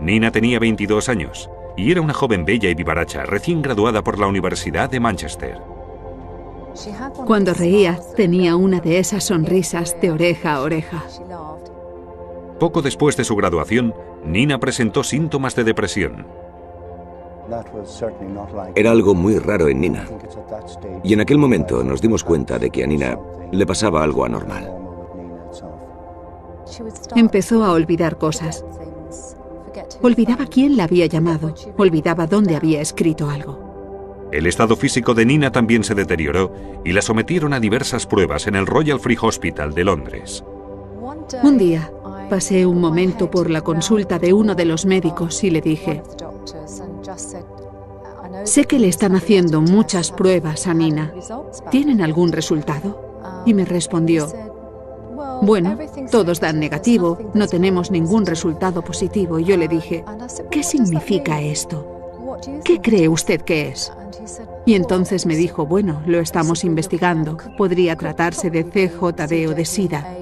Nina tenía 22 años y era una joven bella y vivaracha recién graduada por la Universidad de Manchester. Cuando reía, tenía una de esas sonrisas de oreja a oreja. Poco después de su graduación, Nina presentó síntomas de depresión. Era algo muy raro en Nina. Y en aquel momento nos dimos cuenta de que a Nina le pasaba algo anormal. Empezó a olvidar cosas. Olvidaba quién la había llamado, olvidaba dónde había escrito algo. El estado físico de Nina también se deterioró y la sometieron a diversas pruebas en el Royal Free Hospital de Londres. Un día pasé un momento por la consulta de uno de los médicos y le dije, sé que le están haciendo muchas pruebas a Nina. ¿Tienen algún resultado? Y me respondió, bueno, todos dan negativo, no tenemos ningún resultado positivo. Y yo le dije, ¿qué significa esto? ¿Qué cree usted que es? Y entonces me dijo, bueno, lo estamos investigando. Podría tratarse de CJD o de SIDA.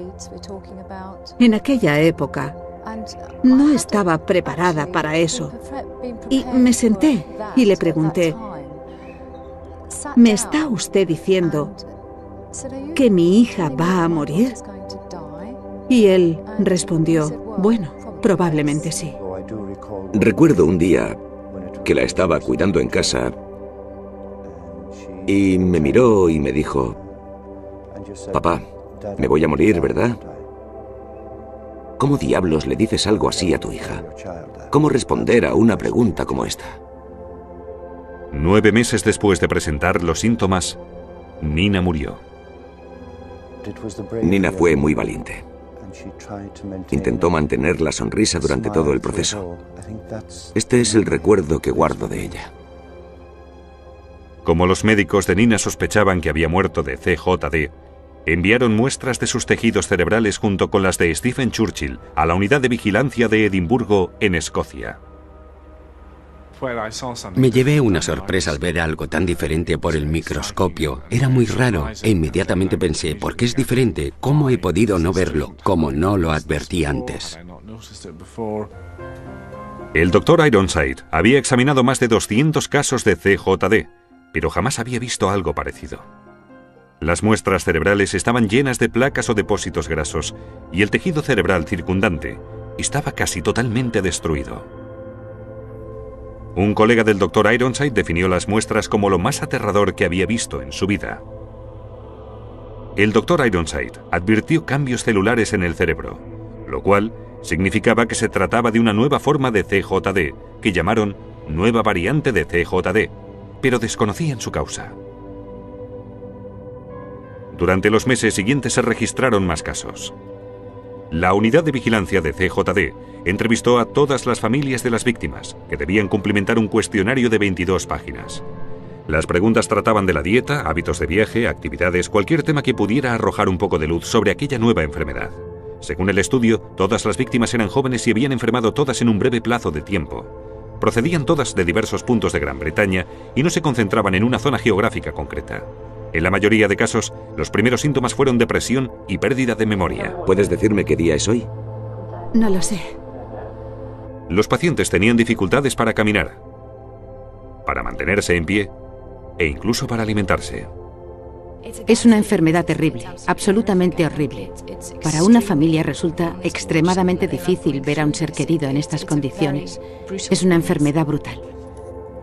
En aquella época no estaba preparada para eso. Y me senté y le pregunté, ¿me está usted diciendo que mi hija va a morir? Y él respondió, bueno, probablemente sí. Recuerdo un día que la estaba cuidando en casa Y me miró y me dijo, papá, me voy a morir, ¿verdad? ¿Cómo diablos le dices algo así a tu hija? ¿Cómo responder a una pregunta como esta? Nueve meses después de presentar los síntomas, Nina murió. Nina fue muy valiente. Intentó mantener la sonrisa durante todo el proceso. Este es el recuerdo que guardo de ella. Como los médicos de Nina sospechaban que había muerto de CJD, enviaron muestras de sus tejidos cerebrales junto con las de Stephen Churchill a la unidad de vigilancia de Edimburgo, en Escocia. Me llevé una sorpresa al ver algo tan diferente por el microscopio. Era muy raro e inmediatamente pensé, ¿por qué es diferente? ¿Cómo he podido no verlo? ¿Cómo no lo advertí antes? El doctor Ironside había examinado más de 200 casos de CJD, pero jamás había visto algo parecido. Las muestras cerebrales estaban llenas de placas o depósitos grasos y el tejido cerebral circundante estaba casi totalmente destruido. Un colega del Dr. Ironside definió las muestras como lo más aterrador que había visto en su vida. El Dr. Ironside advirtió cambios celulares en el cerebro, lo cual significaba que se trataba de una nueva forma de CJD, que llamaron nueva variante de CJD, pero desconocían su causa. Durante los meses siguientes se registraron más casos. La unidad de vigilancia de CJD entrevistó a todas las familias de las víctimas, que debían cumplimentar un cuestionario de 22 páginas. Las preguntas trataban de la dieta, hábitos de viaje, actividades, cualquier tema que pudiera arrojar un poco de luz sobre aquella nueva enfermedad. Según el estudio, todas las víctimas eran jóvenes y habían enfermado todas en un breve plazo de tiempo. Procedían todas de diversos puntos de Gran Bretaña y no se concentraban en una zona geográfica concreta. En la mayoría de casos, los primeros síntomas fueron depresión y pérdida de memoria. ¿Puedes decirme qué día es hoy? No lo sé. Los pacientes tenían dificultades para caminar, para mantenerse en pie e incluso para alimentarse. Es una enfermedad terrible, absolutamente horrible. Para una familia resulta extremadamente difícil ver a un ser querido en estas condiciones. Es una enfermedad brutal.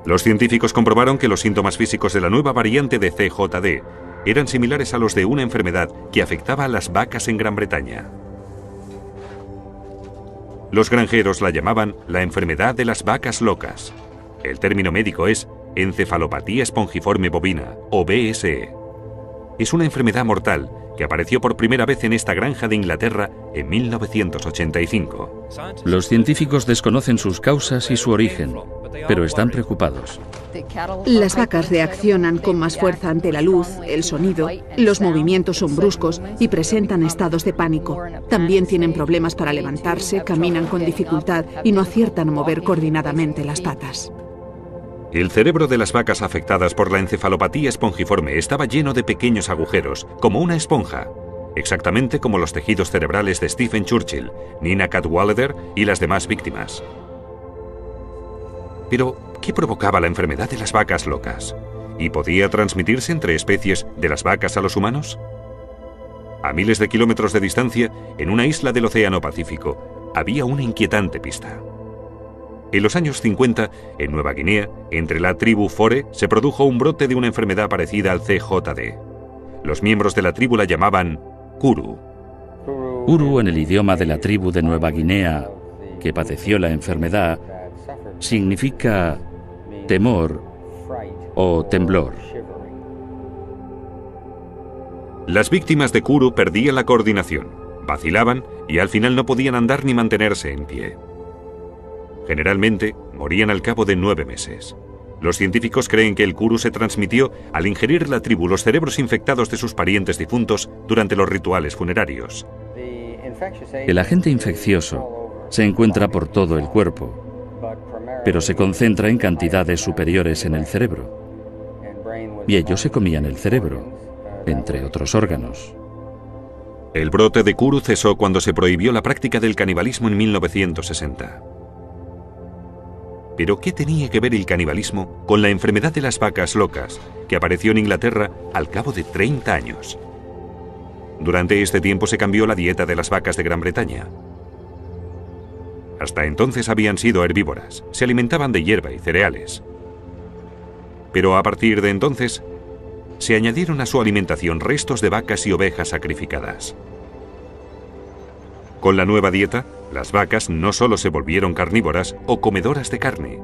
Los científicos comprobaron que los síntomas físicos de la nueva variante de CJD eran similares a los de una enfermedad que afectaba a las vacas en Gran Bretaña. Los granjeros la llamaban la enfermedad de las vacas locas. El término médico es encefalopatía espongiforme bovina, o BSE. Es una enfermedad mortal que apareció por primera vez en esta granja de Inglaterra en 1985. Los científicos desconocen sus causas y su origen, pero están preocupados. Las vacas reaccionan con más fuerza ante la luz, el sonido, los movimientos son bruscos y presentan estados de pánico. También tienen problemas para levantarse, caminan con dificultad y no aciertan a mover coordinadamente las patas. El cerebro de las vacas afectadas por la encefalopatía espongiforme estaba lleno de pequeños agujeros, como una esponja, exactamente como los tejidos cerebrales de Stephen Churchill, Nina Cadwallader y las demás víctimas. Pero, ¿qué provocaba la enfermedad de las vacas locas? ¿Y podía transmitirse entre especies de las vacas a los humanos? A miles de kilómetros de distancia, en una isla del Océano Pacífico, había una inquietante pista. En los años 50, en Nueva Guinea, entre la tribu Fore, se produjo un brote de una enfermedad parecida al CJD. Los miembros de la tribu la llamaban Kuru. Kuru, en el idioma de la tribu de Nueva Guinea que padeció la enfermedad, significa temor o temblor. Las víctimas de Kuru perdían la coordinación, vacilaban y al final no podían andar ni mantenerse en pie. Generalmente morían al cabo de nueve meses. Los científicos creen que el Kuru se transmitió al ingerir la tribu los cerebros infectados de sus parientes difuntos durante los rituales funerarios. El agente infeccioso se encuentra por todo el cuerpo, pero se concentra en cantidades superiores en el cerebro. Y ellos se comían el cerebro, entre otros órganos. El brote de Kuru cesó cuando se prohibió la práctica del canibalismo en 1960. Pero ¿qué tenía que ver el canibalismo con la enfermedad de las vacas locas, que apareció en Inglaterra al cabo de 30 años? Durante este tiempo se cambió la dieta de las vacas de Gran Bretaña. Hasta entonces habían sido herbívoras, se alimentaban de hierba y cereales. Pero a partir de entonces, se añadieron a su alimentación restos de vacas y ovejas sacrificadas. Con la nueva dieta, las vacas no solo se volvieron carnívoras o comedoras de carne,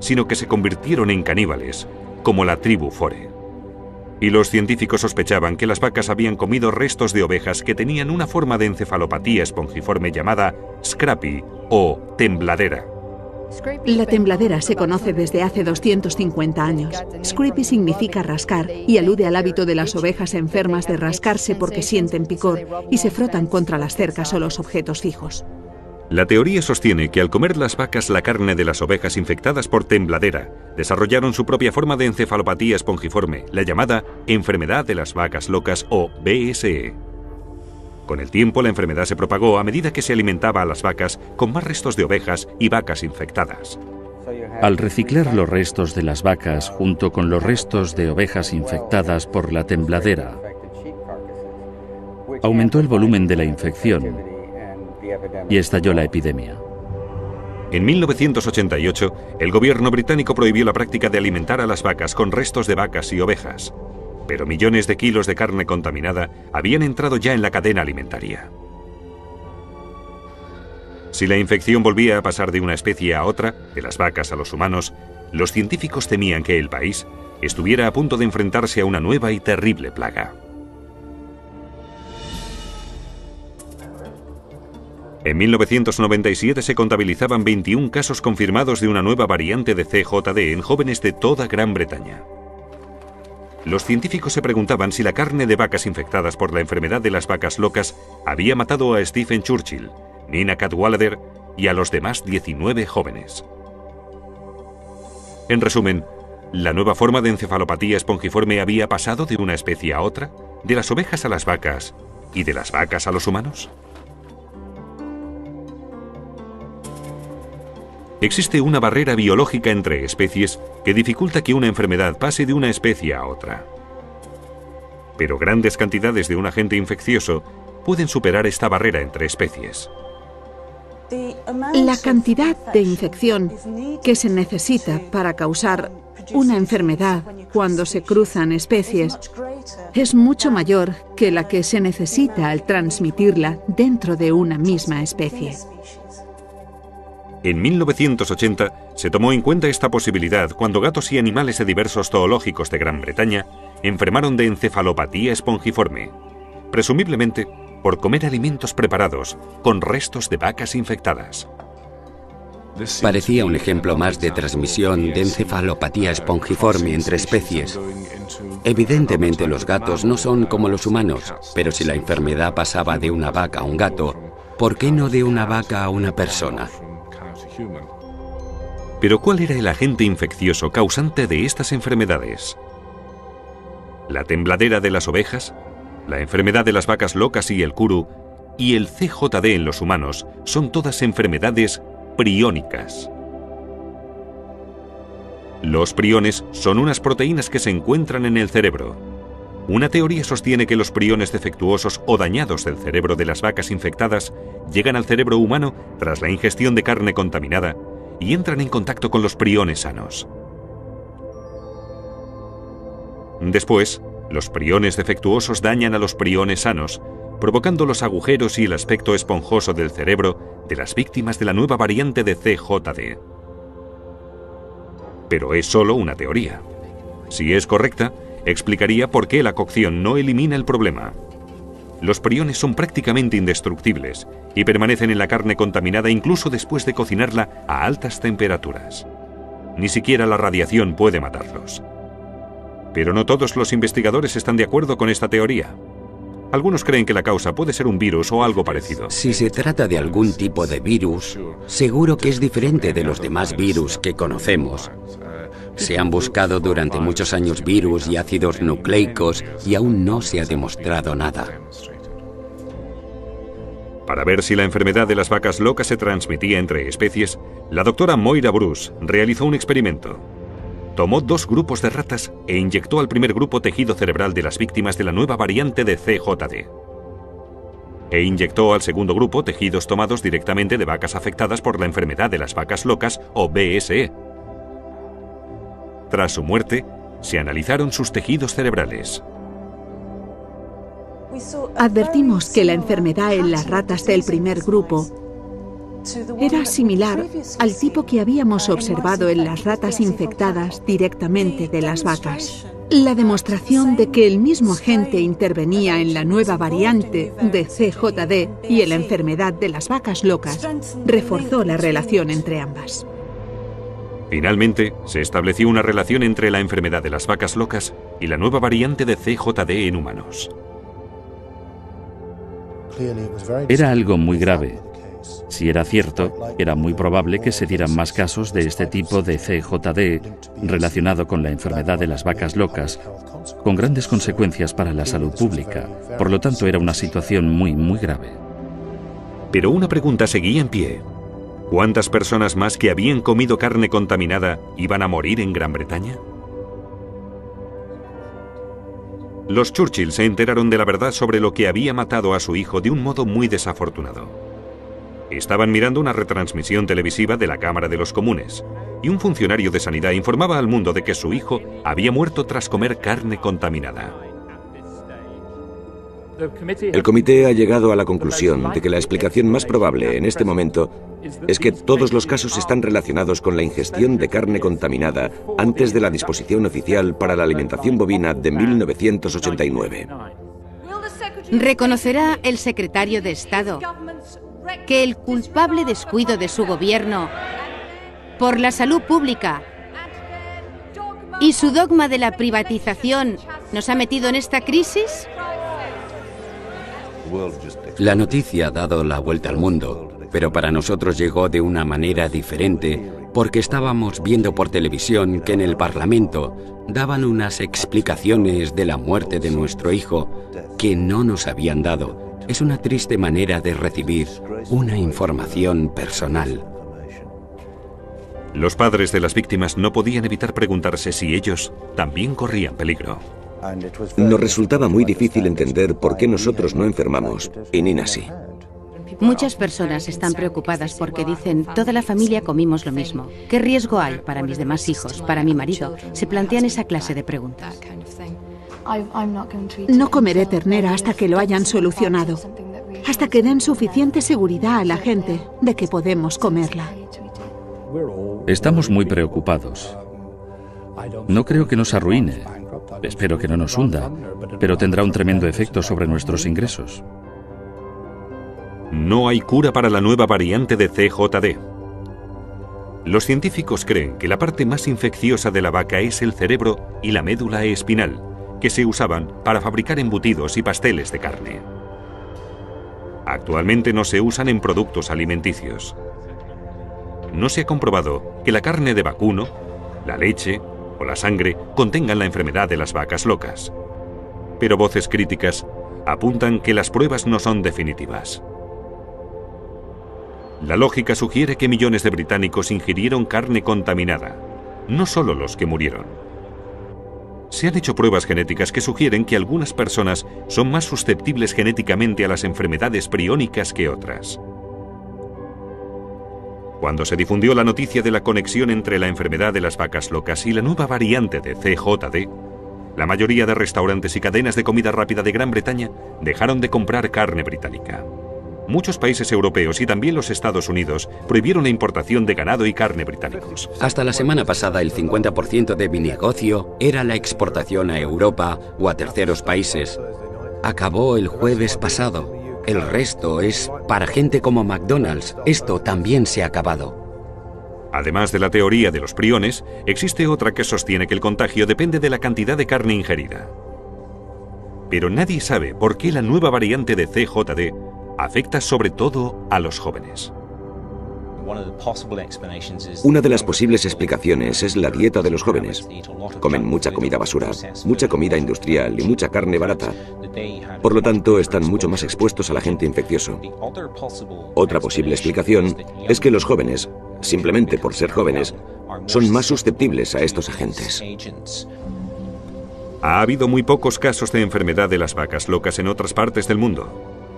sino que se convirtieron en caníbales, como la tribu Fore. Y los científicos sospechaban que las vacas habían comido restos de ovejas que tenían una forma de encefalopatía espongiforme llamada scrappy o tembladera. La tembladera se conoce desde hace 250 años. Scrapy significa rascar y alude al hábito de las ovejas enfermas de rascarse porque sienten picor y se frotan contra las cercas o los objetos fijos. La teoría sostiene que al comer las vacas la carne de las ovejas infectadas por tembladera, desarrollaron su propia forma de encefalopatía espongiforme, la llamada enfermedad de las vacas locas o BSE. Con el tiempo la enfermedad se propagó a medida que se alimentaba a las vacas con más restos de ovejas y vacas infectadas. Al reciclar los restos de las vacas junto con los restos de ovejas infectadas por la tembladera, aumentó el volumen de la infección y estalló la epidemia. En 1988, el gobierno británico prohibió la práctica de alimentar a las vacas con restos de vacas y ovejas pero millones de kilos de carne contaminada habían entrado ya en la cadena alimentaria. Si la infección volvía a pasar de una especie a otra, de las vacas a los humanos, los científicos temían que el país estuviera a punto de enfrentarse a una nueva y terrible plaga. En 1997 se contabilizaban 21 casos confirmados de una nueva variante de CJD en jóvenes de toda Gran Bretaña. Los científicos se preguntaban si la carne de vacas infectadas por la enfermedad de las vacas locas había matado a Stephen Churchill, Nina Cadwallader y a los demás 19 jóvenes. En resumen, ¿la nueva forma de encefalopatía espongiforme había pasado de una especie a otra, de las ovejas a las vacas y de las vacas a los humanos? Existe una barrera biológica entre especies que dificulta que una enfermedad pase de una especie a otra. Pero grandes cantidades de un agente infeccioso pueden superar esta barrera entre especies. La cantidad de infección que se necesita para causar una enfermedad cuando se cruzan especies es mucho mayor que la que se necesita al transmitirla dentro de una misma especie. En 1980 se tomó en cuenta esta posibilidad cuando gatos y animales de diversos zoológicos de Gran Bretaña enfermaron de encefalopatía espongiforme, presumiblemente por comer alimentos preparados con restos de vacas infectadas. Parecía un ejemplo más de transmisión de encefalopatía espongiforme entre especies. Evidentemente los gatos no son como los humanos, pero si la enfermedad pasaba de una vaca a un gato, ¿por qué no de una vaca a una persona? Pero ¿cuál era el agente infeccioso causante de estas enfermedades? ¿La tembladera de las ovejas? ¿La enfermedad de las vacas locas y el kuru? ¿Y el CJD en los humanos? Son todas enfermedades priónicas. Los priones son unas proteínas que se encuentran en el cerebro. Una teoría sostiene que los priones defectuosos o dañados del cerebro de las vacas infectadas llegan al cerebro humano tras la ingestión de carne contaminada y entran en contacto con los priones sanos. Después, los priones defectuosos dañan a los priones sanos, provocando los agujeros y el aspecto esponjoso del cerebro de las víctimas de la nueva variante de CJD. Pero es solo una teoría. Si es correcta, explicaría por qué la cocción no elimina el problema. Los priones son prácticamente indestructibles y permanecen en la carne contaminada incluso después de cocinarla a altas temperaturas. Ni siquiera la radiación puede matarlos. Pero no todos los investigadores están de acuerdo con esta teoría. Algunos creen que la causa puede ser un virus o algo parecido. Si se trata de algún tipo de virus, seguro que es diferente de los demás virus que conocemos. Se han buscado durante muchos años virus y ácidos nucleicos y aún no se ha demostrado nada. Para ver si la enfermedad de las vacas locas se transmitía entre especies, la doctora Moira Bruce realizó un experimento. Tomó dos grupos de ratas e inyectó al primer grupo tejido cerebral de las víctimas de la nueva variante de CJD. E inyectó al segundo grupo tejidos tomados directamente de vacas afectadas por la enfermedad de las vacas locas o BSE, tras su muerte, se analizaron sus tejidos cerebrales. Advertimos que la enfermedad en las ratas del primer grupo era similar al tipo que habíamos observado en las ratas infectadas directamente de las vacas. La demostración de que el mismo agente intervenía en la nueva variante de CJD y en la enfermedad de las vacas locas reforzó la relación entre ambas. Finalmente, se estableció una relación entre la enfermedad de las vacas locas y la nueva variante de CJD en humanos. Era algo muy grave. Si era cierto, era muy probable que se dieran más casos de este tipo de CJD relacionado con la enfermedad de las vacas locas, con grandes consecuencias para la salud pública. Por lo tanto, era una situación muy, muy grave. Pero una pregunta seguía en pie. ¿Cuántas personas más que habían comido carne contaminada iban a morir en Gran Bretaña? Los Churchill se enteraron de la verdad sobre lo que había matado a su hijo de un modo muy desafortunado. Estaban mirando una retransmisión televisiva de la Cámara de los Comunes, y un funcionario de sanidad informaba al mundo de que su hijo había muerto tras comer carne contaminada. El comité ha llegado a la conclusión de que la explicación más probable en este momento es que todos los casos están relacionados con la ingestión de carne contaminada antes de la disposición oficial para la alimentación bovina de 1989. ¿Reconocerá el secretario de Estado que el culpable descuido de su gobierno por la salud pública y su dogma de la privatización nos ha metido en esta crisis? La noticia ha dado la vuelta al mundo, pero para nosotros llegó de una manera diferente porque estábamos viendo por televisión que en el Parlamento daban unas explicaciones de la muerte de nuestro hijo que no nos habían dado. Es una triste manera de recibir una información personal. Los padres de las víctimas no podían evitar preguntarse si ellos también corrían peligro. Nos resultaba muy difícil entender por qué nosotros no enfermamos y Nina sí. Muchas personas están preocupadas porque dicen, toda la familia comimos lo mismo. ¿Qué riesgo hay para mis demás hijos, para mi marido? Se plantean esa clase de preguntas. No comeré ternera hasta que lo hayan solucionado, hasta que den suficiente seguridad a la gente de que podemos comerla. Estamos muy preocupados. No creo que nos arruine. Espero que no nos hunda, pero tendrá un tremendo efecto sobre nuestros ingresos. No hay cura para la nueva variante de CJD. Los científicos creen que la parte más infecciosa de la vaca es el cerebro y la médula espinal, que se usaban para fabricar embutidos y pasteles de carne. Actualmente no se usan en productos alimenticios. No se ha comprobado que la carne de vacuno, la leche la sangre contengan la enfermedad de las vacas locas. Pero voces críticas apuntan que las pruebas no son definitivas. La lógica sugiere que millones de británicos ingirieron carne contaminada, no solo los que murieron. Se han hecho pruebas genéticas que sugieren que algunas personas son más susceptibles genéticamente a las enfermedades priónicas que otras. Cuando se difundió la noticia de la conexión entre la enfermedad de las vacas locas y la nueva variante de CJD, la mayoría de restaurantes y cadenas de comida rápida de Gran Bretaña dejaron de comprar carne británica. Muchos países europeos y también los Estados Unidos prohibieron la importación de ganado y carne británicos. Hasta la semana pasada el 50% de mi negocio era la exportación a Europa o a terceros países. Acabó el jueves pasado el resto es para gente como McDonald's. Esto también se ha acabado. Además de la teoría de los priones, existe otra que sostiene que el contagio depende de la cantidad de carne ingerida. Pero nadie sabe por qué la nueva variante de CJD afecta sobre todo a los jóvenes. Una de las posibles explicaciones es la dieta de los jóvenes. Comen mucha comida basura, mucha comida industrial y mucha carne barata. Por lo tanto, están mucho más expuestos al agente infeccioso. Otra posible explicación es que los jóvenes, simplemente por ser jóvenes, son más susceptibles a estos agentes. Ha habido muy pocos casos de enfermedad de las vacas locas en otras partes del mundo,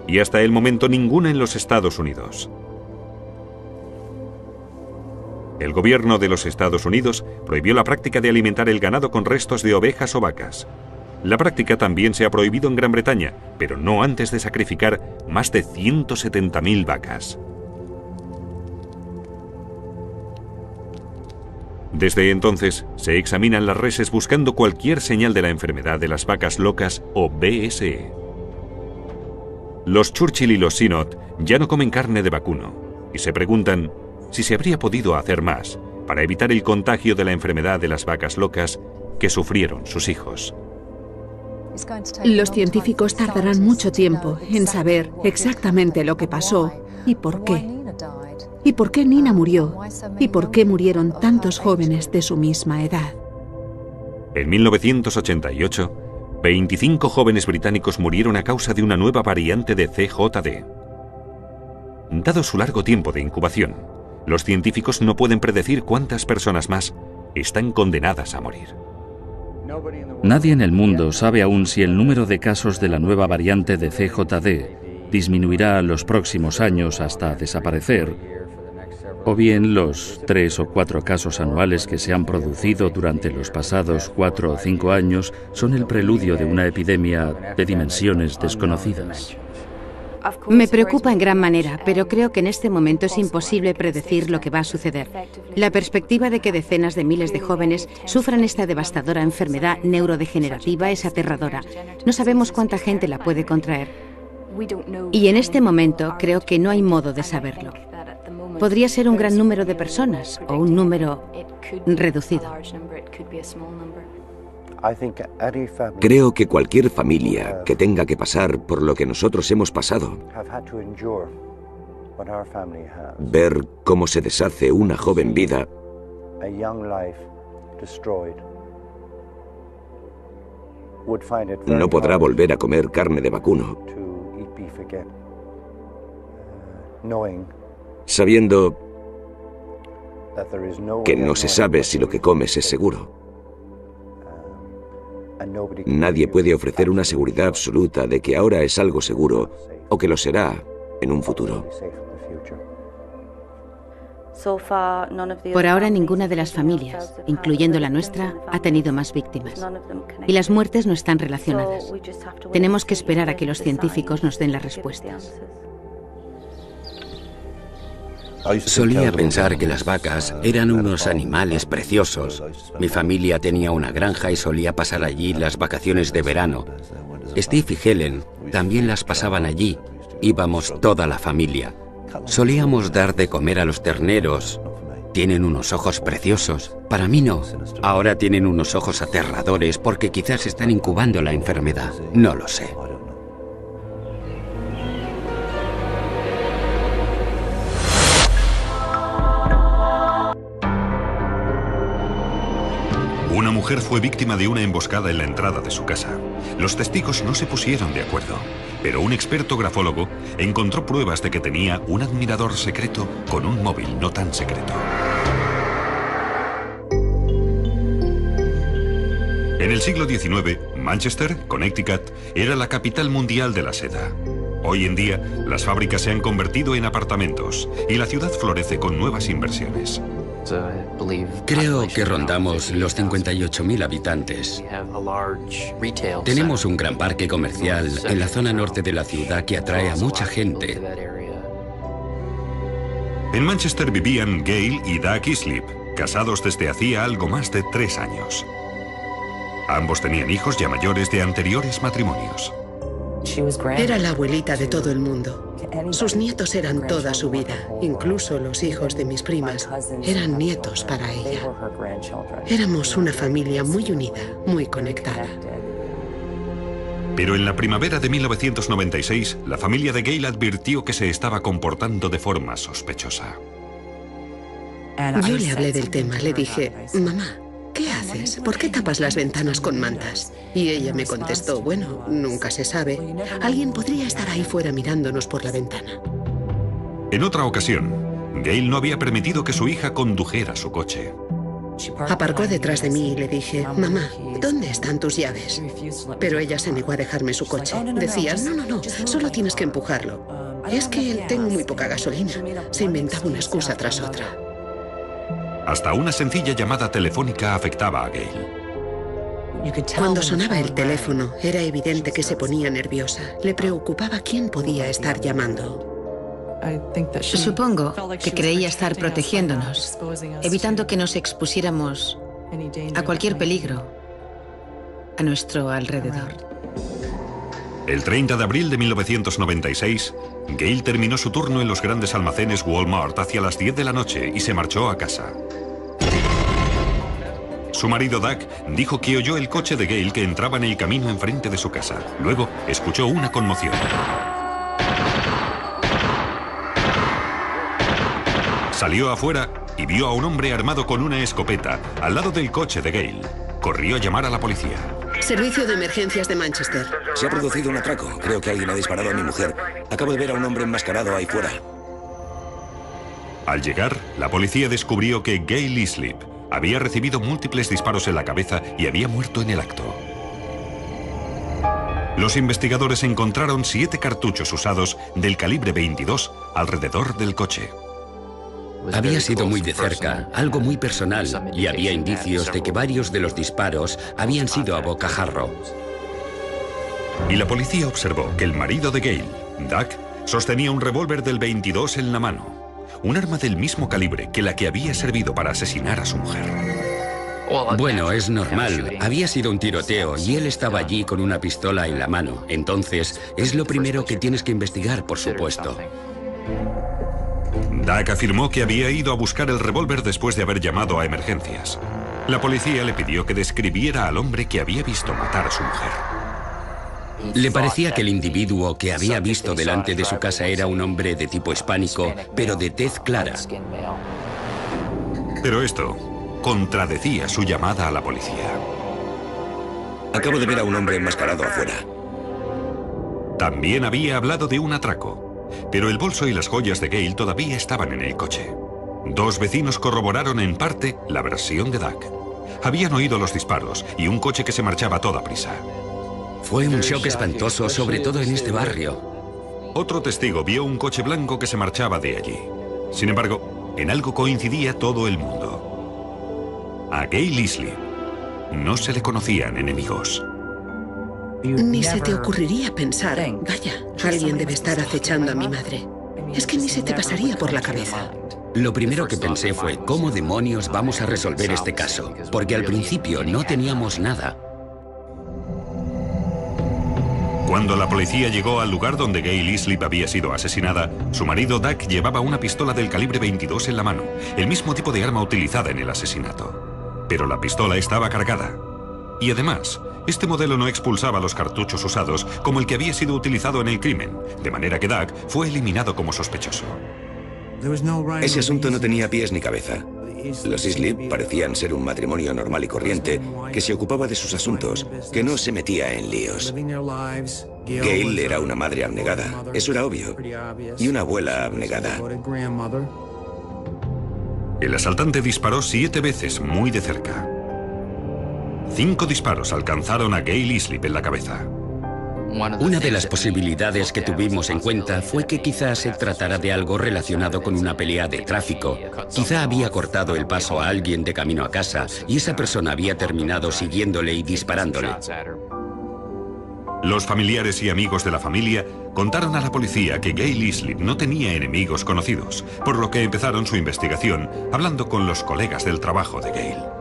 y hasta el momento ninguna en los Estados Unidos. El gobierno de los Estados Unidos prohibió la práctica de alimentar el ganado con restos de ovejas o vacas. La práctica también se ha prohibido en Gran Bretaña, pero no antes de sacrificar más de 170.000 vacas. Desde entonces, se examinan las reses buscando cualquier señal de la enfermedad de las vacas locas o BSE. Los Churchill y los Synod ya no comen carne de vacuno y se preguntan si se habría podido hacer más para evitar el contagio de la enfermedad de las vacas locas que sufrieron sus hijos. Los científicos tardarán mucho tiempo en saber exactamente lo que pasó y por qué. ¿Y por qué Nina murió? ¿Y por qué murieron tantos jóvenes de su misma edad? En 1988, 25 jóvenes británicos murieron a causa de una nueva variante de CJD. Dado su largo tiempo de incubación, los científicos no pueden predecir cuántas personas más están condenadas a morir. Nadie en el mundo sabe aún si el número de casos de la nueva variante de CJD disminuirá los próximos años hasta desaparecer, o bien los tres o cuatro casos anuales que se han producido durante los pasados cuatro o cinco años son el preludio de una epidemia de dimensiones desconocidas. Me preocupa en gran manera, pero creo que en este momento es imposible predecir lo que va a suceder. La perspectiva de que decenas de miles de jóvenes sufran esta devastadora enfermedad neurodegenerativa es aterradora. No sabemos cuánta gente la puede contraer. Y en este momento creo que no hay modo de saberlo. Podría ser un gran número de personas o un número reducido. Creo que cualquier familia que tenga que pasar por lo que nosotros hemos pasado, ver cómo se deshace una joven vida, no podrá volver a comer carne de vacuno, sabiendo que no se sabe si lo que comes es seguro. Nadie puede ofrecer una seguridad absoluta de que ahora es algo seguro o que lo será en un futuro. Por ahora ninguna de las familias, incluyendo la nuestra, ha tenido más víctimas. Y las muertes no están relacionadas. Tenemos que esperar a que los científicos nos den la respuesta. Solía pensar que las vacas eran unos animales preciosos. Mi familia tenía una granja y solía pasar allí las vacaciones de verano. Steve y Helen también las pasaban allí. Íbamos toda la familia. Solíamos dar de comer a los terneros. Tienen unos ojos preciosos. Para mí no. Ahora tienen unos ojos aterradores porque quizás están incubando la enfermedad. No lo sé. Una mujer fue víctima de una emboscada en la entrada de su casa. Los testigos no se pusieron de acuerdo, pero un experto grafólogo encontró pruebas de que tenía un admirador secreto con un móvil no tan secreto. En el siglo XIX, Manchester, Connecticut, era la capital mundial de la seda. Hoy en día, las fábricas se han convertido en apartamentos y la ciudad florece con nuevas inversiones. Creo que rondamos los 58.000 habitantes. Tenemos un gran parque comercial en la zona norte de la ciudad que atrae a mucha gente. En Manchester vivían Gail y Doug Islip, casados desde hacía algo más de tres años. Ambos tenían hijos ya mayores de anteriores matrimonios. Era la abuelita de todo el mundo. Sus nietos eran toda su vida, incluso los hijos de mis primas eran nietos para ella. Éramos una familia muy unida, muy conectada. Pero en la primavera de 1996, la familia de Gail advirtió que se estaba comportando de forma sospechosa. Yo le hablé del tema, le dije, mamá, ¿qué haces? ¿Por qué tapas las ventanas con mantas? Y ella me contestó, bueno, nunca se sabe. Alguien podría estar ahí fuera mirándonos por la ventana. En otra ocasión, Gail no había permitido que su hija condujera su coche. Aparcó detrás de mí y le dije, mamá, ¿dónde están tus llaves? Pero ella se negó a dejarme su coche. Decía, no, no, no, solo tienes que empujarlo. Es que tengo muy poca gasolina. Se inventaba una excusa tras otra. Hasta una sencilla llamada telefónica afectaba a Gail. Cuando sonaba el teléfono, era evidente que se ponía nerviosa. Le preocupaba quién podía estar llamando. Supongo que creía estar protegiéndonos, evitando que nos expusiéramos a cualquier peligro a nuestro alrededor. El 30 de abril de 1996, Gail terminó su turno en los grandes almacenes Walmart hacia las 10 de la noche y se marchó a casa. Su marido Doug dijo que oyó el coche de Gail que entraba en el camino enfrente de su casa. Luego escuchó una conmoción. Salió afuera y vio a un hombre armado con una escopeta al lado del coche de Gail. Corrió a llamar a la policía. Servicio de emergencias de Manchester. Se ha producido un atraco. Creo que alguien ha disparado a mi mujer. Acabo de ver a un hombre enmascarado ahí fuera. Al llegar, la policía descubrió que Gail Islip había recibido múltiples disparos en la cabeza y había muerto en el acto. Los investigadores encontraron siete cartuchos usados del calibre 22 alrededor del coche. Había sido muy de cerca, algo muy personal, y había indicios de que varios de los disparos habían sido a bocajarro. Y la policía observó que el marido de Gail, Doug, sostenía un revólver del 22 en la mano, un arma del mismo calibre que la que había servido para asesinar a su mujer. Bueno, es normal. Había sido un tiroteo y él estaba allí con una pistola en la mano. Entonces, es lo primero que tienes que investigar, por supuesto. Doug afirmó que había ido a buscar el revólver después de haber llamado a emergencias. La policía le pidió que describiera al hombre que había visto matar a su mujer. Le parecía que el individuo que había visto delante de su casa era un hombre de tipo hispánico, pero de tez clara. Pero esto contradecía su llamada a la policía. Acabo de ver a un hombre enmascarado afuera. También había hablado de un atraco pero el bolso y las joyas de Gail todavía estaban en el coche. Dos vecinos corroboraron en parte la versión de Doug. Habían oído los disparos y un coche que se marchaba a toda prisa. Fue un shock espantoso, sobre todo en este barrio. Otro testigo vio un coche blanco que se marchaba de allí. Sin embargo, en algo coincidía todo el mundo. A Gail Isley no se le conocían enemigos. Ni se te ocurriría pensar, vaya, alguien debe estar acechando a mi madre. Es que ni se te pasaría por la cabeza. Lo primero que pensé fue, ¿cómo demonios vamos a resolver este caso? Porque al principio no teníamos nada. Cuando la policía llegó al lugar donde Gail Islip había sido asesinada, su marido Doug llevaba una pistola del calibre 22 en la mano, el mismo tipo de arma utilizada en el asesinato. Pero la pistola estaba cargada. Y además, este modelo no expulsaba los cartuchos usados como el que había sido utilizado en el crimen, de manera que Doug fue eliminado como sospechoso. Ese asunto no tenía pies ni cabeza. Los Islip parecían ser un matrimonio normal y corriente que se ocupaba de sus asuntos, que no se metía en líos. Gail era una madre abnegada, eso era obvio, y una abuela abnegada. El asaltante disparó siete veces muy de cerca. Cinco disparos alcanzaron a Gail Islip en la cabeza. Una de las posibilidades que tuvimos en cuenta fue que quizás se tratara de algo relacionado con una pelea de tráfico. Quizá había cortado el paso a alguien de camino a casa y esa persona había terminado siguiéndole y disparándole. Los familiares y amigos de la familia contaron a la policía que Gail Islip no tenía enemigos conocidos, por lo que empezaron su investigación hablando con los colegas del trabajo de Gail.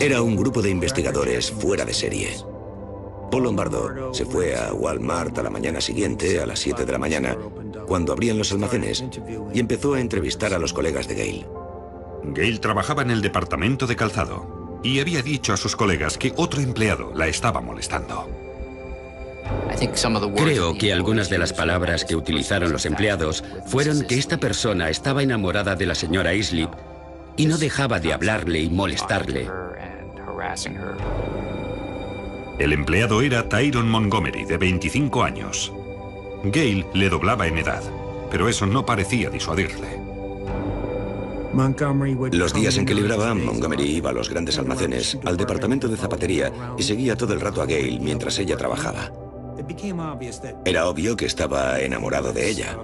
Era un grupo de investigadores fuera de serie. Paul Lombardo se fue a Walmart a la mañana siguiente, a las 7 de la mañana, cuando abrían los almacenes, y empezó a entrevistar a los colegas de Gail. Gail trabajaba en el departamento de calzado y había dicho a sus colegas que otro empleado la estaba molestando. Creo que algunas de las palabras que utilizaron los empleados fueron que esta persona estaba enamorada de la señora Islip y no dejaba de hablarle y molestarle. El empleado era Tyron Montgomery, de 25 años. Gail le doblaba en edad, pero eso no parecía disuadirle. Los días en que libraba, Montgomery iba a los grandes almacenes, al departamento de zapatería y seguía todo el rato a Gail mientras ella trabajaba. Era obvio que estaba enamorado de ella.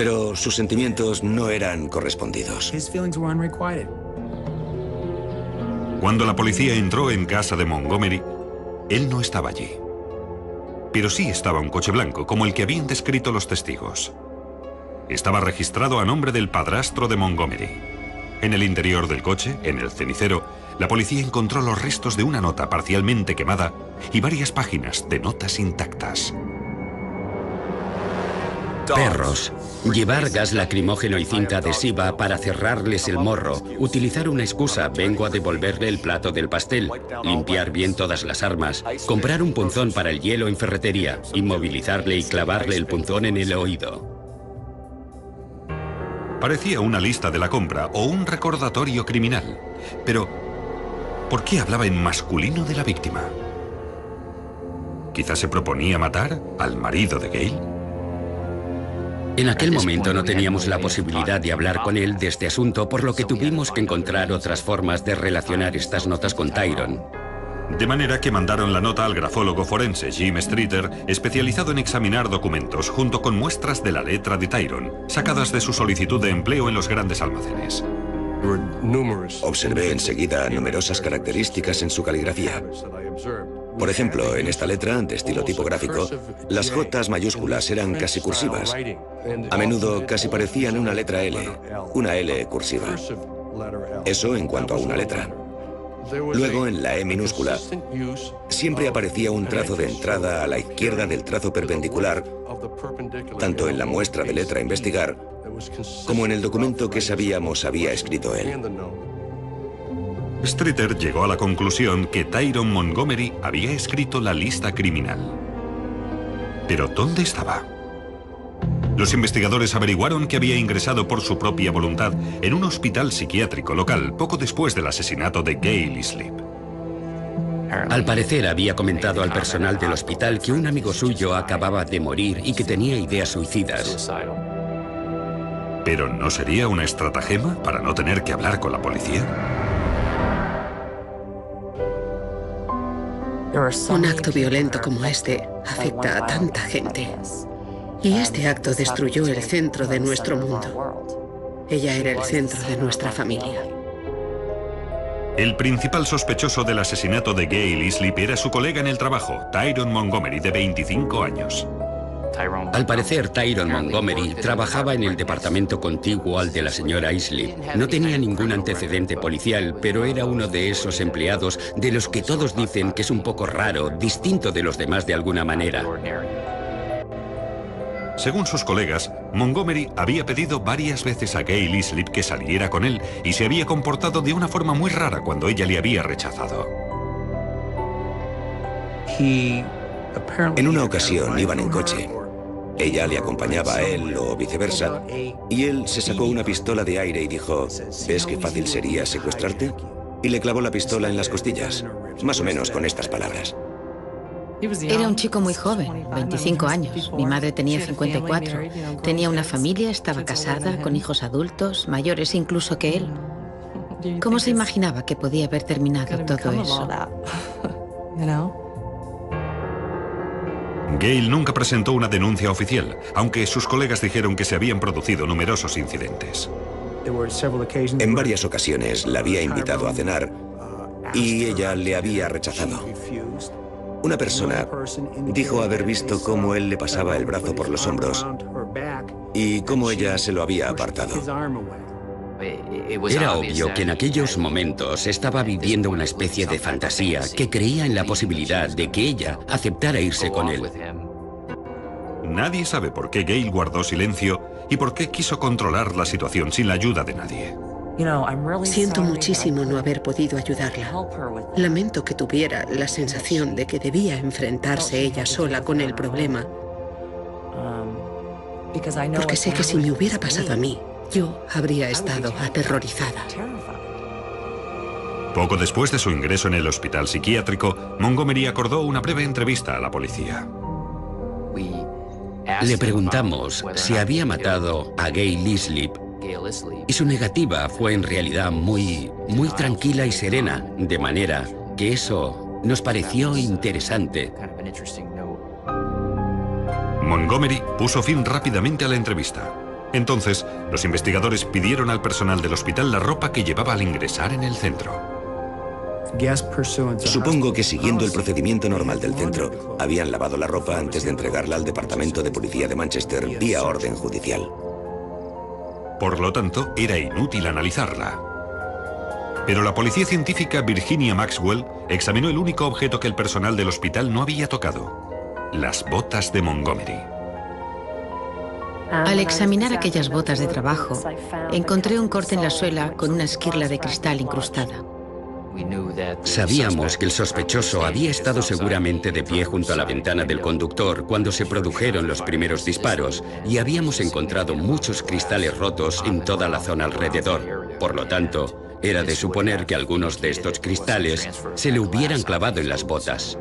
Pero sus sentimientos no eran correspondidos. Cuando la policía entró en casa de Montgomery, él no estaba allí. Pero sí estaba un coche blanco, como el que habían descrito los testigos. Estaba registrado a nombre del padrastro de Montgomery. En el interior del coche, en el cenicero, la policía encontró los restos de una nota parcialmente quemada y varias páginas de notas intactas. Perros. Llevar gas lacrimógeno y cinta adhesiva para cerrarles el morro. Utilizar una excusa, vengo a devolverle el plato del pastel. Limpiar bien todas las armas. Comprar un punzón para el hielo en ferretería. Inmovilizarle y clavarle el punzón en el oído. Parecía una lista de la compra o un recordatorio criminal. Pero, ¿por qué hablaba en masculino de la víctima? ¿Quizás se proponía matar al marido de Gail? En aquel momento no teníamos la posibilidad de hablar con él de este asunto, por lo que tuvimos que encontrar otras formas de relacionar estas notas con Tyron. De manera que mandaron la nota al grafólogo forense Jim Streeter, especializado en examinar documentos junto con muestras de la letra de Tyron, sacadas de su solicitud de empleo en los grandes almacenes. Observé enseguida numerosas características en su caligrafía. Por ejemplo, en esta letra, de estilo tipográfico, las J mayúsculas eran casi cursivas. A menudo casi parecían una letra L, una L cursiva. Eso en cuanto a una letra. Luego, en la E minúscula, siempre aparecía un trazo de entrada a la izquierda del trazo perpendicular, tanto en la muestra de letra a investigar como en el documento que sabíamos había escrito él. Streeter llegó a la conclusión que Tyron Montgomery había escrito la lista criminal. Pero ¿dónde estaba? Los investigadores averiguaron que había ingresado por su propia voluntad en un hospital psiquiátrico local poco después del asesinato de Gail Sleep. Al parecer había comentado al personal del hospital que un amigo suyo acababa de morir y que tenía ideas suicidas. ¿Pero no sería una estratagema para no tener que hablar con la policía? Un acto violento como este afecta a tanta gente. Y este acto destruyó el centro de nuestro mundo. Ella era el centro de nuestra familia. El principal sospechoso del asesinato de Gail Islip era su colega en el trabajo, Tyron Montgomery, de 25 años. Al parecer, Tyron Montgomery trabajaba en el departamento contiguo al de la señora Isley. No tenía ningún antecedente policial, pero era uno de esos empleados de los que todos dicen que es un poco raro, distinto de los demás de alguna manera. Según sus colegas, Montgomery había pedido varias veces a Gail Islip que saliera con él y se había comportado de una forma muy rara cuando ella le había rechazado. En una ocasión iban en coche. Ella le acompañaba a él o viceversa, y él se sacó una pistola de aire y dijo, ¿ves qué fácil sería secuestrarte? Y le clavó la pistola en las costillas, más o menos con estas palabras. Era un chico muy joven, 25 años. Mi madre tenía 54. Tenía una familia, estaba casada, con hijos adultos, mayores incluso que él. ¿Cómo se imaginaba que podía haber terminado todo eso? Gail nunca presentó una denuncia oficial, aunque sus colegas dijeron que se habían producido numerosos incidentes. En varias ocasiones la había invitado a cenar y ella le había rechazado. Una persona dijo haber visto cómo él le pasaba el brazo por los hombros y cómo ella se lo había apartado. Era obvio que en aquellos momentos estaba viviendo una especie de fantasía que creía en la posibilidad de que ella aceptara irse con él. Nadie sabe por qué Gail guardó silencio y por qué quiso controlar la situación sin la ayuda de nadie. Siento muchísimo no haber podido ayudarla. Lamento que tuviera la sensación de que debía enfrentarse ella sola con el problema. Porque sé que si me hubiera pasado a mí, yo habría estado aterrorizada. Poco después de su ingreso en el hospital psiquiátrico, Montgomery acordó una breve entrevista a la policía. Le preguntamos si había matado a Gail Islip y su negativa fue en realidad muy, muy tranquila y serena, de manera que eso nos pareció interesante. Montgomery puso fin rápidamente a la entrevista. Entonces, los investigadores pidieron al personal del hospital la ropa que llevaba al ingresar en el centro. Supongo que siguiendo el procedimiento normal del centro, habían lavado la ropa antes de entregarla al Departamento de Policía de Manchester vía orden judicial. Por lo tanto, era inútil analizarla. Pero la policía científica Virginia Maxwell examinó el único objeto que el personal del hospital no había tocado, las botas de Montgomery. Al examinar aquellas botas de trabajo, encontré un corte en la suela con una esquirla de cristal incrustada. Sabíamos que el sospechoso había estado seguramente de pie junto a la ventana del conductor cuando se produjeron los primeros disparos y habíamos encontrado muchos cristales rotos en toda la zona alrededor. Por lo tanto, era de suponer que algunos de estos cristales se le hubieran clavado en las botas.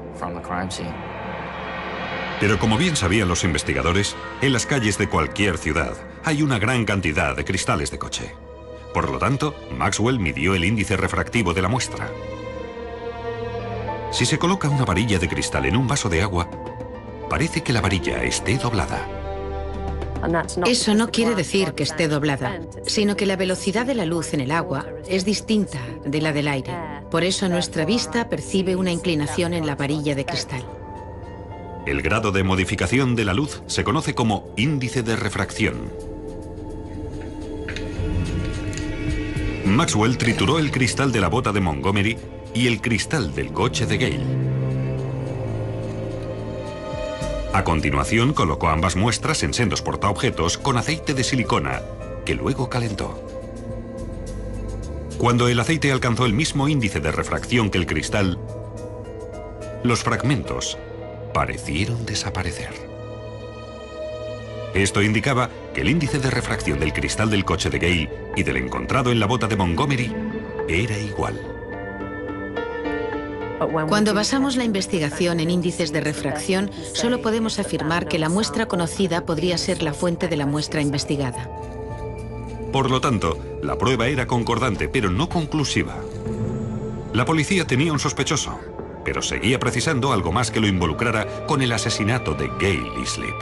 Pero como bien sabían los investigadores, en las calles de cualquier ciudad hay una gran cantidad de cristales de coche. Por lo tanto, Maxwell midió el índice refractivo de la muestra. Si se coloca una varilla de cristal en un vaso de agua, parece que la varilla esté doblada. Eso no quiere decir que esté doblada, sino que la velocidad de la luz en el agua es distinta de la del aire. Por eso nuestra vista percibe una inclinación en la varilla de cristal. El grado de modificación de la luz se conoce como índice de refracción. Maxwell trituró el cristal de la bota de Montgomery y el cristal del coche de Gale. A continuación colocó ambas muestras en sendos portaobjetos con aceite de silicona, que luego calentó. Cuando el aceite alcanzó el mismo índice de refracción que el cristal, los fragmentos parecieron desaparecer. Esto indicaba que el índice de refracción del cristal del coche de Gale y del encontrado en la bota de Montgomery era igual. Cuando basamos la investigación en índices de refracción, solo podemos afirmar que la muestra conocida podría ser la fuente de la muestra investigada. Por lo tanto, la prueba era concordante, pero no conclusiva. La policía tenía un sospechoso, pero seguía precisando algo más que lo involucrara con el asesinato de Gale Islip.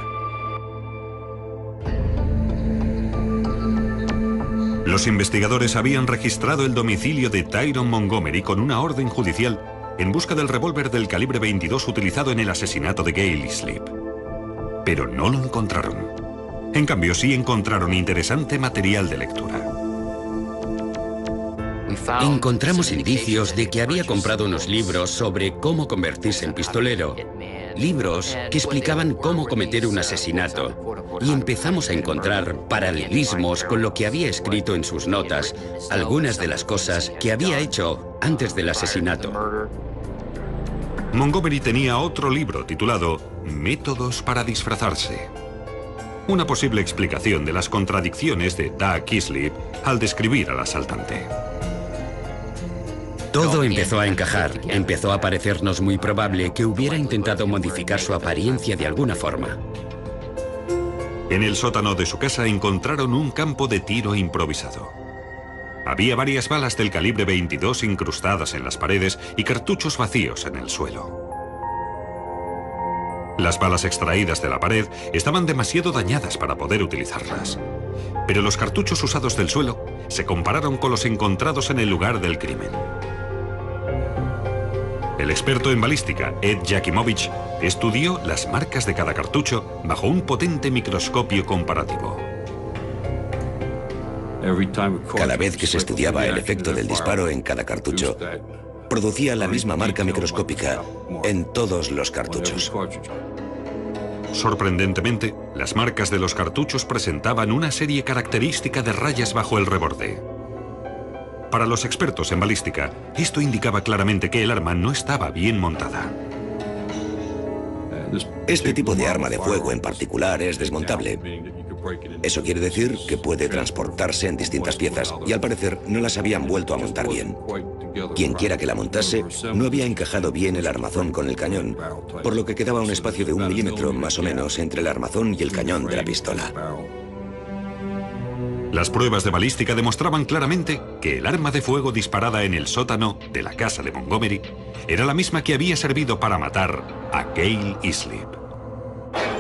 Los investigadores habían registrado el domicilio de Tyron Montgomery con una orden judicial en busca del revólver del calibre 22 utilizado en el asesinato de Gail Sleep. Pero no lo encontraron. En cambio, sí encontraron interesante material de lectura. Encontramos indicios de que había comprado unos libros sobre cómo convertirse en pistolero libros que explicaban cómo cometer un asesinato y empezamos a encontrar paralelismos con lo que había escrito en sus notas, algunas de las cosas que había hecho antes del asesinato. Montgomery tenía otro libro titulado Métodos para disfrazarse. Una posible explicación de las contradicciones de Doug Kislip al describir al asaltante. Todo empezó a encajar. Empezó a parecernos muy probable que hubiera intentado modificar su apariencia de alguna forma. En el sótano de su casa encontraron un campo de tiro improvisado. Había varias balas del calibre 22 incrustadas en las paredes y cartuchos vacíos en el suelo. Las balas extraídas de la pared estaban demasiado dañadas para poder utilizarlas. Pero los cartuchos usados del suelo se compararon con los encontrados en el lugar del crimen. El experto en balística, Ed Jakimovich, estudió las marcas de cada cartucho bajo un potente microscopio comparativo. Cada vez que se estudiaba el efecto del disparo en cada cartucho, producía la misma marca microscópica en todos los cartuchos. Sorprendentemente, las marcas de los cartuchos presentaban una serie característica de rayas bajo el reborde. Para los expertos en balística, esto indicaba claramente que el arma no estaba bien montada. Este tipo de arma de fuego en particular es desmontable. Eso quiere decir que puede transportarse en distintas piezas y al parecer no las habían vuelto a montar bien. Quien quiera que la montase no había encajado bien el armazón con el cañón, por lo que quedaba un espacio de un milímetro más o menos entre el armazón y el cañón de la pistola. Las pruebas de balística demostraban claramente que el arma de fuego disparada en el sótano de la casa de Montgomery era la misma que había servido para matar a Gail Islip.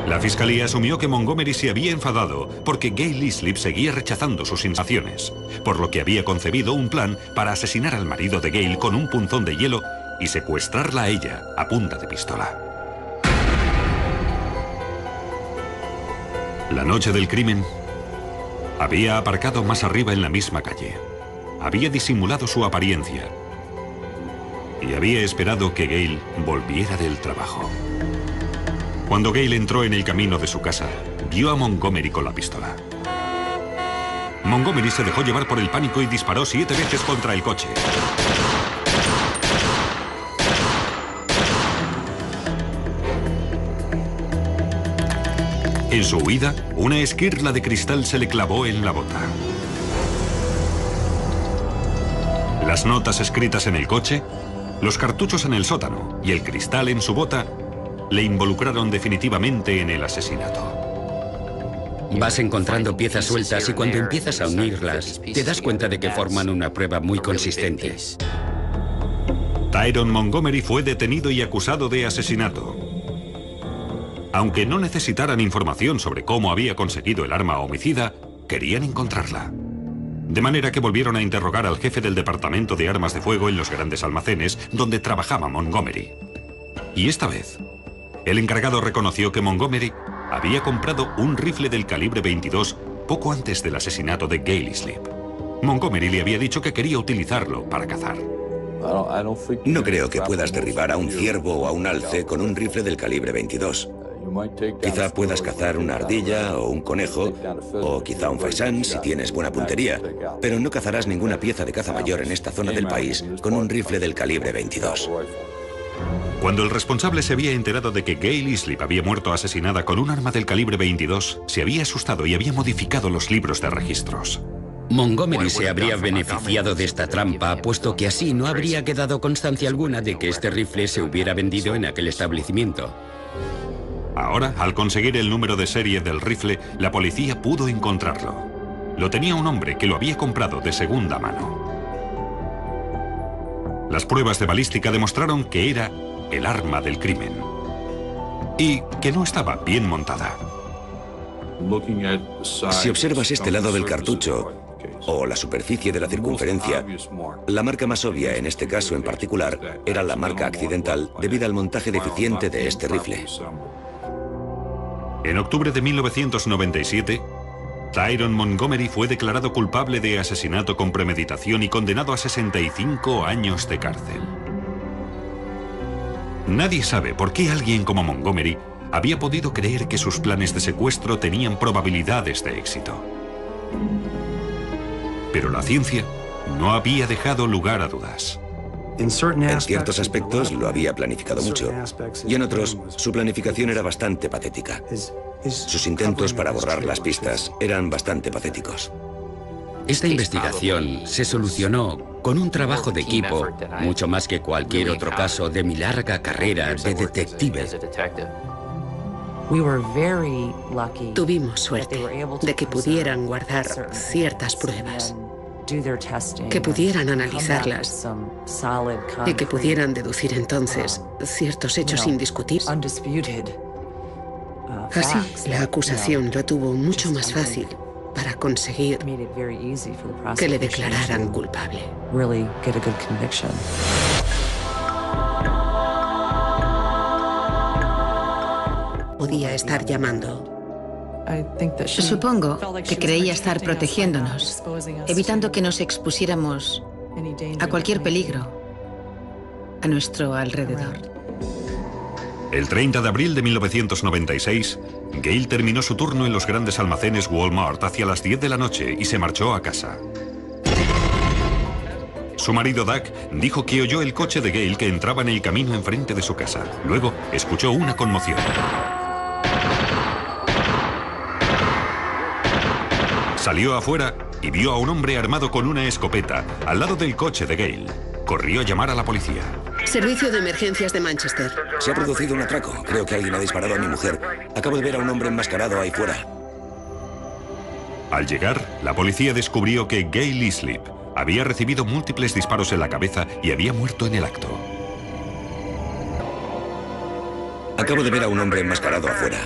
La fiscalía asumió que Montgomery se había enfadado porque Gail Islip seguía rechazando sus insinuaciones, por lo que había concebido un plan para asesinar al marido de Gail con un punzón de hielo y secuestrarla a ella a punta de pistola. La noche del crimen, había aparcado más arriba en la misma calle. Había disimulado su apariencia y había esperado que Gail volviera del trabajo. Cuando Gail entró en el camino de su casa, vio a Montgomery con la pistola. Montgomery se dejó llevar por el pánico y disparó siete veces contra el coche. En su huida, una esquirla de cristal se le clavó en la bota. Las notas escritas en el coche, los cartuchos en el sótano y el cristal en su bota le involucraron definitivamente en el asesinato. Vas encontrando piezas sueltas y cuando empiezas a unirlas, te das cuenta de que forman una prueba muy consistente. Tyron Montgomery fue detenido y acusado de asesinato. Aunque no necesitaran información sobre cómo había conseguido el arma homicida, querían encontrarla. De manera que volvieron a interrogar al jefe del departamento de armas de fuego en los grandes almacenes donde trabajaba Montgomery. Y esta vez, el encargado reconoció que Montgomery había comprado un rifle del calibre 22 poco antes del asesinato de Gail Sleep. Montgomery le había dicho que quería utilizarlo para cazar. No creo que puedas derribar a un ciervo o a un alce con un rifle del calibre 22. Quizá puedas cazar una ardilla o un conejo, o quizá un faisán si tienes buena puntería, pero no cazarás ninguna pieza de caza mayor en esta zona del país con un rifle del calibre 22. Cuando el responsable se había enterado de que Gail Islip había muerto asesinada con un arma del calibre 22, se había asustado y había modificado los libros de registros. Montgomery se habría beneficiado de esta trampa, puesto que así no habría quedado constancia alguna de que este rifle se hubiera vendido en aquel establecimiento. Ahora, al conseguir el número de serie del rifle, la policía pudo encontrarlo. Lo tenía un hombre que lo había comprado de segunda mano. Las pruebas de balística demostraron que era el arma del crimen y que no estaba bien montada. Si observas este lado del cartucho o la superficie de la circunferencia, la marca más obvia en este caso en particular era la marca accidental debido al montaje deficiente de este rifle. En octubre de 1997, Tyron Montgomery fue declarado culpable de asesinato con premeditación y condenado a 65 años de cárcel. Nadie sabe por qué alguien como Montgomery había podido creer que sus planes de secuestro tenían probabilidades de éxito. Pero la ciencia no había dejado lugar a dudas. En ciertos aspectos lo había planificado mucho y en otros su planificación era bastante patética. Sus intentos para borrar las pistas eran bastante patéticos. Esta investigación se solucionó con un trabajo de equipo, mucho más que cualquier otro caso de mi larga carrera de detective. Tuvimos suerte de que pudieran guardar ciertas pruebas, que pudieran analizarlas y que pudieran deducir entonces ciertos hechos indiscutibles. Así, la acusación lo tuvo mucho más fácil para conseguir que le declararan culpable. Podía estar llamando. Supongo que creía estar protegiéndonos, evitando que nos expusiéramos a cualquier peligro a nuestro alrededor. El 30 de abril de 1996, Gail terminó su turno en los grandes almacenes Walmart hacia las 10 de la noche y se marchó a casa. Su marido Doug dijo que oyó el coche de Gail que entraba en el camino enfrente de su casa. Luego escuchó una conmoción. Salió afuera y vio a un hombre armado con una escopeta al lado del coche de Gail. Corrió a llamar a la policía. Servicio de emergencias de Manchester. Se ha producido un atraco. Creo que alguien ha disparado a mi mujer. Acabo de ver a un hombre enmascarado ahí fuera. Al llegar, la policía descubrió que Gail Islip había recibido múltiples disparos en la cabeza y había muerto en el acto. Acabo de ver a un hombre enmascarado afuera.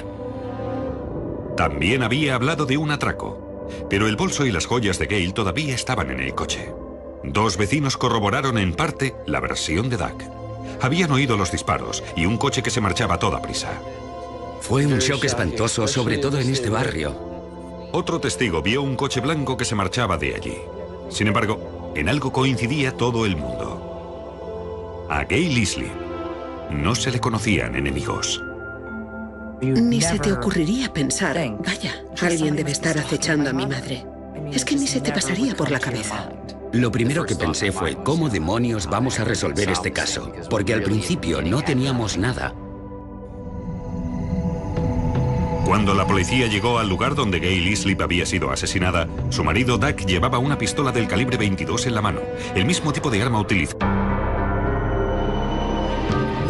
También había hablado de un atraco, pero el bolso y las joyas de Gail todavía estaban en el coche. Dos vecinos corroboraron en parte la versión de Doug. Habían oído los disparos y un coche que se marchaba a toda prisa. Fue un shock espantoso, sobre todo en este barrio. Otro testigo vio un coche blanco que se marchaba de allí. Sin embargo, en algo coincidía todo el mundo. A Gail Isley no se le conocían enemigos. Ni se te ocurriría pensar, vaya, alguien debe estar acechando a mi madre. Es que ni se te pasaría por la cabeza. Lo primero que pensé fue, ¿cómo demonios vamos a resolver este caso? Porque al principio no teníamos nada. Cuando la policía llegó al lugar donde Gail Islip había sido asesinada, su marido Doug llevaba una pistola del calibre 22 en la mano, el mismo tipo de arma utilizada.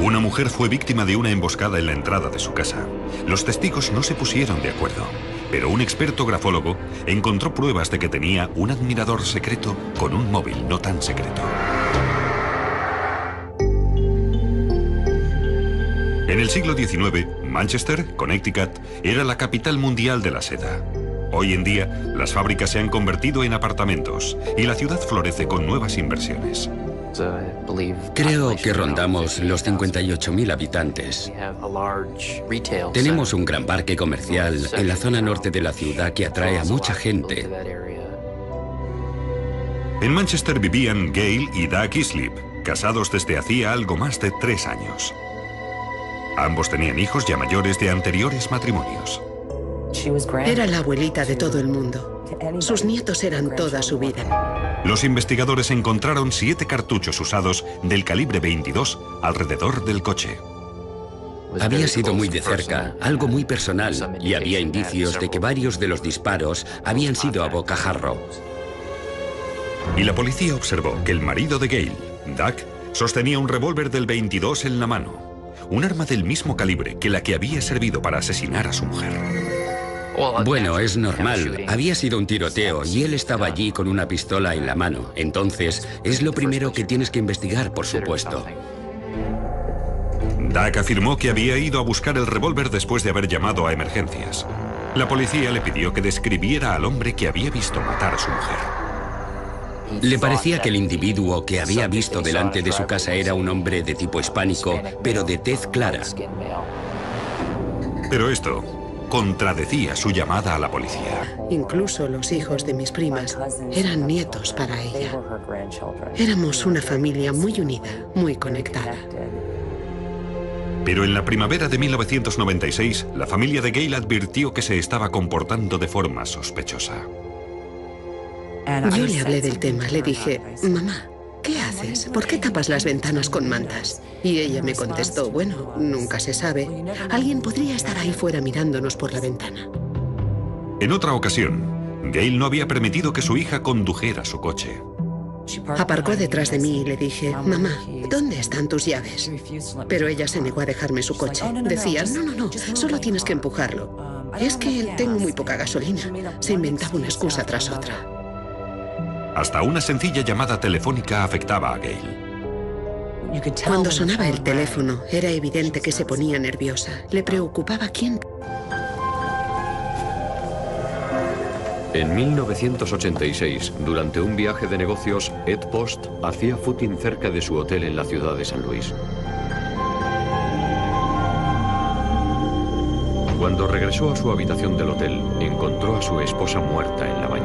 Una mujer fue víctima de una emboscada en la entrada de su casa. Los testigos no se pusieron de acuerdo, pero un experto grafólogo encontró pruebas de que tenía un admirador secreto con un móvil no tan secreto. En el siglo XIX, Manchester, Connecticut, era la capital mundial de la seda. Hoy en día, las fábricas se han convertido en apartamentos y la ciudad florece con nuevas inversiones. Creo que rondamos los 58.000 habitantes. Tenemos un gran parque comercial en la zona norte de la ciudad que atrae a mucha gente. En Manchester vivían Gail y Doug Islip, casados desde hacía algo más de tres años. Ambos tenían hijos ya mayores de anteriores matrimonios. Era la abuelita de todo el mundo. Sus nietos eran toda su vida. Los investigadores encontraron siete cartuchos usados del calibre 22 alrededor del coche. Había sido muy de cerca, algo muy personal, y había indicios de que varios de los disparos habían sido a bocajarro. Y la policía observó que el marido de Gail, Doug, sostenía un revólver del 22 en la mano, un arma del mismo calibre que la que había servido para asesinar a su mujer. Bueno, es normal. Había sido un tiroteo y él estaba allí con una pistola en la mano. Entonces, es lo primero que tienes que investigar, por supuesto. Dak afirmó que había ido a buscar el revólver después de haber llamado a emergencias. La policía le pidió que describiera al hombre que había visto matar a su mujer. Le parecía que el individuo que había visto delante de su casa era un hombre de tipo hispánico, pero de tez clara. Pero esto contradecía su llamada a la policía. Incluso los hijos de mis primas eran nietos para ella. Éramos una familia muy unida, muy conectada. Pero en la primavera de 1996, la familia de Gail advirtió que se estaba comportando de forma sospechosa. Yo le hablé del tema, le dije, mamá, ¿qué haces? ¿Por qué tapas las ventanas con mantas? Y ella me contestó, bueno, nunca se sabe. Alguien podría estar ahí fuera mirándonos por la ventana. En otra ocasión, Gail no había permitido que su hija condujera su coche. Aparcó detrás de mí y le dije, mamá, ¿dónde están tus llaves? Pero ella se negó a dejarme su coche. Decía, no, no, no, solo tienes que empujarlo. Es que tengo muy poca gasolina. Se inventaba una excusa tras otra. Hasta una sencilla llamada telefónica afectaba a Gail. Cuando sonaba el teléfono, era evidente que se ponía nerviosa. Le preocupaba quién. En 1986, durante un viaje de negocios, Ed Post hacía footing cerca de su hotel en la ciudad de San Luis. Cuando regresó a su habitación del hotel, encontró a su esposa muerta en la bañera.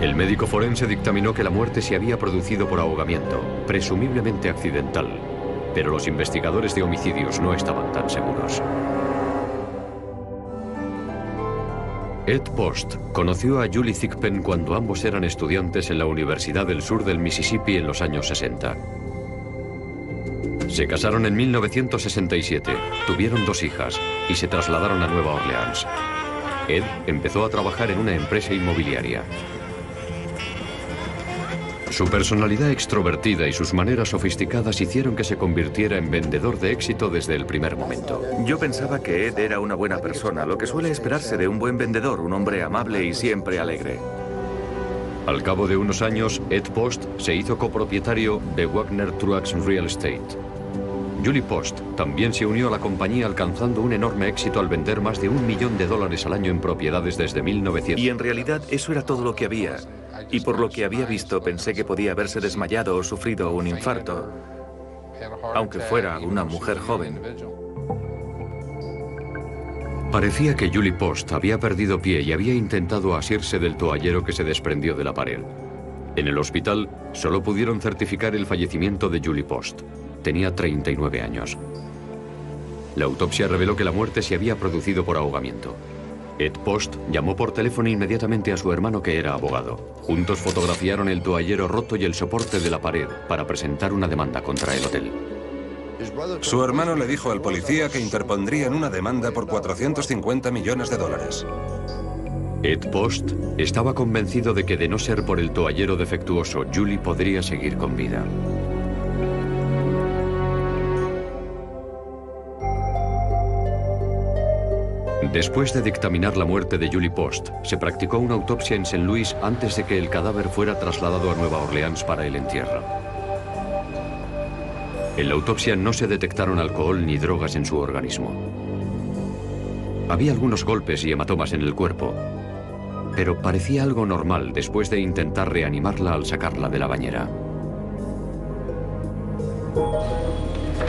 El médico forense dictaminó que la muerte se había producido por ahogamiento, presumiblemente accidental, pero los investigadores de homicidios no estaban tan seguros. Ed Post conoció a Julie Thigpen cuando ambos eran estudiantes en la Universidad del Sur del Mississippi en los años 60. Se casaron en 1967, tuvieron dos hijas y se trasladaron a Nueva Orleans. Ed empezó a trabajar en una empresa inmobiliaria. Su personalidad extrovertida y sus maneras sofisticadas hicieron que se convirtiera en vendedor de éxito desde el primer momento. Yo pensaba que Ed era una buena persona, lo que suele esperarse de un buen vendedor, un hombre amable y siempre alegre. Al cabo de unos años, Ed Post se hizo copropietario de Wagner Trucks Real Estate. Julie Post también se unió a la compañía alcanzando un enorme éxito al vender más de un millón de dólares al año en propiedades desde 1900. Y en realidad eso era todo lo que había. Y por lo que había visto pensé que podía haberse desmayado o sufrido un infarto, aunque fuera una mujer joven. Parecía que Julie Post había perdido pie y había intentado asirse del toallero que se desprendió de la pared. En el hospital solo pudieron certificar el fallecimiento de Julie Post. Tenía 39 años. La autopsia reveló que la muerte se había producido por ahogamiento. Ed Post llamó por teléfono inmediatamente a su hermano que era abogado. Juntos fotografiaron el toallero roto y el soporte de la pared para presentar una demanda contra el hotel. Su hermano le dijo al policía que interpondrían una demanda por 450 millones de dólares. Ed Post estaba convencido de que de no ser por el toallero defectuoso, Julie podría seguir con vida. Después de dictaminar la muerte de Julie Post, se practicó una autopsia en St. Louis antes de que el cadáver fuera trasladado a Nueva Orleans para el entierro. En la autopsia no se detectaron alcohol ni drogas en su organismo. Había algunos golpes y hematomas en el cuerpo, pero parecía algo normal después de intentar reanimarla al sacarla de la bañera.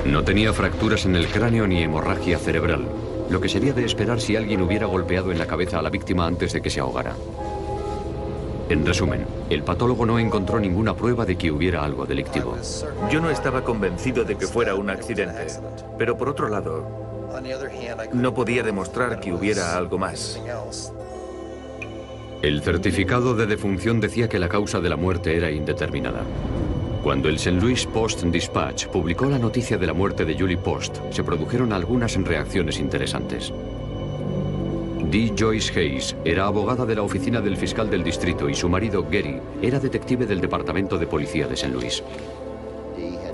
No tenía fracturas en el cráneo ni hemorragia cerebral, lo que sería de esperar si alguien hubiera golpeado en la cabeza a la víctima antes de que se ahogara. En resumen, el patólogo no encontró ninguna prueba de que hubiera algo delictivo. Yo no estaba convencido de que fuera un accidente, pero por otro lado, no podía demostrar que hubiera algo más. El certificado de defunción decía que la causa de la muerte era indeterminada. Cuando el St. Louis Post Dispatch publicó la noticia de la muerte de Julie Post, se produjeron algunas reacciones interesantes. Dee Joyce Hayes era abogada de la oficina del fiscal del distrito y su marido, Gary, era detective del departamento de policía de St. Louis.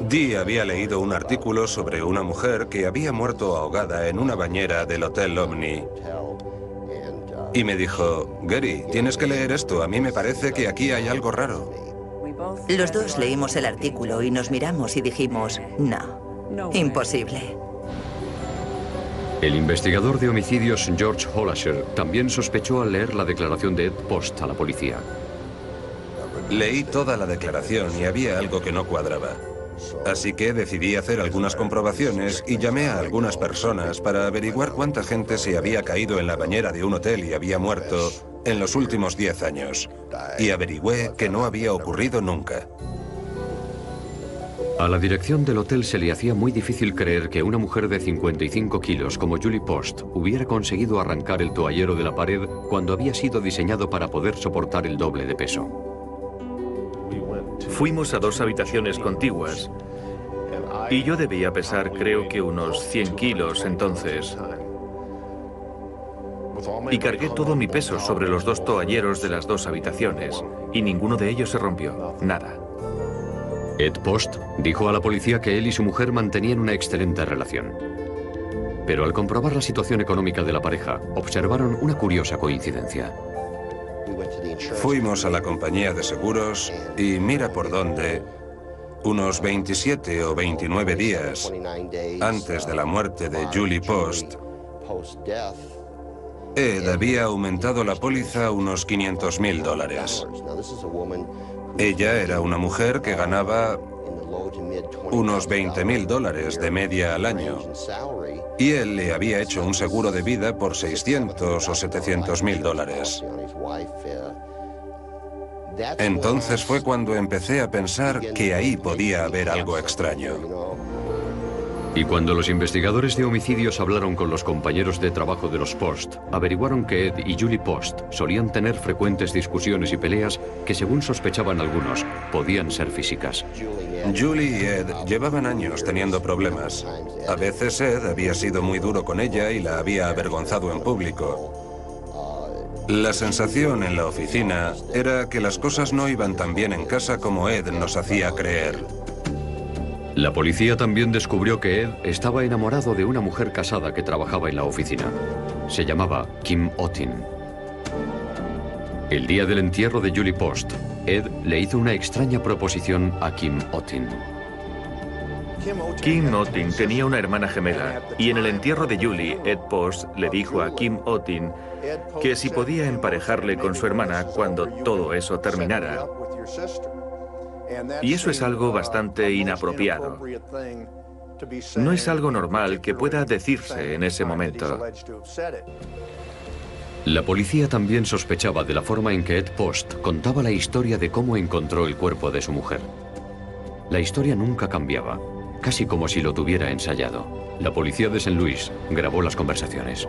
Dee había leído un artículo sobre una mujer que había muerto ahogada en una bañera del Hotel Omni. Y me dijo, Gary, tienes que leer esto, a mí me parece que aquí hay algo raro. Los dos leímos el artículo y nos miramos y dijimos, no, imposible. El investigador de homicidios George Holasher también sospechó al leer la declaración de Ed Post a la policía. Leí toda la declaración y había algo que no cuadraba. Así que decidí hacer algunas comprobaciones y llamé a algunas personas para averiguar cuánta gente se había caído en la bañera de un hotel y había muerto en los últimos 10 años. Y averigüé que no había ocurrido nunca. A la dirección del hotel se le hacía muy difícil creer que una mujer de 55 kilos como Julie Post hubiera conseguido arrancar el toallero de la pared cuando había sido diseñado para poder soportar el doble de peso. Fuimos a dos habitaciones contiguas y yo debía pesar creo que unos 100 kilos entonces. Y cargué todo mi peso sobre los dos toalleros de las dos habitaciones y ninguno de ellos se rompió, nada. Ed Post dijo a la policía que él y su mujer mantenían una excelente relación. Pero al comprobar la situación económica de la pareja, observaron una curiosa coincidencia. Fuimos a la compañía de seguros y mira por dónde, unos 27 o 29 días antes de la muerte de Julie Post, Ed había aumentado la póliza unos 500 mil dólares. Ella era una mujer que ganaba unos 20 mil dólares de media al año. Y él le había hecho un seguro de vida por 600 o 700 mil dólares. Entonces fue cuando empecé a pensar que ahí podía haber algo extraño. Y cuando los investigadores de homicidios hablaron con los compañeros de trabajo de los Post, averiguaron que Ed y Julie Post solían tener frecuentes discusiones y peleas que, según sospechaban algunos, podían ser físicas. Julie y Ed llevaban años teniendo problemas. A veces Ed había sido muy duro con ella y la había avergonzado en público. La sensación en la oficina era que las cosas no iban tan bien en casa como Ed nos hacía creer. La policía también descubrió que Ed estaba enamorado de una mujer casada que trabajaba en la oficina. Se llamaba Kim Otin. El día del entierro de Julie Post, Ed le hizo una extraña proposición a Kim Otin. Kim Otin tenía una hermana gemela y en el entierro de Julie, Ed Post le dijo a Kim Otin que si podía emparejarle con su hermana cuando todo eso terminara. Y eso es algo bastante inapropiado. No es algo normal que pueda decirse en ese momento. La policía también sospechaba de la forma en que Ed Post contaba la historia de cómo encontró el cuerpo de su mujer. La historia nunca cambiaba, casi como si lo tuviera ensayado. La policía de St. Louis grabó las conversaciones.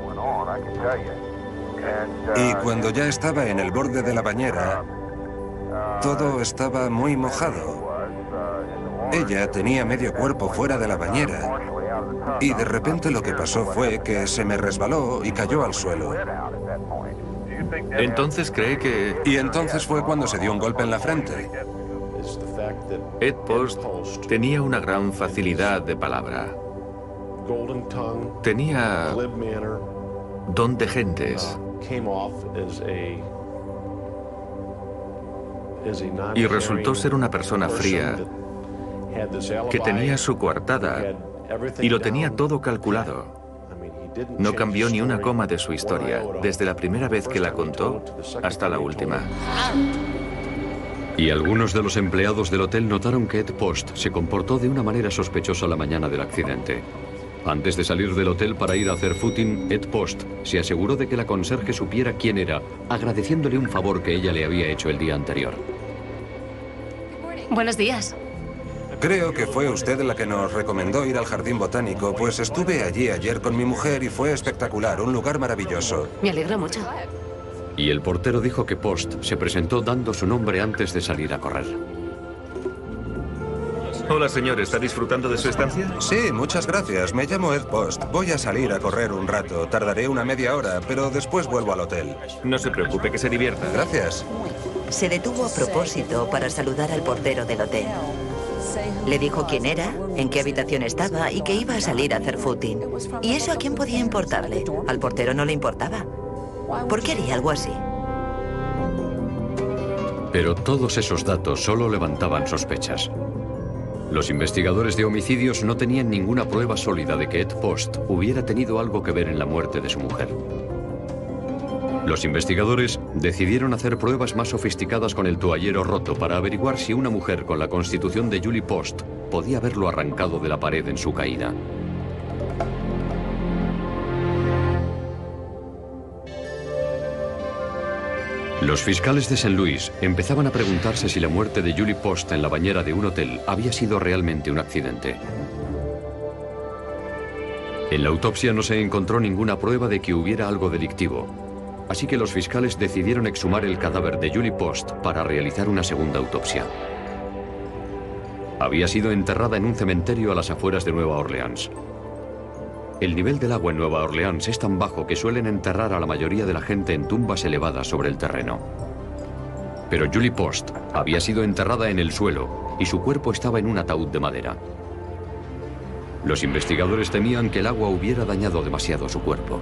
Y cuando ya estaba en el borde de la bañera, todo estaba muy mojado. Ella tenía medio cuerpo fuera de la bañera. Y de repente lo que pasó fue que se me resbaló y cayó al suelo. Entonces cree que... Y entonces fue cuando se dio un golpe en la frente. Ed Post tenía una gran facilidad de palabra. Tenía don de gentes. Y resultó ser una persona fría que tenía su coartada y lo tenía todo calculado. No cambió ni una coma de su historia, desde la primera vez que la contó hasta la última. Y algunos de los empleados del hotel notaron que Ed Post se comportó de una manera sospechosa la mañana del accidente. Antes de salir del hotel para ir a hacer footing, Ed Post se aseguró de que la conserje supiera quién era, agradeciéndole un favor que ella le había hecho el día anterior. Buenos días. Creo que fue usted la que nos recomendó ir al jardín botánico, pues estuve allí ayer con mi mujer y fue espectacular, un lugar maravilloso. Me alegra mucho. Y el portero dijo que Post se presentó dando su nombre antes de salir a correr. Hola, señor. ¿Está disfrutando de su estancia? Sí, muchas gracias. Me llamo Ed Post. Voy a salir a correr un rato. Tardaré una media hora, pero después vuelvo al hotel. No se preocupe, que se divierta. Gracias. Se detuvo a propósito para saludar al portero del hotel. Le dijo quién era, en qué habitación estaba y que iba a salir a hacer footing. ¿Y eso a quién podía importarle? Al portero no le importaba. ¿Por qué haría algo así? Pero todos esos datos solo levantaban sospechas. Los investigadores de homicidios no tenían ninguna prueba sólida de que Ed Post hubiera tenido algo que ver en la muerte de su mujer. Los investigadores decidieron hacer pruebas más sofisticadas con el toallero roto para averiguar si una mujer con la constitución de Julie Post podía haberlo arrancado de la pared en su caída. Los fiscales de St. Louis empezaban a preguntarse si la muerte de Julie Post en la bañera de un hotel había sido realmente un accidente. En la autopsia no se encontró ninguna prueba de que hubiera algo delictivo, así que los fiscales decidieron exhumar el cadáver de Julie Post para realizar una segunda autopsia. Había sido enterrada en un cementerio a las afueras de Nueva Orleans. El nivel del agua en Nueva Orleans es tan bajo que suelen enterrar a la mayoría de la gente en tumbas elevadas sobre el terreno. Pero Julie Post había sido enterrada en el suelo y su cuerpo estaba en un ataúd de madera. Los investigadores temían que el agua hubiera dañado demasiado su cuerpo.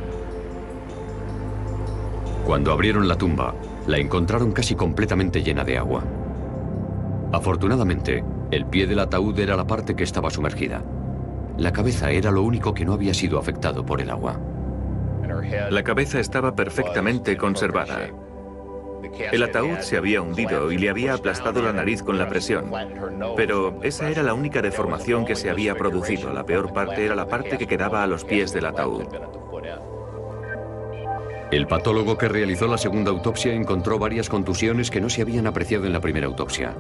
Cuando abrieron la tumba, la encontraron casi completamente llena de agua. Afortunadamente, el pie del ataúd era la parte que estaba sumergida. La cabeza era lo único que no había sido afectado por el agua. La cabeza estaba perfectamente conservada. El ataúd se había hundido y le había aplastado la nariz con la presión. Pero esa era la única deformación que se había producido. La peor parte era la parte que quedaba a los pies del ataúd. El patólogo que realizó la segunda autopsia encontró varias contusiones que no se habían apreciado en la primera autopsia.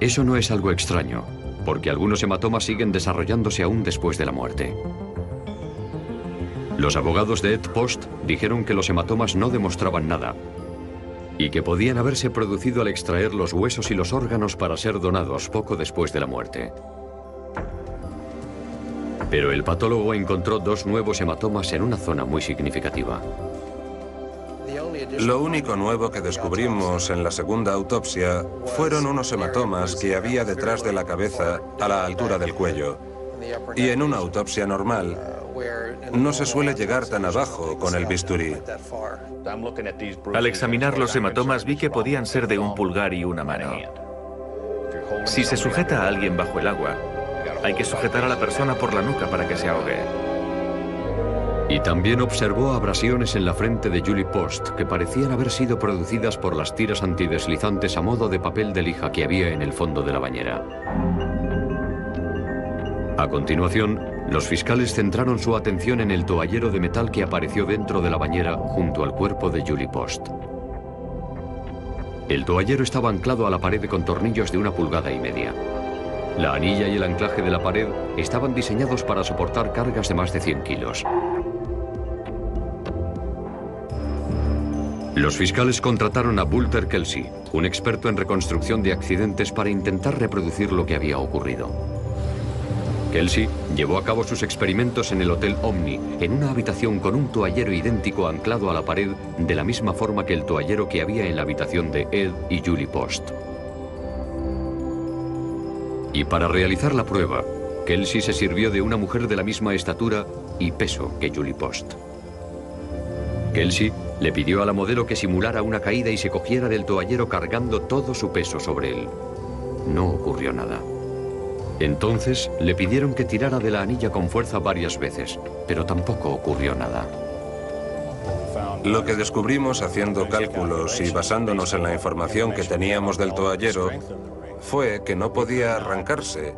Eso no es algo extraño, porque algunos hematomas siguen desarrollándose aún después de la muerte. Los abogados de Ed Post dijeron que los hematomas no demostraban nada y que podían haberse producido al extraer los huesos y los órganos para ser donados poco después de la muerte. Pero el patólogo encontró dos nuevos hematomas en una zona muy significativa. Lo único nuevo que descubrimos en la segunda autopsia fueron unos hematomas que había detrás de la cabeza a la altura del cuello. Y en una autopsia normal no se suele llegar tan abajo con el bisturí. Al examinar los hematomas vi que podían ser de un pulgar y una mano. Si se sujeta a alguien bajo el agua, hay que sujetar a la persona por la nuca para que se ahogue. Y también observó abrasiones en la frente de Julie Post que parecían haber sido producidas por las tiras antideslizantes a modo de papel de lija que había en el fondo de la bañera. A continuación, los fiscales centraron su atención en el toallero de metal que apareció dentro de la bañera junto al cuerpo de Julie Post. El toallero estaba anclado a la pared con tornillos de una pulgada y media. La anilla y el anclaje de la pared estaban diseñados para soportar cargas de más de 100 kilos. Los fiscales contrataron a Bulter Kelsey, un experto en reconstrucción de accidentes, para intentar reproducir lo que había ocurrido. Kelsey llevó a cabo sus experimentos en el Hotel Omni, en una habitación con un toallero idéntico anclado a la pared de la misma forma que el toallero que había en la habitación de Ed y Julie Post. Y para realizar la prueba, Kelsey se sirvió de una mujer de la misma estatura y peso que Julie Post. Kelsey le pidió a la modelo que simulara una caída y se cogiera del toallero cargando todo su peso sobre él. No ocurrió nada. Entonces le pidieron que tirara de la anilla con fuerza varias veces, pero tampoco ocurrió nada. Lo que descubrimos haciendo cálculos y basándonos en la información que teníamos del toallero fue que no podía arrancarse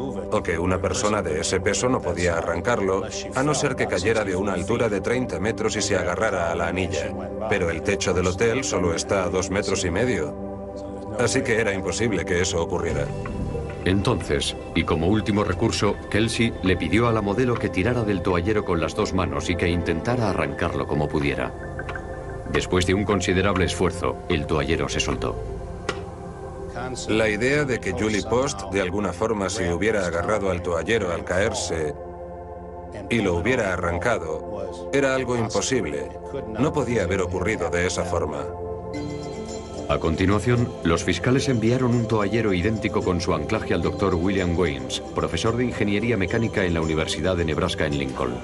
o que una persona de ese peso no podía arrancarlo, a no ser que cayera de una altura de 30 metros y se agarrara a la anilla. Pero el techo del hotel solo está a dos metros y medio. Así que era imposible que eso ocurriera. Entonces, y como último recurso, Kelsey le pidió a la modelo que tirara del toallero con las dos manos y que intentara arrancarlo como pudiera. Después de un considerable esfuerzo, el toallero se soltó. La idea de que Julie Post de alguna forma se hubiera agarrado al toallero al caerse y lo hubiera arrancado era algo imposible. No podía haber ocurrido de esa forma. A continuación, los fiscales enviaron un toallero idéntico con su anclaje al doctor William Waynes, profesor de ingeniería mecánica en la Universidad de Nebraska en Lincoln.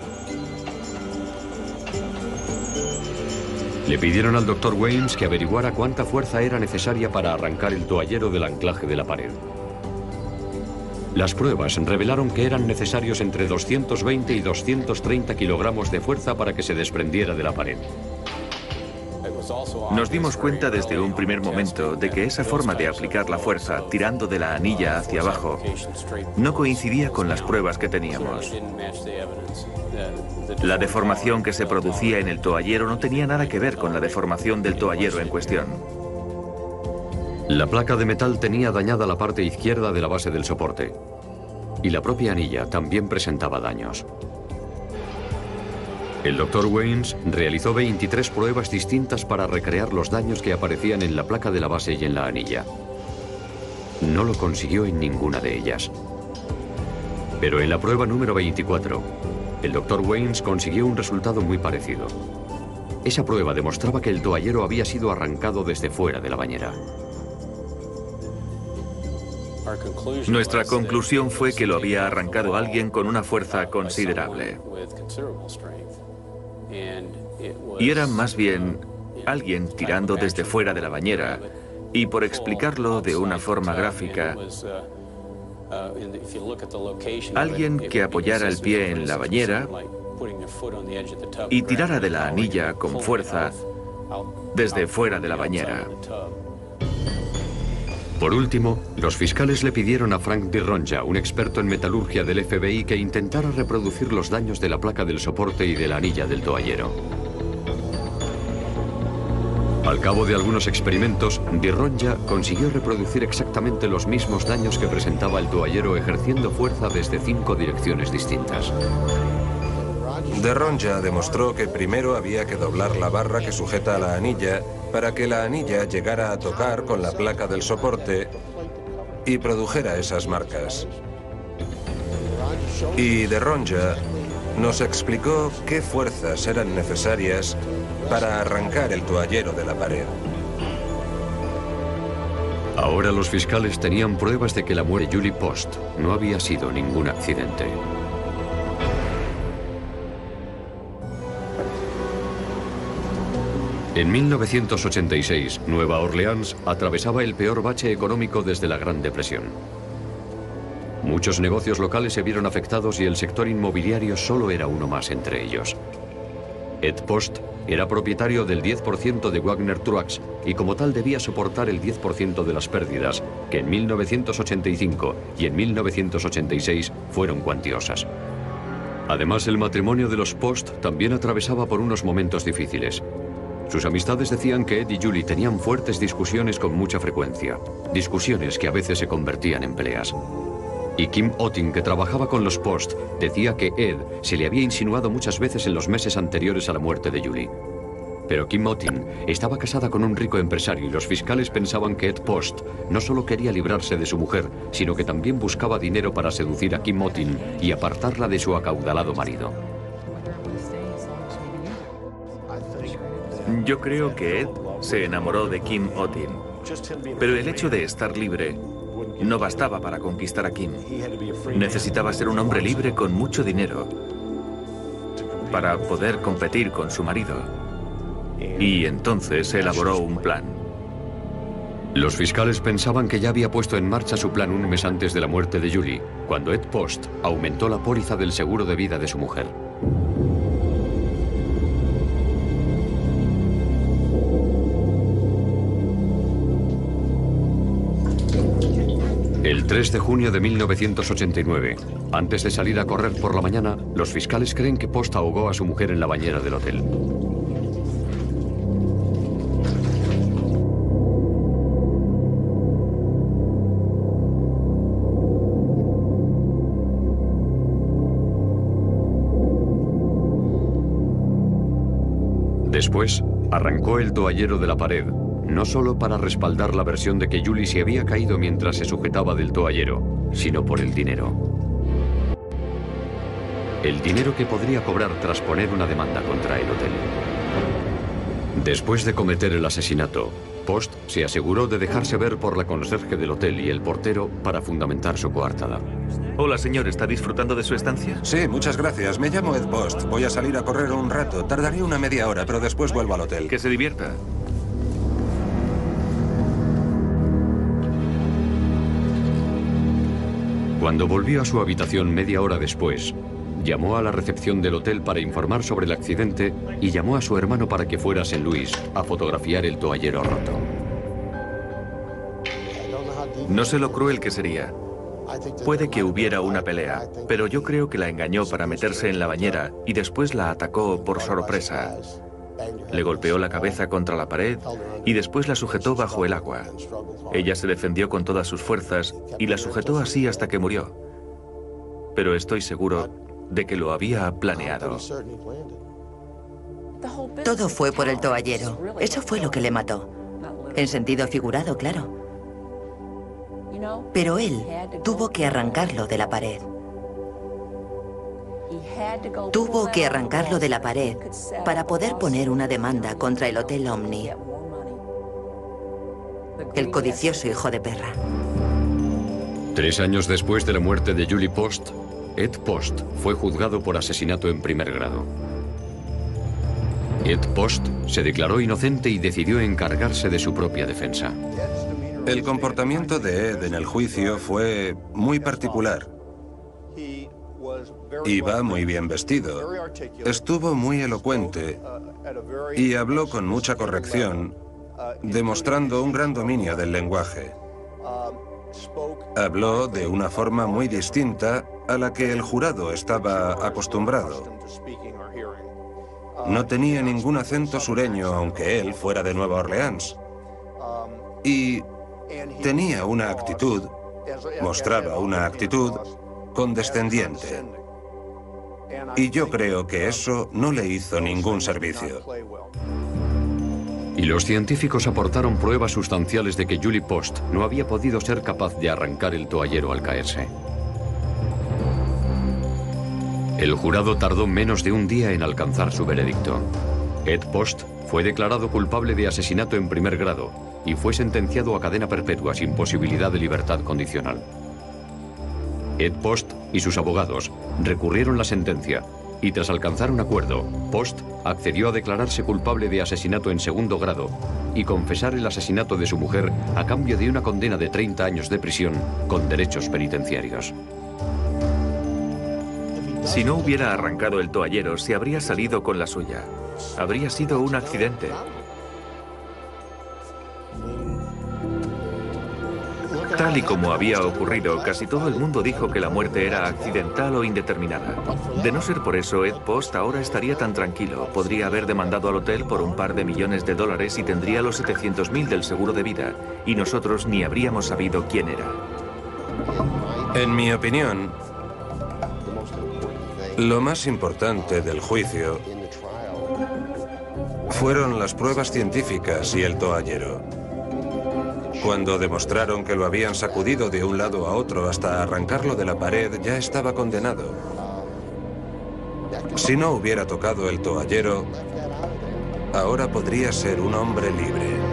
Le pidieron al doctor Waynes que averiguara cuánta fuerza era necesaria para arrancar el toallero del anclaje de la pared. Las pruebas revelaron que eran necesarios entre 220 y 230 kilogramos de fuerza para que se desprendiera de la pared. Nos dimos cuenta desde un primer momento de que esa forma de aplicar la fuerza tirando de la anilla hacia abajo no coincidía con las pruebas que teníamos. La deformación que se producía en el toallero no tenía nada que ver con la deformación del toallero en cuestión. La placa de metal tenía dañada la parte izquierda de la base del soporte. Y la propia anilla también presentaba daños. El Dr. Waynes realizó 23 pruebas distintas para recrear los daños que aparecían en la placa de la base y en la anilla. No lo consiguió en ninguna de ellas. Pero en la prueba número 24, el Dr. Waynes consiguió un resultado muy parecido. Esa prueba demostraba que el toallero había sido arrancado desde fuera de la bañera. Nuestra conclusión fue que lo había arrancado alguien con una fuerza considerable. Y era más bien alguien tirando desde fuera de la bañera. Y por explicarlo de una forma gráfica, alguien que apoyara el pie en la bañera y tirara de la anilla con fuerza desde fuera de la bañera. Por último, los fiscales le pidieron a Frank Ronja, un experto en metalurgia del FBI, que intentara reproducir los daños de la placa del soporte y de la anilla del toallero. Al cabo de algunos experimentos, Ronja consiguió reproducir exactamente los mismos daños que presentaba el toallero ejerciendo fuerza desde cinco direcciones distintas. De Ronja demostró que primero había que doblar la barra que sujeta a la anilla para que la anilla llegara a tocar con la placa del soporte y produjera esas marcas. Y de Ronja nos explicó qué fuerzas eran necesarias para arrancar el toallero de la pared. Ahora los fiscales tenían pruebas de que la muerte de Julie Post no había sido ningún accidente. En 1986, Nueva Orleans atravesaba el peor bache económico desde la Gran Depresión. Muchos negocios locales se vieron afectados y el sector inmobiliario solo era uno más entre ellos. Ed Post era propietario del 10% de Wagner Trucks y como tal debía soportar el 10% de las pérdidas, que en 1985 y en 1986 fueron cuantiosas. Además, el matrimonio de los Post también atravesaba por unos momentos difíciles. Sus amistades decían que Ed y Julie tenían fuertes discusiones con mucha frecuencia, discusiones que a veces se convertían en peleas. Y Kim Otting, que trabajaba con los Post, decía que Ed se le había insinuado muchas veces en los meses anteriores a la muerte de Julie. Pero Kim Otting estaba casada con un rico empresario y los fiscales pensaban que Ed Post no solo quería librarse de su mujer, sino que también buscaba dinero para seducir a Kim Otting y apartarla de su acaudalado marido. Yo creo que Ed se enamoró de Kim Otting, pero el hecho de estar libre no bastaba para conquistar a Kim. Necesitaba ser un hombre libre con mucho dinero para poder competir con su marido. Y entonces elaboró un plan. Los fiscales pensaban que ya había puesto en marcha su plan un mes antes de la muerte de Julie, cuando Ed Post aumentó la póliza del seguro de vida de su mujer. El 3 de junio de 1989, antes de salir a correr por la mañana, los fiscales creen que Post ahogó a su mujer en la bañera del hotel. Después, arrancó el toallero de la pared, no solo para respaldar la versión de que Julie se había caído mientras se sujetaba del toallero, sino por el dinero. El dinero que podría cobrar tras poner una demanda contra el hotel. Después de cometer el asesinato, Post se aseguró de dejarse ver por la conserje del hotel y el portero para fundamentar su coartada. Hola, señor. ¿Está disfrutando de su estancia? Sí, muchas gracias. Me llamo Ed Post. Voy a salir a correr un rato. Tardaré una media hora, pero después vuelvo al hotel. Que se divierta. Cuando volvió a su habitación media hora después, llamó a la recepción del hotel para informar sobre el accidente y llamó a su hermano para que fuera a St. Louis a fotografiar el toallero roto. No sé lo cruel que sería. Puede que hubiera una pelea, pero yo creo que la engañó para meterse en la bañera y después la atacó por sorpresa. Le golpeó la cabeza contra la pared y después la sujetó bajo el agua. Ella se defendió con todas sus fuerzas y la sujetó así hasta que murió. Pero estoy seguro de que lo había planeado. Todo fue por el toallero. Eso fue lo que le mató. En sentido figurado, claro. Pero él tuvo que arrancarlo de la pared. Tuvo que arrancarlo de la pared para poder poner una demanda contra el Hotel Omni. El codicioso hijo de perra. Tres años después de la muerte de Julie Post, Ed Post fue juzgado por asesinato en primer grado. Ed Post se declaró inocente y decidió encargarse de su propia defensa. El comportamiento de Ed en el juicio fue muy particular. Iba muy bien vestido, estuvo muy elocuente y habló con mucha corrección, demostrando un gran dominio del lenguaje. Habló de una forma muy distinta a la que el jurado estaba acostumbrado. No tenía ningún acento sureño, aunque él fuera de Nueva Orleans. Y tenía una actitud, mostraba una actitud condescendiente. Y yo creo que eso no le hizo ningún servicio. Y los científicos aportaron pruebas sustanciales de que Julie Post no había podido ser capaz de arrancar el toallero al caerse. El jurado tardó menos de un día en alcanzar su veredicto. Ed Post fue declarado culpable de asesinato en primer grado y fue sentenciado a cadena perpetua sin posibilidad de libertad condicional. Ed Post y sus abogados recurrieron la sentencia, y tras alcanzar un acuerdo, Post accedió a declararse culpable de asesinato en segundo grado y confesar el asesinato de su mujer a cambio de una condena de 30 años de prisión con derechos penitenciarios. Si no hubiera arrancado el toallero, se habría salido con la suya. Habría sido un accidente. Tal y como había ocurrido, casi todo el mundo dijo que la muerte era accidental o indeterminada. De no ser por eso, Ed Post ahora estaría tan tranquilo. Podría haber demandado al hotel por un par de millones de dólares y tendría los 700.000 del seguro de vida. Y nosotros ni habríamos sabido quién era. En mi opinión, lo más importante del juicio fueron las pruebas científicas y el toallero. Cuando demostraron que lo habían sacudido de un lado a otro hasta arrancarlo de la pared, ya estaba condenado. Si no hubiera tocado el toallero, ahora podría ser un hombre libre.